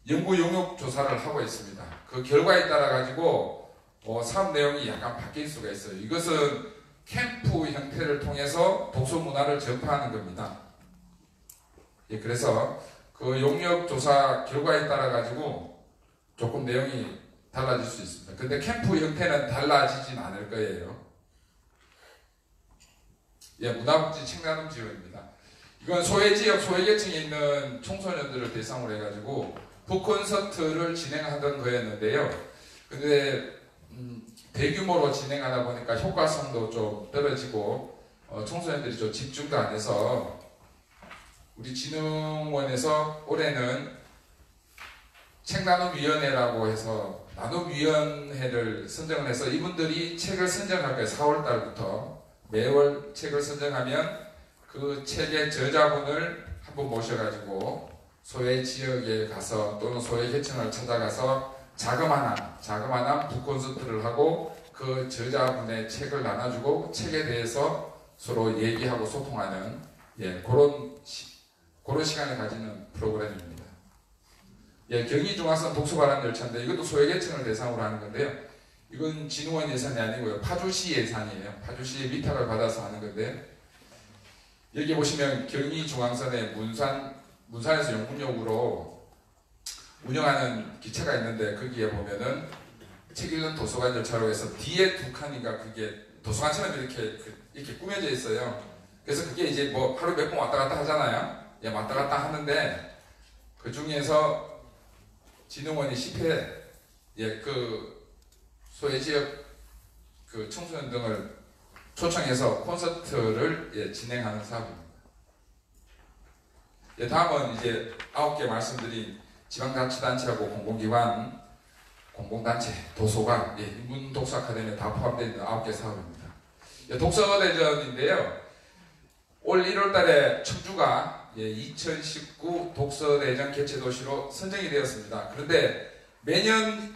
연구 용역 조사를 하고 있습니다. 그 결과에 따라 가지고 어, 사업 내용이 약간 바뀔 수가 있어요. 이것은 캠프 형태를 통해서 독서 문화를 전파하는 겁니다. 예, 그래서 그 용역 조사 결과에 따라 가지고 조금 내용이 달라질 수 있습니다. 근데 캠프 형태는 달라지진 않을 거예요. 예, 문화복지 책나눔 지원입니다. 이건 소외 지역, 소외계층에 있는 청소년들을 대상으로 해가지고 북콘서트를 진행하던 거였는데요. 근데 음, 대규모로 진행하다 보니까 효과성도 좀 떨어지고 어, 청소년들이 좀 집중도 안 해서 우리 진흥원에서 올해는 책나눔위원회라고 해서 나눔위원회를 선정을 해서 이분들이 책을 선정할 거예요. 4월 달부터 매월 책을 선정하면 그 책의 저자분을 한번 모셔가지고 소외 지역에 가서 또는 소외 계층을 찾아가서 자그마한 자그마한 북콘서트를 하고 그 저자분의 책을 나눠주고 책에 대해서 서로 얘기하고 소통하는 예 그런 시, 그런 시간을 가지는 프로그램입니다. 예 경기 중앙선 독서바람 열차인데 이것도 소외계층을 대상으로 하는 건데요. 이건 진흥원 예산이 아니고요. 파주시 예산이에요. 파주시의 위탁을 받아서 하는 건데 여기 보시면 경의 중앙선에 문산 문산에서 영문역으로 운영하는 기차가 있는데 거기에 보면은 책 읽는 도서관 열차로 해서 뒤에 두 칸인가 그게 도서관처럼 이렇게 그- 이렇게 꾸며져 있어요. 그래서 그게 이제 뭐 하루 몇 번 왔다 갔다 하잖아요. 예, 왔다 갔다 하는데 그 중에서 진흥원이 10회 예, 그 소외 지역 그 청소년 등을 초청해서 콘서트를 예, 진행하는 사업입니다. 예, 다음은 이제 아홉 개 말씀드린 지방자치단체하고 공공기관, 공공단체, 도서관, 예, 인문 독서 아카데미에 다 포함되어 있는 아홉 개 사업입니다. 예, 독서대전인데요. 올 1월 달에 청주가 예, 2019 독서대전 개최도시로 선정이 되었습니다. 그런데 매년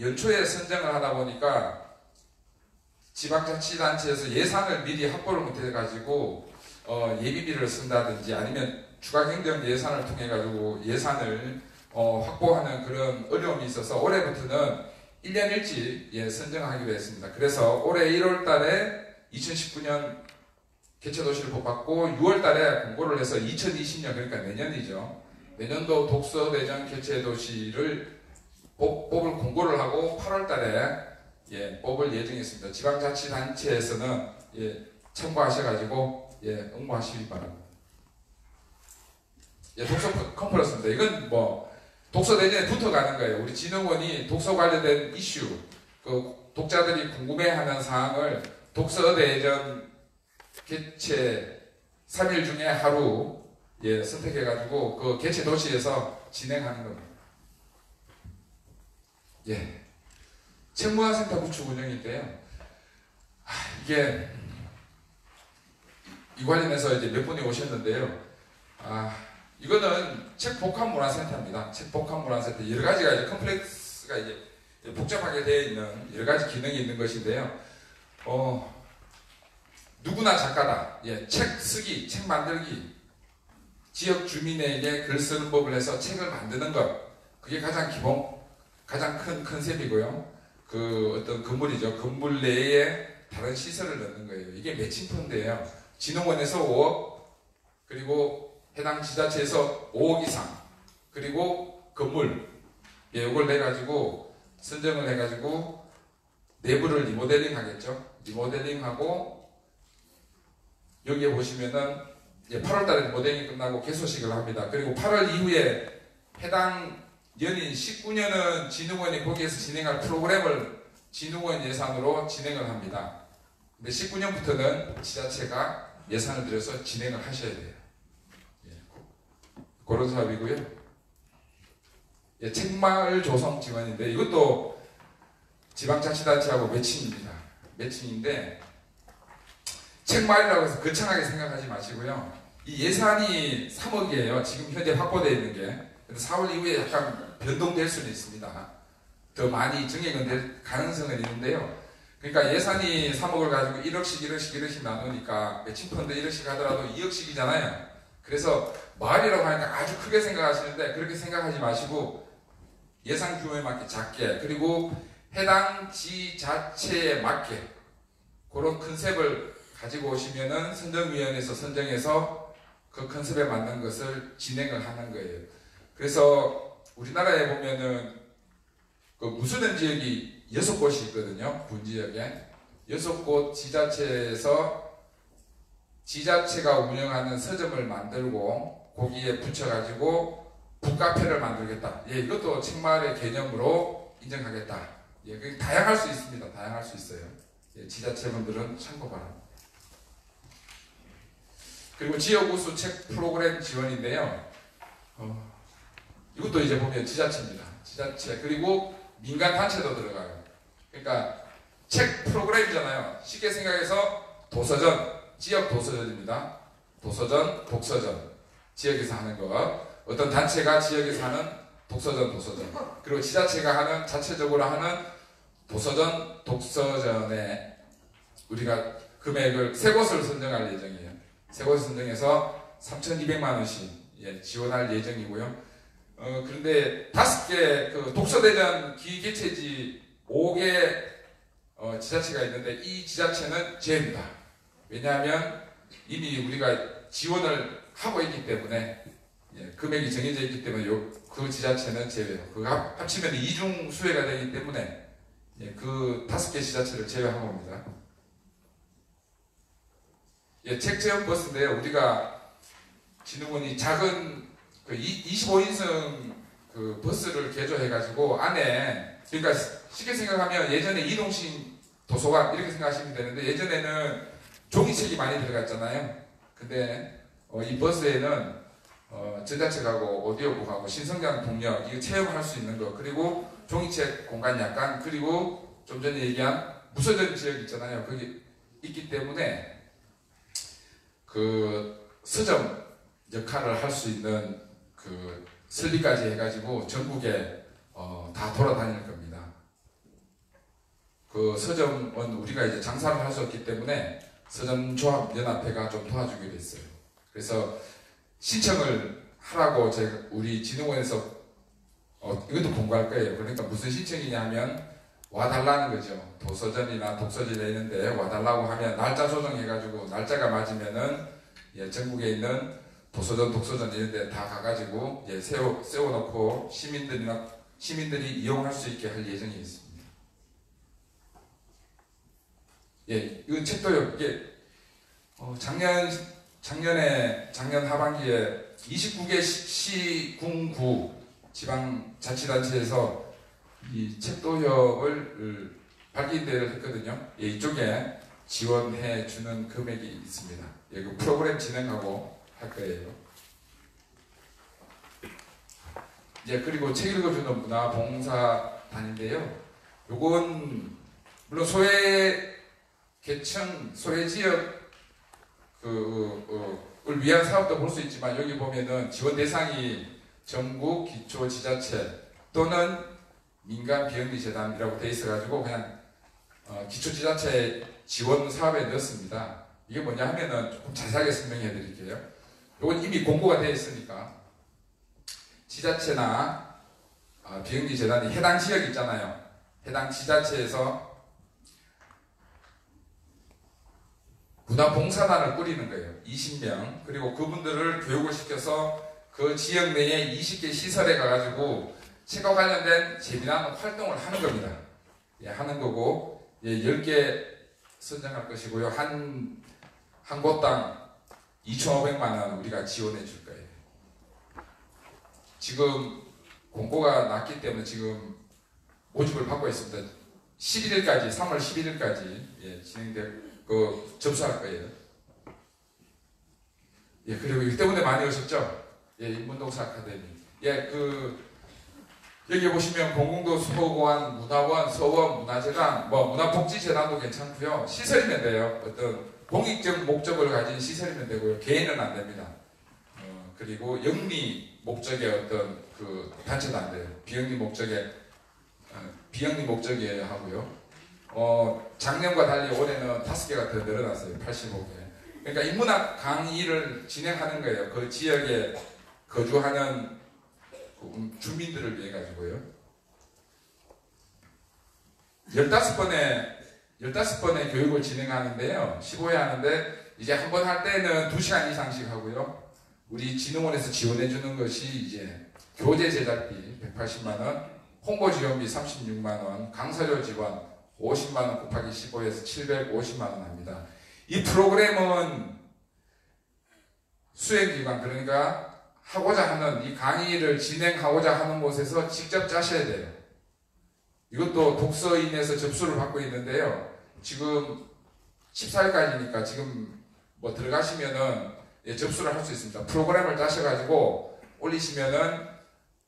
연초에 선정을 하다 보니까 지방자치단체에서 예산을 미리 확보를 못해가지고 어, 예비비를 쓴다든지 아니면 추가 경정 예산을 통해 가지고 예산을 어, 확보하는 그런 어려움이 있어서 올해부터는 1년 일찍 예, 선정하기로 했습니다. 그래서 올해 1월 달에 2019년 개최 도시를 뽑았고 6월 달에 공고를 해서 2020년 그러니까 내년이죠. 내년도 독서 대전 개최 도시를 뽑, 뽑을 공고를 하고 8월 달에 예, 뽑을 예정이었습니다. 지방자치단체에서는 예, 참고하셔가지고 예, 응모하시기 바랍니다. 예, 독서 컨- 컨퍼런스입니다. 이건 뭐 독서 대전에 붙어가는 거예요. 우리 진흥원이 독서 관련된 이슈, 그 독자들이 궁금해하는 사항을 독서 대전 개최 3일 중에 하루 예, 선택해가지고 그 개최 도시에서 진행하는 겁니다. 예, 책문화센터 구축 운영인데요. 아, 이게 이 관련해서 이제 몇 분이 오셨는데요. 아, 이거는 책 복합 문화센터입니다. 책 복합 문화센터 여러 가지가 이제 컴플렉스가 이제 복잡하게 되어 있는 여러 가지 기능이 있는 것인데요. 어, 누구나 작가다. 예, 책 쓰기, 책 만들기, 지역 주민에게 글 쓰는 법을 해서 책을 만드는 것. 그게 가장 기본, 가장 큰 컨셉이고요. 그 어떤 건물이죠. 건물 내에 다른 시설을 넣는 거예요. 이게 매칭표인데요. 진흥원에서 5억, 그리고 해당 지자체에서 5억 이상, 그리고 건물, 예, 이걸 내가지고 선정을 해가지고 내부를 리모델링 하겠죠. 리모델링하고 여기에 보시면은 예, 8월달에 리모델링이 끝나고 개소식을 합니다. 그리고 8월 이후에 해당 연인 19년은 진흥원이 거기에서 진행할 프로그램을 진흥원 예산으로 진행을 합니다. 근데 19년부터는 지자체가 예산을 들여서 진행을 하셔야 돼요. 예, 그런 사업이고요. 예, 책마을 조성 지원인데 이것도 지방자치단체하고 매칭입니다. 매칭인데 책마을이라고 해서 거창하게 생각하지 마시고요. 이 예산이 3억이에요. 지금 현재 확보되어 있는 게. 근데 4월 이후에 약간 변동될 수는 있습니다. 더 많이 증액은 될 가능성은 있는데요. 그러니까 예산이 3억을 가지고 1억씩 1억씩 1억씩 나누니까 매칭펀드 1억씩 하더라도 2억씩이잖아요. 그래서 마을이라고 하니까 아주 크게 생각하시는데 그렇게 생각하지 마시고 예산 규모에 맞게 작게 그리고 해당 지자체에 맞게 그런 컨셉을 가지고 오시면은 선정위원회에서 선정해서 그 컨셉에 맞는 것을 진행을 하는 거예요. 그래서 우리나라에 보면은 그 무수된 지역이 여섯 곳이 있거든요. 군 지역에 여섯 곳 지자체에서 지자체가 운영하는 서점을 만들고 거기에 붙여가지고 북카페를 만들겠다. 예, 이것도 책마을의 개념으로 인정하겠다. 예, 그 다양할 수 있습니다. 다양할 수 있어요. 예, 지자체분들은 참고 바랍니다. 그리고 지역 우수 책 프로그램 지원인데요. 어, 이것도 이제 보면 지자체입니다. 지자체 그리고 민간 단체도 들어가요. 그러니까 책 프로그램이잖아요. 쉽게 생각해서 도서전, 지역 도서전입니다. 도서전, 독서전, 지역에서 하는 거. 어떤 단체가 지역에서 하는 독서전, 도서전. 그리고 지자체가 하는 자체적으로 하는 도서전, 독서전에 우리가 금액을 세 곳을 선정할 예정이에요. 세 곳을 선정해서 3,200만 원씩 예, 지원할 예정이고요. 어, 그런데 다섯 개 그 독서대전 기개최지 5개 어, 지자체가 있는데 이 지자체는 제외입니다. 왜냐하면 이미 우리가 지원을 하고 있기 때문에 예, 금액이 정해져 있기 때문에 요, 그 지자체는 제외예요. 합- 합치면 이중 수혜가 되기 때문에 예, 그 다섯 개 지자체를 제외한 겁니다. 예, 책 제형 버스인데요. 우리가 진흥원이 작은 그 25인승 그 버스를 개조해가지고 안에 그러니까 쉽게 생각하면 예전에 이동식 도서관 이렇게 생각하시면 되는데 예전에는 종이책이 많이 들어갔잖아요. 근데 어, 이 버스에는 어, 전자책하고 오디오북하고 신성장 동력 이거 체험할 수 있는 거 그리고 종이책 공간 약간 그리고 좀 전에 얘기한 무서전 지역 있잖아요. 거기 있기 때문에 그 서점 역할을 할 수 있는 그 설비까지 해가지고 전국에 어, 다 돌아다닐 겁니다. 그 서점은 우리가 이제 장사를 할 수 없기 때문에 서점 조합 연합회가 좀 도와주기로 했어요. 그래서 신청을 하라고 제가 우리 진흥원에서 어, 이것도 공부할 거예요. 그러니까 무슨 신청이냐면 와달라는 거죠. 도서전이나 독서전에 있는데 와달라고 하면 날짜 조정해가지고 날짜가 맞으면은 예, 전국에 있는 도서전, 독서전 이런 데 다 가가지고 예, 세워, 세워놓고 시민들이나 시민들이 이용할 수 있게 할 예정이 있습니다. 예, 이 책도요. 이게 어, 작년 작년에 작년 하반기에 29개 시, 군구 지방 자치단체에서 이 책도협을 발기대를 했거든요. 예, 이쪽에 지원해 주는 금액이 있습니다. 예, 그 프로그램 진행하고 할 거예요. 예, 그리고 책 읽어주는 문화 봉사단인데요. 요건 물론 소외 계층, 소외 지역 그, 어, 을 위한 사업도 볼 수 있지만 여기 보면은 지원 대상이 전국 기초 지자체 또는 민간 비영리 재단이라고 돼 있어가지고 그냥 어, 기초 지자체 지원 사업에 넣었습니다. 이게 뭐냐 하면은 조금 자세하게 설명해 드릴게요. 이건 이미 공고가 되어 있으니까 지자체나 어, 비영리 재단이 해당 지역 있잖아요. 해당 지자체에서 문화봉사단을 꾸리는 거예요. 20명. 그리고 그분들을 교육을 시켜서 그 지역 내에 20개 시설에 가가지고 책과 관련된 재미난 활동을 하는 겁니다. 예, 하는 거고, 예, 10개 선정할 것이고요. 한, 한 곳당 2,500만 원 우리가 지원해 줄 거예요. 지금 공고가 났기 때문에 지금 모집을 받고 있습니다. 11일까지, 3월 11일까지 예, 진행될 그 접수할 거예요. 예, 그리고 일 때문에 많이 오셨죠? 예, 인문동사 아카데미. 예, 그 여기 보시면 공공도 수호관, 문화원, 서원, 문화재단, 뭐 문화복지재단도 괜찮고요. 시설이면 돼요. 어떤 공익적 목적을 가진 시설이면 되고요. 개인은 안 됩니다. 어, 그리고 영리 목적의 어떤 그 단체도 안 돼요. 비영리 목적의 어, 비영리 목적이어야 하고요. 어, 작년과 달리 올해는 다섯 개가 더 늘어났어요. 85개. 그러니까 인문학 강의를 진행하는 거예요. 그 지역에 거주하는 그 주민들을 위해 가지고요. 15번의 15번의 교육을 진행하는데요. 15회 하는데 이제 한 번 할 때는 2시간 이상씩 하고요. 우리 진흥원에서 지원해 주는 것이 이제 교재 제작비 180만 원, 홍보 지원비 36만 원, 강사료 지원 50만 원 곱하기 15에서 750만 원 합니다. 이 프로그램은 수행기관 그러니까 하고자 하는 이 강의를 진행하고자 하는 곳에서 직접 짜셔야 돼요. 이것도 독서인에서 접수를 받고 있는데요. 지금 14일까지니까 지금 뭐 들어가시면은 예, 접수를 할 수 있습니다. 프로그램을 짜셔가지고 올리시면은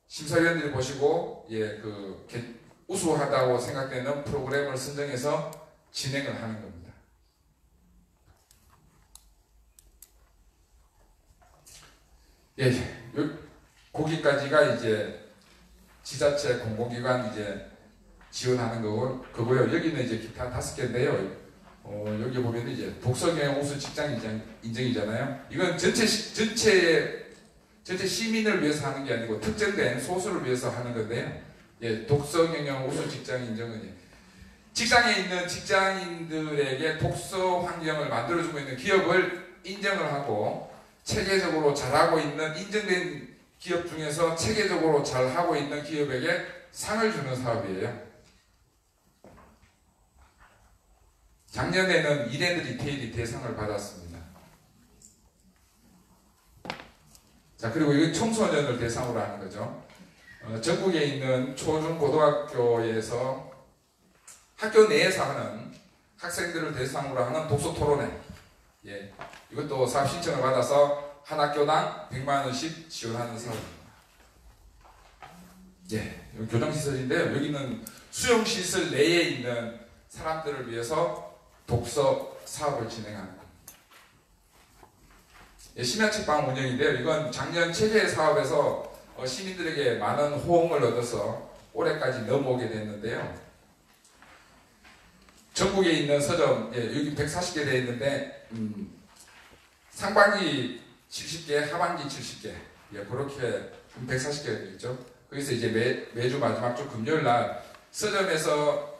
심사위원들이 보시고 예그 우수하다고 생각되는 프로그램을 선정해서 진행을 하는 겁니다. 예, 요, 거기까지가 이제 지자체 공공기관 이제 지원하는 거고, 그거요. 여기는 이제 기타 다섯 개인데요. 어, 여기 보면 이제 독서경영 우수 직장 인정, 인정이잖아요. 이건 전체, 시, 전체, 전체 시민을 위해서 하는 게 아니고 특정된 소수를 위해서 하는 건데요. 예, 독서 경영 우수 직장 인정은 직장에 있는 직장인들에게 독서 환경을 만들어주고 있는 기업을 인정을 하고 체계적으로 잘하고 있는 인정된 기업 중에서 체계적으로 잘하고 있는 기업에게 상을 주는 사업이에요. 작년에는 이랜드 리테일이 대상을 받았습니다. 자 그리고 이거 청소년을 대상으로 하는 거죠. 어, 전국에 있는 초중 고등학교에서 학교 내에서 하는 학생들을 대상으로 하는 독서 토론회. 예, 이것도 사업 신청을 받아서 한 학교당 100만 원씩 지원하는 사업입니다. 예, 여기 교정시설인데요. 여기는 수용시설 내에 있는 사람들을 위해서 독서 사업을 진행하는 겁니다. 예, 심야책방 운영인데요. 이건 작년 체계 사업에서 어, 시민들에게 많은 호응을 얻어서 올해까지 넘어오게 됐는데요. 전국에 있는 서점, 예, 여기 140개 되어 있는데, 음, 상반기 70개, 하반기 70개, 예, 그렇게 140개가 되겠죠. 거기서 이제 매, 매주 마지막 주 금요일 날 서점에서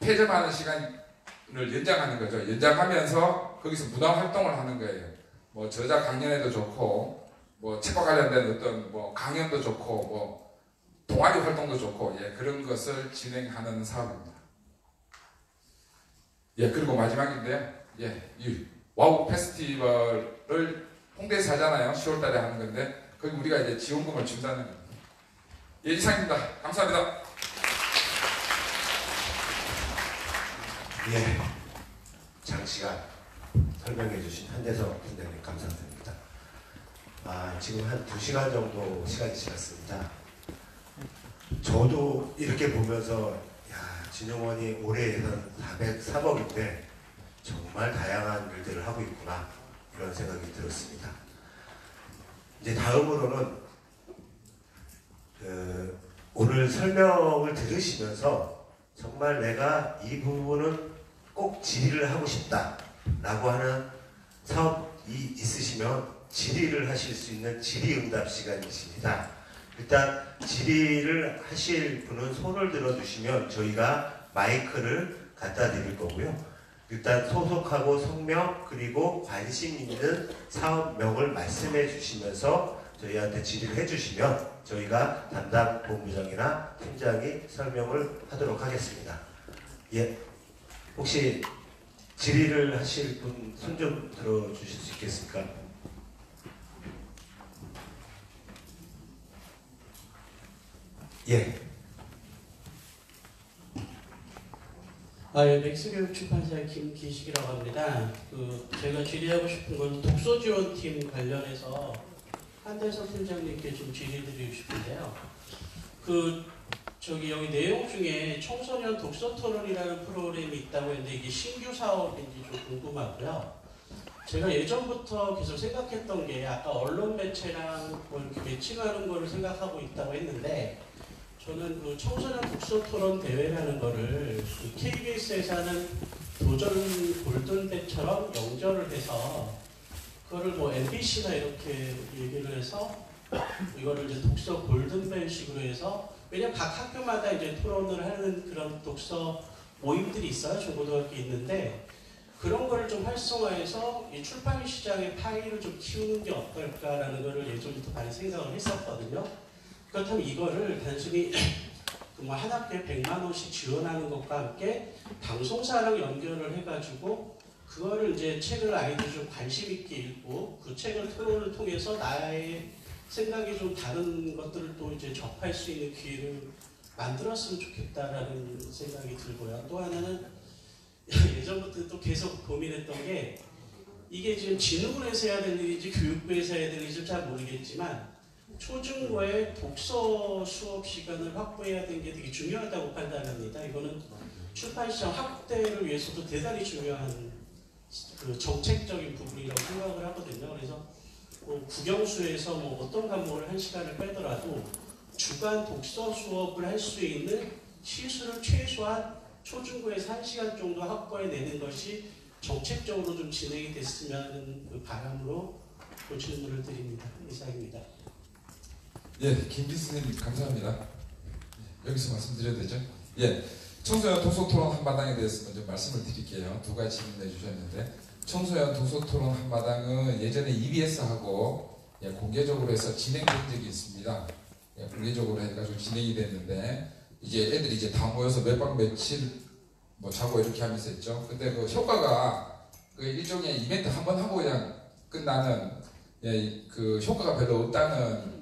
폐점하는 시간을 연장하는 거죠. 연장하면서 거기서 문화 활동을 하는 거예요. 뭐 저자 강연회도 좋고, 뭐 책과 관련된 어떤 뭐 강연도 좋고, 뭐 동아리 활동도 좋고, 예, 그런 것을 진행하는 사업입니다. 예, 그리고 마지막인데요. 예, 이 와우 페스티벌을 홍대에서 하잖아요. 10월 달에 하는 건데, 거기 우리가 이제 지원금을 준다는 겁니다. 예, 이상입니다. 감사합니다. 예, 장시간 설명해 주신 한대석 팀장님 감사드립니다. 아, 지금 한 2시간 정도 시간이 지났습니다. 저도 이렇게 보면서 야, 진영원이 올해 예산 403억인데 정말 다양한 일들을 하고 있구나 이런 생각이 들었습니다. 이제 다음으로는 그 오늘 설명을 들으시면서 정말 내가 이 부분은 꼭 질의를 하고 싶다라고 하는 사업이 있으시면 질의를 하실 수 있는 질의응답 시간이십니다. 일단 질의를 하실 분은 손을 들어주시면 저희가 마이크를 갖다 드릴 거고요. 일단 소속하고 성명 그리고 관심 있는 사업명을 말씀해 주시면서 저희한테 질의를 해주시면 저희가 담당 본부장이나 팀장이 설명을 하도록 하겠습니다. 예, 혹시 질의를 하실 분 손 좀 들어주실 수 있겠습니까? 예, 아, 예, 맥스교육 출판사의 김기식이라고 합니다. 그 제가 질의하고 싶은 건 독서 지원팀 관련해서 한대석 팀장님께 좀 질의드리고 싶은데요. 그 저기 여기 내용 중에 청소년 독서 토론이라는 프로그램이 있다고 했는데 이게 신규 사업인지 좀 궁금하고요. 제가 예전부터 계속 생각했던 게 아까 언론 매체랑 뭐 이렇게 매칭하는 거를 생각하고 있다고 했는데 저는 그 청소년 독서 토론 대회라는 거를 그 KBS에서 하는 도전 골든대처럼 영절을 해서 그거를 뭐 MBC나 이렇게 얘기를 해서 이거를 이제 독서 골든벨식으로 해서 왜냐면 각 학교마다 이제 토론을 하는 그런 독서 모임들이 있어요. 중고등학교 있는데 그런 거를 좀 활성화해서 이 출판 시장의 파이를 좀 키우는 게 어떨까라는 거를 예전부터 많이 생각을 했었거든요. 그렇다면 이거를 단순히 그뭐한 학교에 100만 원씩 지원하는 것과 함께 방송사랑 연결을 해가지고 그거를 이제 책을 아이들이 좀 관심 있게 읽고 그 책을 토론을 통해서 나의 생각이 좀 다른 것들을 또 이제 접할 수 있는 기회를 만들었으면 좋겠다라는 생각이 들고요. 또 하나는 예전부터 또 계속 고민했던 게 이게 지금 진흥원에서 해야 될 일인지 교육부에서 해야 될 일인지 잘 모르겠지만 초중고의 독서 수업 시간을 확보해야 되는 게 되게 중요하다고 판단합니다. 이거는 출판 시장 확대를 위해서도 대단히 중요한 그 정책적인 부분이라고 생각을 하거든요. 그래서 뭐 국영수에서 뭐 어떤 과목을 한 시간을 빼더라도 주간 독서 수업을 할 수 있는 시수를 최소한 초중고에서 한 시간 정도 확보해내는 것이 정책적으로 좀 진행이 됐으면 하는 그 바람으로 그 질문을 드립니다. 이상입니다. 예, 김 교수님 감사합니다. 예, 여기서 말씀드려도 되죠? 예, 청소년 독서토론 한마당에 대해서 먼저 말씀을 드릴게요. 두 가지 질문해 주셨는데 청소년 독서토론 한마당은 예전에 EBS하고 예, 공개적으로 해서 진행된 적이 있습니다. 예, 공개적으로 해가지고 진행이 됐는데 이제 애들이 이제 다 모여서 몇 박 며칠 뭐 자고 이렇게 하면서 했죠. 근데 그 효과가 그 일종의 이벤트 한 번 하고 그냥 끝나는 예, 그 효과가 별로 없다는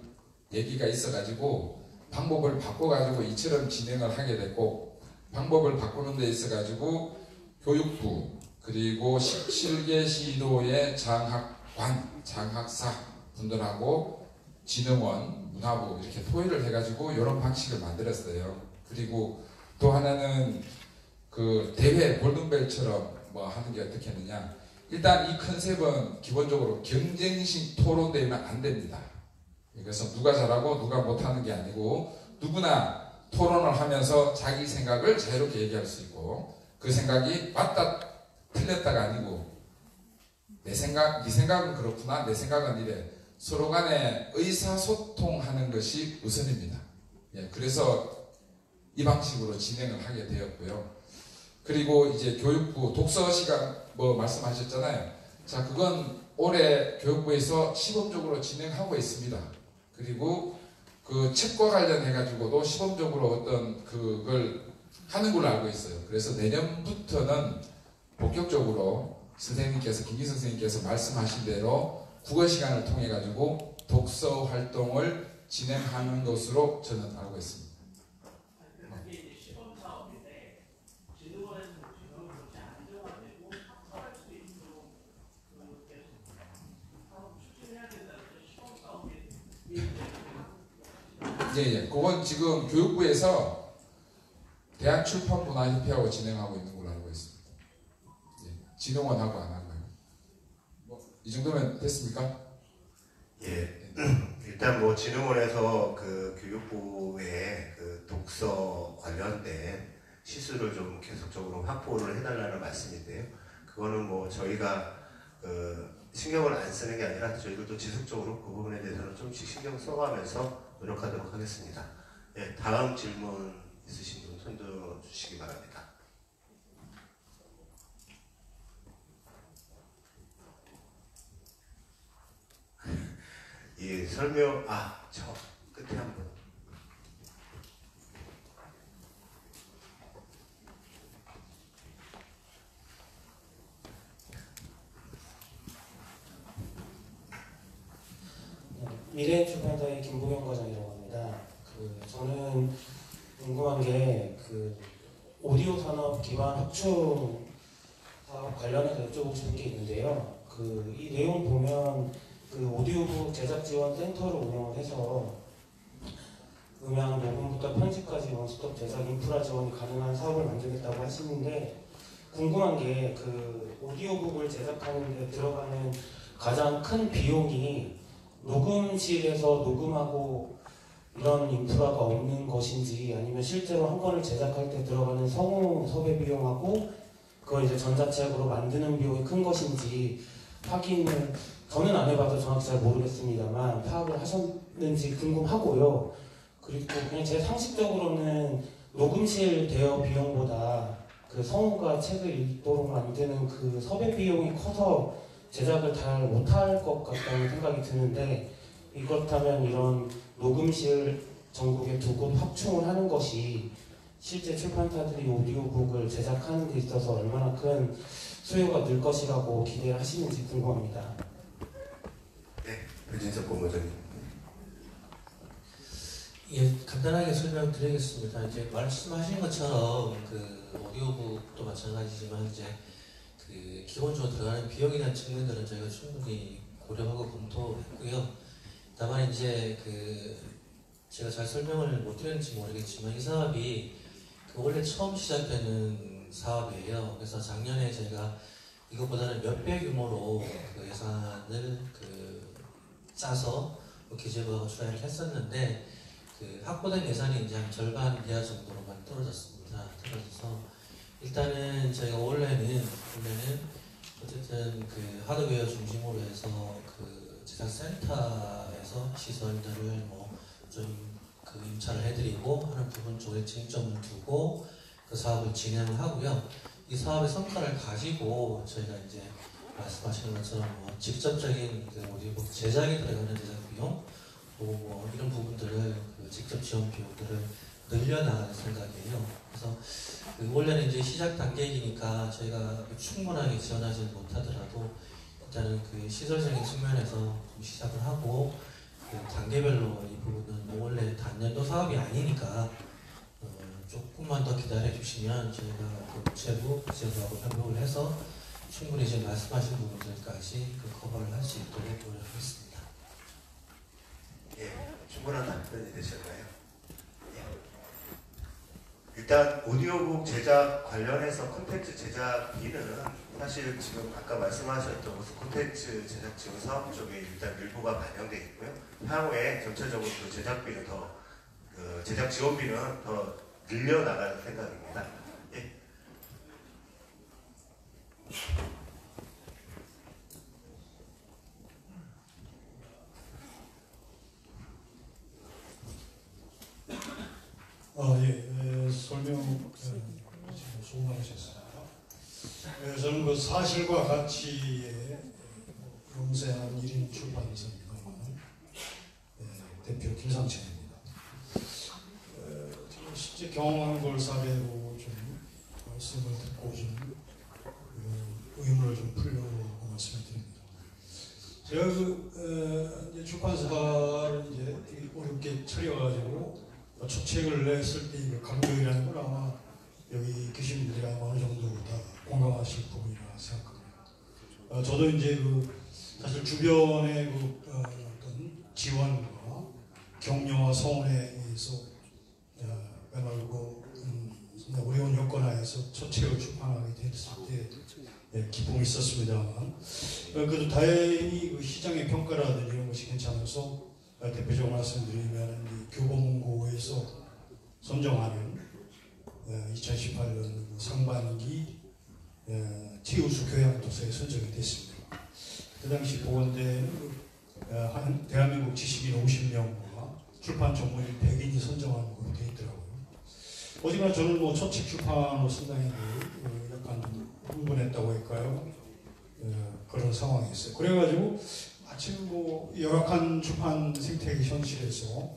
얘기가 있어가지고 방법을 바꿔가지고 이처럼 진행을 하게 됐고 방법을 바꾸는 데 있어가지고 교육부 그리고 17개 시도의 장학관, 장학사 분들하고 진흥원, 문화부 이렇게 토의를 해가지고 이런 방식을 만들었어요. 그리고 또 하나는 그 대회 골든벨처럼 뭐 하는 게 어떻게 하느냐. 일단 이 컨셉은 기본적으로 경쟁식 토론 대회는 안 됩니다. 그래서 누가 잘하고 누가 못하는 게 아니고 누구나 토론을 하면서 자기 생각을 자유롭게 얘기할 수 있고 그 생각이 맞다 틀렸다가 아니고 내 생각, 네 생각은 그렇구나 내 생각은 이래 서로 간에 의사소통하는 것이 우선입니다. 예, 그래서 이 방식으로 진행을 하게 되었고요. 그리고 이제 교육부 독서 시간 뭐 말씀하셨잖아요. 자, 그건 올해 교육부에서 시범적으로 진행하고 있습니다. 그리고 그 책과 관련해 가지고도 시범적으로 어떤 그걸 하는 걸로 알고 있어요. 그래서 내년부터는 본격적으로 선생님께서 김기 선생님께서 말씀하신 대로 국어 시간을 통해 가지고 독서 활동을 진행하는 것으로 저는 알고 있습니다. 예, 예. 그건 지금 교육부에서 대한출판문화협회하고 진행하고 있는 걸로 알고 있습니다. 예. 진흥원하고 안 하고요. 뭐, 이 정도면 됐습니까? 예. 일단 뭐 진흥원에서 그 교육부의 그 독서 관련된 시수를 좀 계속적으로 확보를 해달라는 말씀인데요. 그거는 뭐 저희가 그 신경을 안 쓰는 게 아니라 저희들도 지속적으로 그 부분에 대해서는 좀씩 신경 써가면서 노력하도록 하겠습니다. 예, 다음 질문 있으신 분 손들어 주시기 바랍니다. 예, 설명, 아, 저 끝에 한 분. 미래의 출판사의 김보경 과장이라고 합니다. 그 저는 궁금한 게 그 오디오 산업 기반 확충 사업 관련해서 여쭤보고 싶은 게 있는데요. 그 이 내용 보면 그 오디오북 제작 지원 센터를 운영을 해서 음향 녹음부터 편집까지 원스톱 제작 인프라 지원이 가능한 사업을 만들겠다고 하시는데 궁금한 게 그 오디오북을 제작하는 데 들어가는 가장 큰 비용이 녹음실에서 녹음하고 이런 인프라가 없는 것인지 아니면 실제로 한 권을 제작할 때 들어가는 성우 섭외 비용하고 그걸 이제 전자책으로 만드는 비용이 큰 것인지 확인을 저는 안 해봐서 정확히 잘 모르겠습니다만 파악을 하셨는지 궁금하고요. 그리고 그냥 제 상식적으로는 녹음실 대여 비용보다 그 성우가 책을 읽도록 만드는 그 섭외 비용이 커서 제작을 잘 못할 것 같다는 생각이 드는데 그렇다면 이런 녹음실 전국에 두 곳 확충을 하는 것이 실제 출판사들이 오디오북을 제작하는 데 있어서 얼마나 큰 수요가 늘 것이라고 기대하시는지 궁금합니다. 배진석 고모장님. 예, 간단하게 설명드리겠습니다. 이제 말씀하신 것처럼 그 오디오북도 마찬가지지만 이제 그 기본적으로 들어가는 비용이라는 측면들은 저희가 충분히 고려하고 검토했고요. 다만 이제 그 제가 잘 설명을 못 드렸는지 모르겠지만 이 사업이 그 원래 처음 시작되는 사업이에요. 그래서 작년에 저희가 이것보다는 몇 배 규모로 그 예산을 그 짜서 뭐 기재부하고 출하를 했었는데 그 확보된 예산이 이제 한 절반 이하 정도로만 떨어졌습니다. 떨어져서 일단은 저희가 원래는 원래는 어쨌든 그 하드웨어 중심으로 해서 그 제작센터에서 시설들을 뭐좀 그 임차를 해드리고 하는 부분 쪽에 쟁점을 두고 그 사업을 진행을 하고요. 이 사업의 성과를 가지고 저희가 이제 말씀하신 것처럼 뭐 직접적인 그 오디오북 제작에 들어가는 제작 비용, 그리고 뭐 이런 부분들을 그 직접 지원 비용들을 늘려나갈 생각이에요. 그래서 그 원래는 이제 시작 단계이니까 저희가 충분하게 지원하지 못하더라도 일단은 그 시설적인 측면에서 좀 시작을 하고 그 단계별로 이 부분은 뭐 원래 단년도 사업이 아니니까 어, 조금만 더 기다려 주시면 저희가 그 구체부 지원하고 협력을 해서 충분히 지금 말씀하신 부분들까지 그 커버를 할 수 있도록 노력하겠습니다. 예, 충분한 답변이 되셨나요? 예. 일단 오디오북 제작 관련해서 콘텐츠 제작비는 사실 지금 아까 말씀하셨던 무슨 콘텐츠 제작 지원 사업 쪽에 일단 일부가 반영되어 있고요. 향후에 전체적으로 그 제작비는 더, 그 제작 지원비는 더 늘려나갈 생각입니다. 예. 아, 예, 에, 설명 에, 지금 수고 많으셨습니다. 에, 저는 그 사실과 가치에 용세한 1인 출판사입니다만 대표 김상철입니다. 실제 경험한 걸 사례로 좀 말씀을 듣고 좀 그, 의문을 좀 풀려고 말씀을 드립니다. 제가 그 에, 이제 출판사를 이제 어렵게 차려가지고 초 책을 냈을 때그 감격이라는 걸 아마 여기 계신 분들이 아마 어느 정도 다 공감하실 부분이라 생각합니다. 어, 저도 이제 그 사실 주변의 그 어, 어떤 지원과 격려와 성원에 의해서 어, 빼말고 음, 상당히 어려운 여건 하에서 첫 책을 출판하게 됐을 때 예, 기쁨이 있었습니다만. 어, 그래도 다행히 그 시장의 평가라든지 이런 것이 괜찮아서 어, 대표적으로 말씀드리면 이 교보문고에서 선정하는 2018년 그 상반기 어, 최우수 교양 도서에 선정이 됐습니다. 그 당시 보건대는 그, 어, 한 대한민국 지식인 50명과 출판 전문인 100인이 선정한 걸로 되어 있더라고요. 어지만 저는 뭐 첫책 출판으로 상당히 그, 그 약간 흥분했다고 할까요? 어, 그런 상황이었어요. 그래가지고 마침 뭐 열악한 출판 생태계 현실에서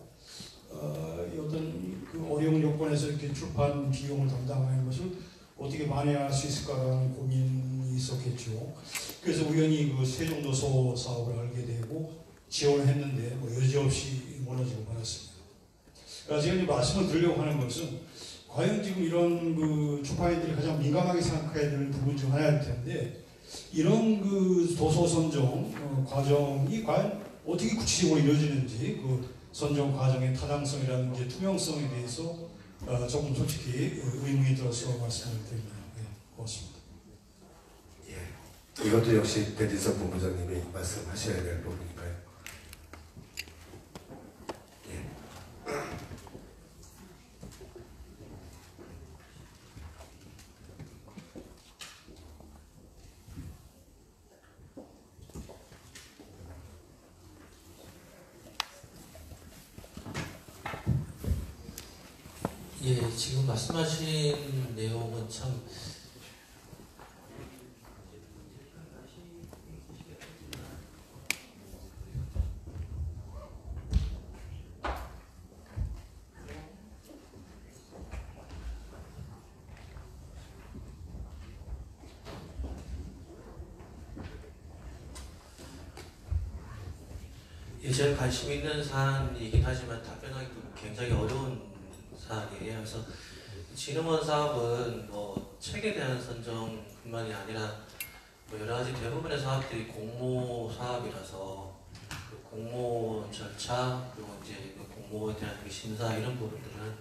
어, 이 어떤 그 어려운 여건에서 이렇게 출판 비용을 담당하는 것을 어떻게 만회할 수 있을까라는 고민이 있었겠죠. 그래서 우연히 그 세종도서 사업을 알게 되고 지원을 했는데 뭐 여지없이 무너지고 말았습니다. 제가 이제 말씀을 드리려고 하는 것은 과연 지금 이런 그 출판인들이 가장 민감하게 생각해야 되는 부분 중 하나일 텐데 이런 그 도서 선정 어, 과정이 과연 어떻게 구체적으로 이루어지는지 그 선정 과정의 타당성이라든지 투명성에 대해서 어, 조금 솔직히 의문이 들어서 말씀을 드립니다. 네, 고맙습니다. 예. 이것도 역시 배진석 본부장님이 말씀하셔야 될 부분인가요? 예. 예, 지금 말씀하신 내용은 참 예, 제가 관심 있는 사안이긴 하지만 답변하기도 굉장히 어려운 사안이에요. 그래서 진흥원 사업은 뭐 책에 대한 선정뿐만이 아니라 뭐 여러 가지 대부분의 사업들이 공모 사업이라서 그 공모 절차 그리고 이제 그 공모에 대한 그 심사 이런 부분들은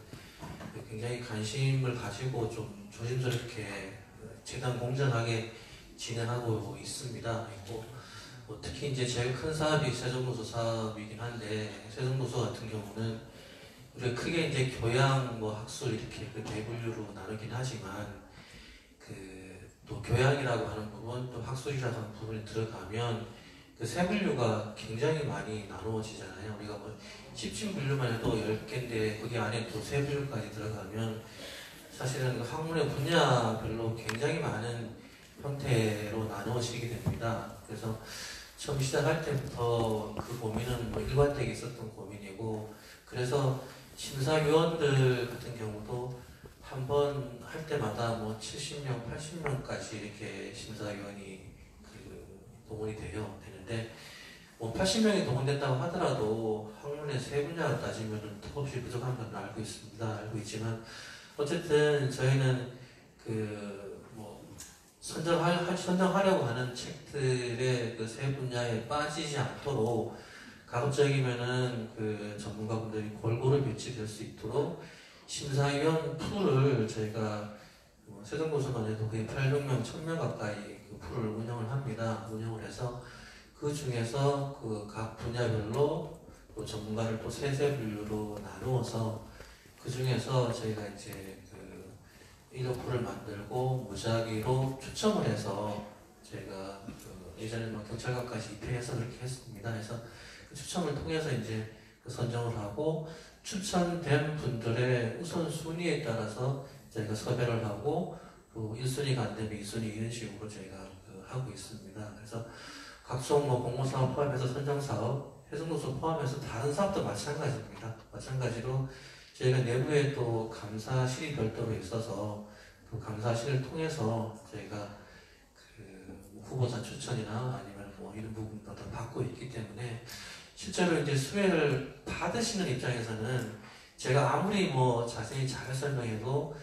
굉장히 관심을 가지고 좀 조심스럽게 최대한 공정하게 진행하고 있습니다. 있고 뭐 특히 이제 제일 큰 사업이 세종도서 사업이긴 한데 세종도서 같은 경우는 우리가 크게 이제 교양, 뭐 학술 이렇게 그네 분류로 나누긴 하지만 그 또 교양이라고 하는 부분, 또 학술이라고 하는 부분이 들어가면 그 세 분류가 굉장히 많이 나누어지잖아요. 우리가 뭐 10층 분류만 해도 10개인데 거기 안에 또 세 분류까지 들어가면 사실은 학문의 분야별로 굉장히 많은 형태로 나누어지게 됩니다. 그래서 처음 시작할 때부터 그 고민은 뭐 일관되게 있었던 고민이고 그래서 심사위원들 같은 경우도 한 번 할 때마다 뭐 70명, 80명까지 이렇게 심사위원이 그 동원이 돼요. 되는데 뭐 80명이 동원된다고 하더라도 학문의 세 분야로 따지면 턱없이 부족한 건 알고 있습니다. 알고 있지만 어쨌든 저희는 그뭐 선정할 할- 선정하려고 하는 책들의 그 세 분야에 빠지지 않도록 가급적이면은 그 전문가분들이 골고루 배치될 수 있도록 심사위원 풀을 저희가 뭐 세종도서관에도 거의 800명, 1000명 가까이 그 풀을 운영을 합니다. 운영을 해서 그 중에서 그 각 분야별로 또 전문가를 또 세세 분류로 나누어서 그 중에서 저희가 이제 그 인력풀을 만들고 무작위로 추첨을 해서 저희가 그 예전에 뭐 경찰관까지 입회해서 그렇게 했습니다. 그래서 그 추첨을 통해서 이제 그 선정을 하고 추천된 분들의 우선순위에 따라서 저희가 섭외를 하고 또 1순위가 안 되면 2순위 이런 식으로 저희가 그 하고 있습니다. 그래서 각종 뭐 공모사업 포함해서 선정사업, 해성도서 포함해서 다른 사업도 마찬가지입니다. 마찬가지로 저희가 내부에 또 감사실이 별도로 있어서 그 감사실을 통해서 저희가 그 후보자 추천이나 아니면 뭐 이런 부분도 다 받고 있기 때문에 실제로 이제 수혜를 받으시는 입장에서는 제가 아무리 뭐 자세히 잘 설명해도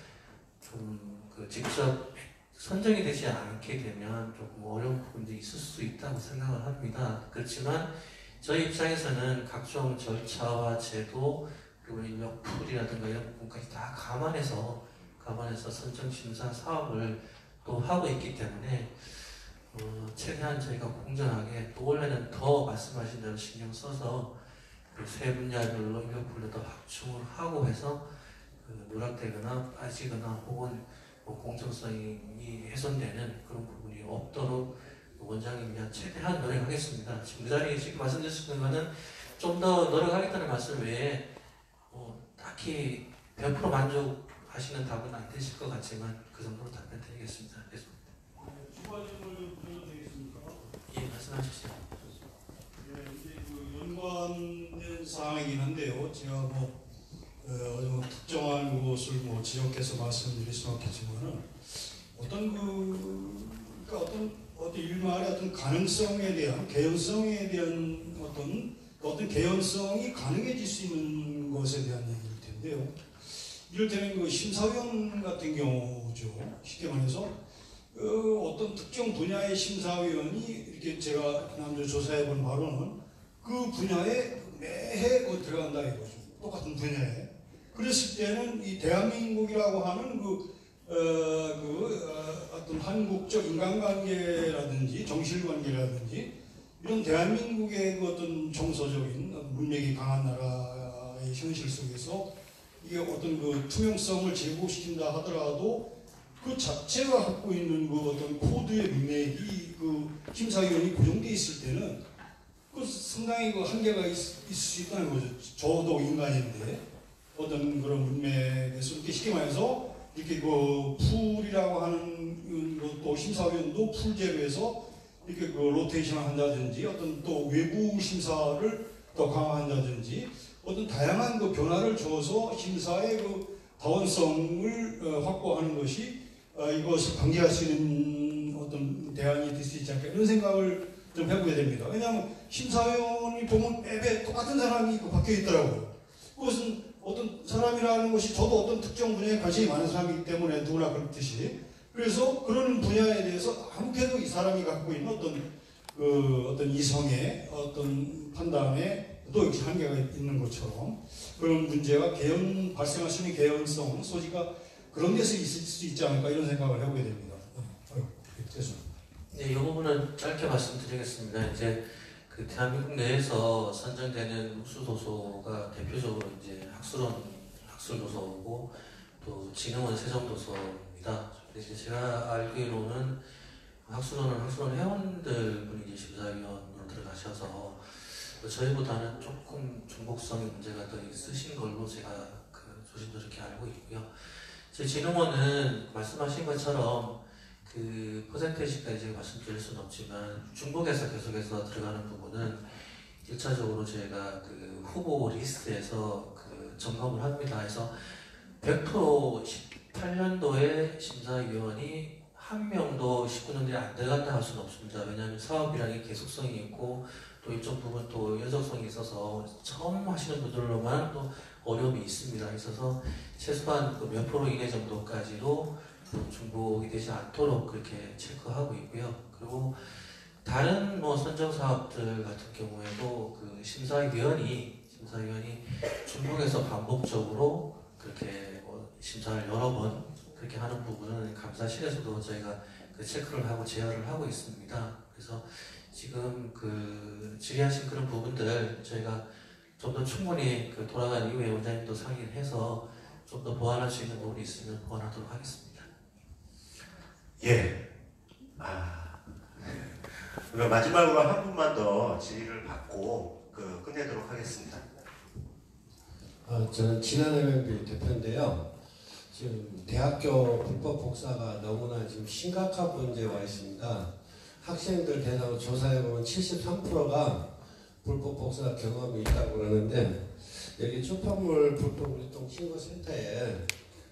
좀 그 직접 선정이 되지 않게 되면 조금 어려운 부분들이 있을 수 있다고 생각을 합니다. 그렇지만 저희 입장에서는 각종 절차와 제도 그리고 인력 풀이라든가 이런 부분까지 다 감안해서 감안해서 선정 심사 사업을 또 하고 있기 때문에 어, 최대한 저희가 공정하게 또 원래는 더 말씀하신 대로 신경 써서 그 세 분야별로 인력풀을 더 확충을 하고 해서 그 누락되거나 빠지거나 혹은 뭐 공정성이 훼손되는 그런 부분이 없도록 원장님이 최대한 노력하겠습니다. 지금 그 자리에 지금 말씀드리는 거는 좀 더 노력하겠다는 말씀 외에 뭐 딱히 100% 만족하시는 답은 안 되실 것 같지만 그 정도로 답변 드리겠습니다. 그래서 추가 질문을 좀 드려도 되겠습니까? 예, 말씀하십시오. 예, 이제 그 연관된 사항이긴 한데요. 제가 뭐 어, 어디 뭐 특정한 곳을 뭐 지역해서 말씀드릴 수는 없겠지만은 어떤 그 그러니까 어떤 어떤 일말의 어떤 가능성에 대한 개연성에 대한 어떤 어떤 개연성이 가능해질 수 있는 것에 대한 얘기일 텐데요. 이를테면 그 심사위원 같은 경우죠. 쉽게 말해서 그 어떤 특정 분야의 심사위원이 이렇게 제가 남들 조사해 본 바로는 그 분야에 매해 그 들어간다 이거죠. 똑같은 분야에. 그랬을 때는 이 대한민국이라고 하는 그, 어, 그 어, 어떤 한국적 인간관계라든지 정실관계라든지 이런 대한민국의 그 어떤 정서적인 문맥이 강한 나라의 현실 속에서 이게 어떤 그 투명성을 제고시킨다 하더라도 그 자체가 갖고 있는 그 어떤 코드의 문맥이 그 심사위원이 고정돼 있을 때는 그 상당히 그 한계가 있, 있을 수 있다는 거죠. 저도 인간인데 어떤 그런 문맥에서 이렇게 쉽게 말해서 이렇게 그 풀이라고 하는 것도 심사위원도 풀제로 해서 이렇게 그 로테이션을 한다든지 어떤 또 외부 심사를 더 강화한다든지 어떤 다양한 그 변화를 줘서 심사의 그 다원성을 어, 확보하는 것이 어, 이것을 방지할 수 있는 어떤 대안이 될 수 있지 않을까 이런 생각을 좀 해보게 됩니다. 왜냐하면 심사위원이 보면 매배 똑같은 사람이 그 박혀 있더라고요. 그것은 어떤 사람이라는 것이 저도 어떤 특정 분야에 관심이 많은 사람이기 때문에 누구나 그렇듯이 그래서 그런 분야에 대해서 아무래도 이 사람이 갖고 있는 어떤 그 어떤 이성의 어떤 판단에 또 역시 한계가 있는 것처럼 그런 문제가 개연 발생할 수 있는 개연성 소지가 그런 데서 있을 수 있지 않을까 이런 생각을 해보게 됩니다. 어, 죄송합니다. 네, 이 부분은 짧게 말씀드리겠습니다. 이제 그 대한민국 내에서 선정되는 묵수도서가 대표적으로 이제 학술원 학술도서고 또 진흥원 세종도서입니다. 그래서 제가 알기로는 학술원은 학술원 회원들 분이 이제 심사위원으로 들어가셔서 저희보다는 조금 중복성의 문제가 더 있으신 걸로 제가 그 조심스럽게 알고 있고요. 진흥원은 말씀하신 것처럼 그 퍼센테이지까지 말씀드릴 수는 없지만 중국에서 계속해서 들어가는 부분은 1차적으로 저희가 그 후보 리스트에서 그 점검을 합니다. 그래서 100% 18년도에 심사위원이 한 명도 19년도에 안 들어간다 할 수는 없습니다. 왜냐하면 사업이라는 게 계속성이 있고 또 일정 부분 또 연속성이 있어서 처음 하시는 분들로만 또 어려움이 있습니다. 있어서 최소한 그 몇 프로 이내 정도까지로 중복이 되지 않도록 그렇게 체크하고 있고요. 그리고 다른 뭐 선정 사업들 같은 경우에도 그 심사위원이 심사위원이 중국에서 반복적으로 그렇게 뭐 심사를 여러 번 그렇게 하는 부분은 감사실에서도 저희가 그 체크를 하고 제어를 하고 있습니다. 그래서 지금 그 질의하신 그런 부분들 저희가 좀 더 충분히 그 돌아간 이후에 원장님도 상의를 해서 좀 더 보완할 수 있는 부분이 있으면 보완하도록 하겠습니다. 예. 아. 그럼 마지막으로 한 분만 더 질의를 받고 그 끝내도록 하겠습니다. 어, 저는 진한LMB 대표인데요. 지금 대학교 불법 복사가 너무나 지금 심각한 문제에 와 있습니다. 학생들 대상으로 조사해보면 73%가 불법 복사 경험이 있다고 그러는데 여기 출판물 불법 유통 신고센터에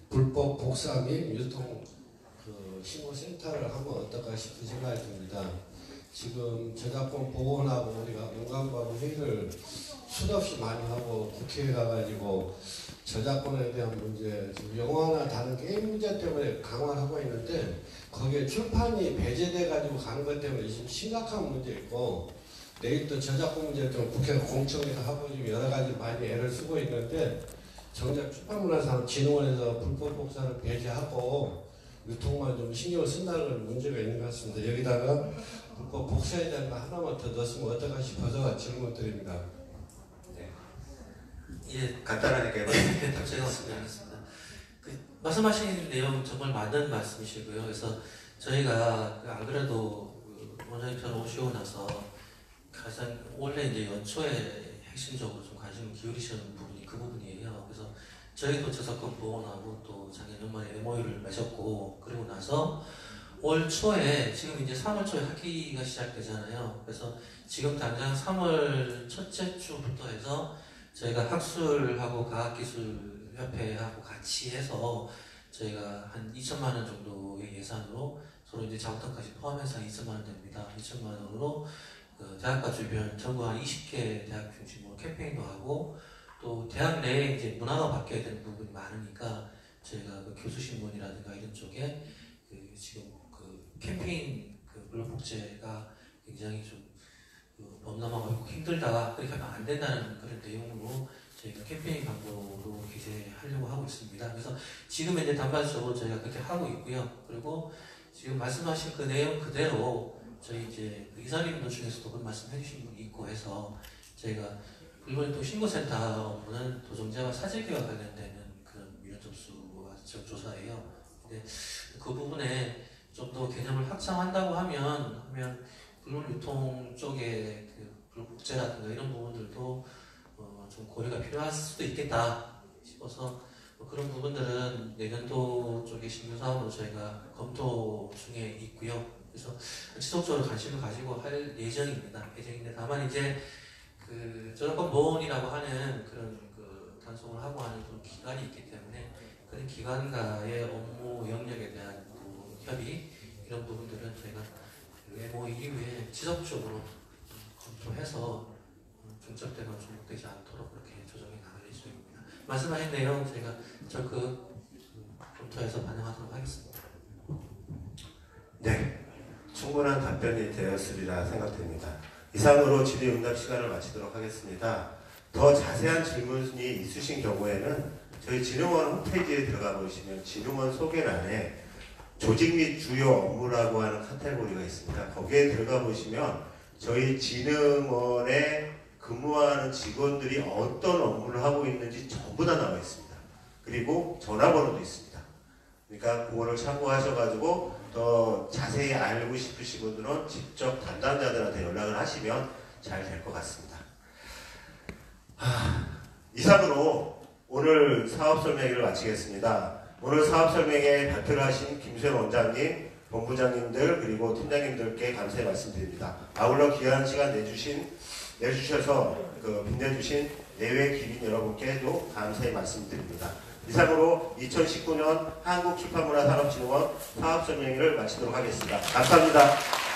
불법 복사 및 유통 그 신고센터를 하면 어떨까 싶은 생각이 듭니다. 지금 저작권 보호하고 우리가 문광부하고 회의를 수도 없이 많이 하고 국회에 가가지고 저작권에 대한 문제, 지금 영화나 다른 게임 문제 때문에 강화하고 있는데 거기에 출판이 배제돼 가지고 가는 것 때문에 지금 심각한 문제 있고 내일 또 저작권 문제 때문에 국회가 공청회도 하고 지금 여러 가지 많이 애를 쓰고 있는데 정작 출판문화산 진흥원에서 불법 복사를 배제하고 유통만 좀 신경을 쓴다는 건 문제가 있는 것 같습니다. 여기다가 불법 복사에 대한 거 하나만 더 넣었으면 어떨까 싶어서 질문 드립니다. 예, 간단하게 제가 말씀드리겠습니다. 그 말씀하신 내용 정말 맞는 말씀이시고요. 그래서 저희가 그안 그래도 그 원장님처럼 오시고 나서 가장 원래 이제 연초에 핵심적으로 좀 관심을 기울이시는 부분이 그 부분이에요. 그래서 저희도 저작권 보호하고 또 작년 연말에 MOU를 맺었고 그리고 나서 올 초에 지금 이제 3월 초에 학기가 시작되잖아요. 그래서 지금 당장 3월 첫째 주부터 해서 저희가 학술하고 과학기술협회하고 같이 해서 저희가 한 2천만 원 정도의 예산으로 서로 이제 작업단까지 포함해서 2천만 원 됩니다. 2천만 원으로 그 대학과 주변 전국 한 20개 대학 중심으로 캠페인도 하고 또 대학 내에 이제 문화가 바뀌어야 되는 부분이 많으니까 저희가 그 교수 신문이라든가 이런 쪽에 그 지금 그 캠페인 그 블록 복제가 굉장히 좀 그 범람하고 힘들다 그렇게 하면 안 된다는 그런 내용으로 저희가 캠페인 광고로 기재하려고 하고 있습니다. 그래서 지금 이제 단발적으로 저희가 그렇게 하고 있고요. 그리고 지금 말씀하신 그 내용 그대로 저희 이제 그 이사님들 중에서도 그런 말씀 해 주신 분이 있고 해서 저희가 일본 또 신고센터 업무는 도정제와 사재기와 관련되는 그런 지역 조사예요. 근데 그 부분에 좀 더 개념을 확장한다고 하면 하면 물론 유통 쪽에 그 국제라든가 이런 부분들도 어, 좀 고려가 필요할 수도 있겠다 싶어서 뭐 그런 부분들은 내년도 쪽에 신규 사업으로 저희가 검토 중에 있고요. 그래서 지속적으로 관심을 가지고 할 예정입니다. 예정인데 다만 이제 그 저작권 보온이라고 하는 그런 그 단속을 하고 하는 그런 기관이 있기 때문에 그런 기관과의 업무 영역에 대한 그 협의 이런 부분들은 저희가 그 MOU 이후에 지속적으로 검토해서 중첩되거나 중복되지 않도록 그렇게 조정해 나갈 예정입니다. 말씀하신 내용 제가 적극 검토해서 반영하도록 하겠습니다. 네, 충분한 답변이 되었으리라 생각됩니다. 이상으로 질의응답 시간을 마치도록 하겠습니다. 더 자세한 질문이 있으신 경우에는 저희 진흥원 홈페이지에 들어가 보시면 진흥원 소개란에 조직 및 주요 업무라고 하는 카테고리가 있습니다. 거기에 들어가 보시면 저희 진흥원에 근무하는 직원들이 어떤 업무를 하고 있는지 전부 다 나와 있습니다. 그리고 전화번호도 있습니다. 그러니까 그거를 참고하셔가지고 더 자세히 알고 싶으신 분들은 직접 담당자들한테 연락을 하시면 잘 될 것 같습니다. 하, 이상으로 오늘 사업 설명회를 마치겠습니다. 오늘 사업 설명회 발표를 하신 김수현 원장님, 본부장님들 그리고 팀장님들께 감사의 말씀드립니다. 아울러 귀한 시간 내주신 내주셔서 그 빛내주신 내외 기빈 여러분께도 감사의 말씀드립니다. 이상으로 2019년 한국출판문화산업진흥원 사업설명회를 마치도록 하겠습니다. 감사합니다.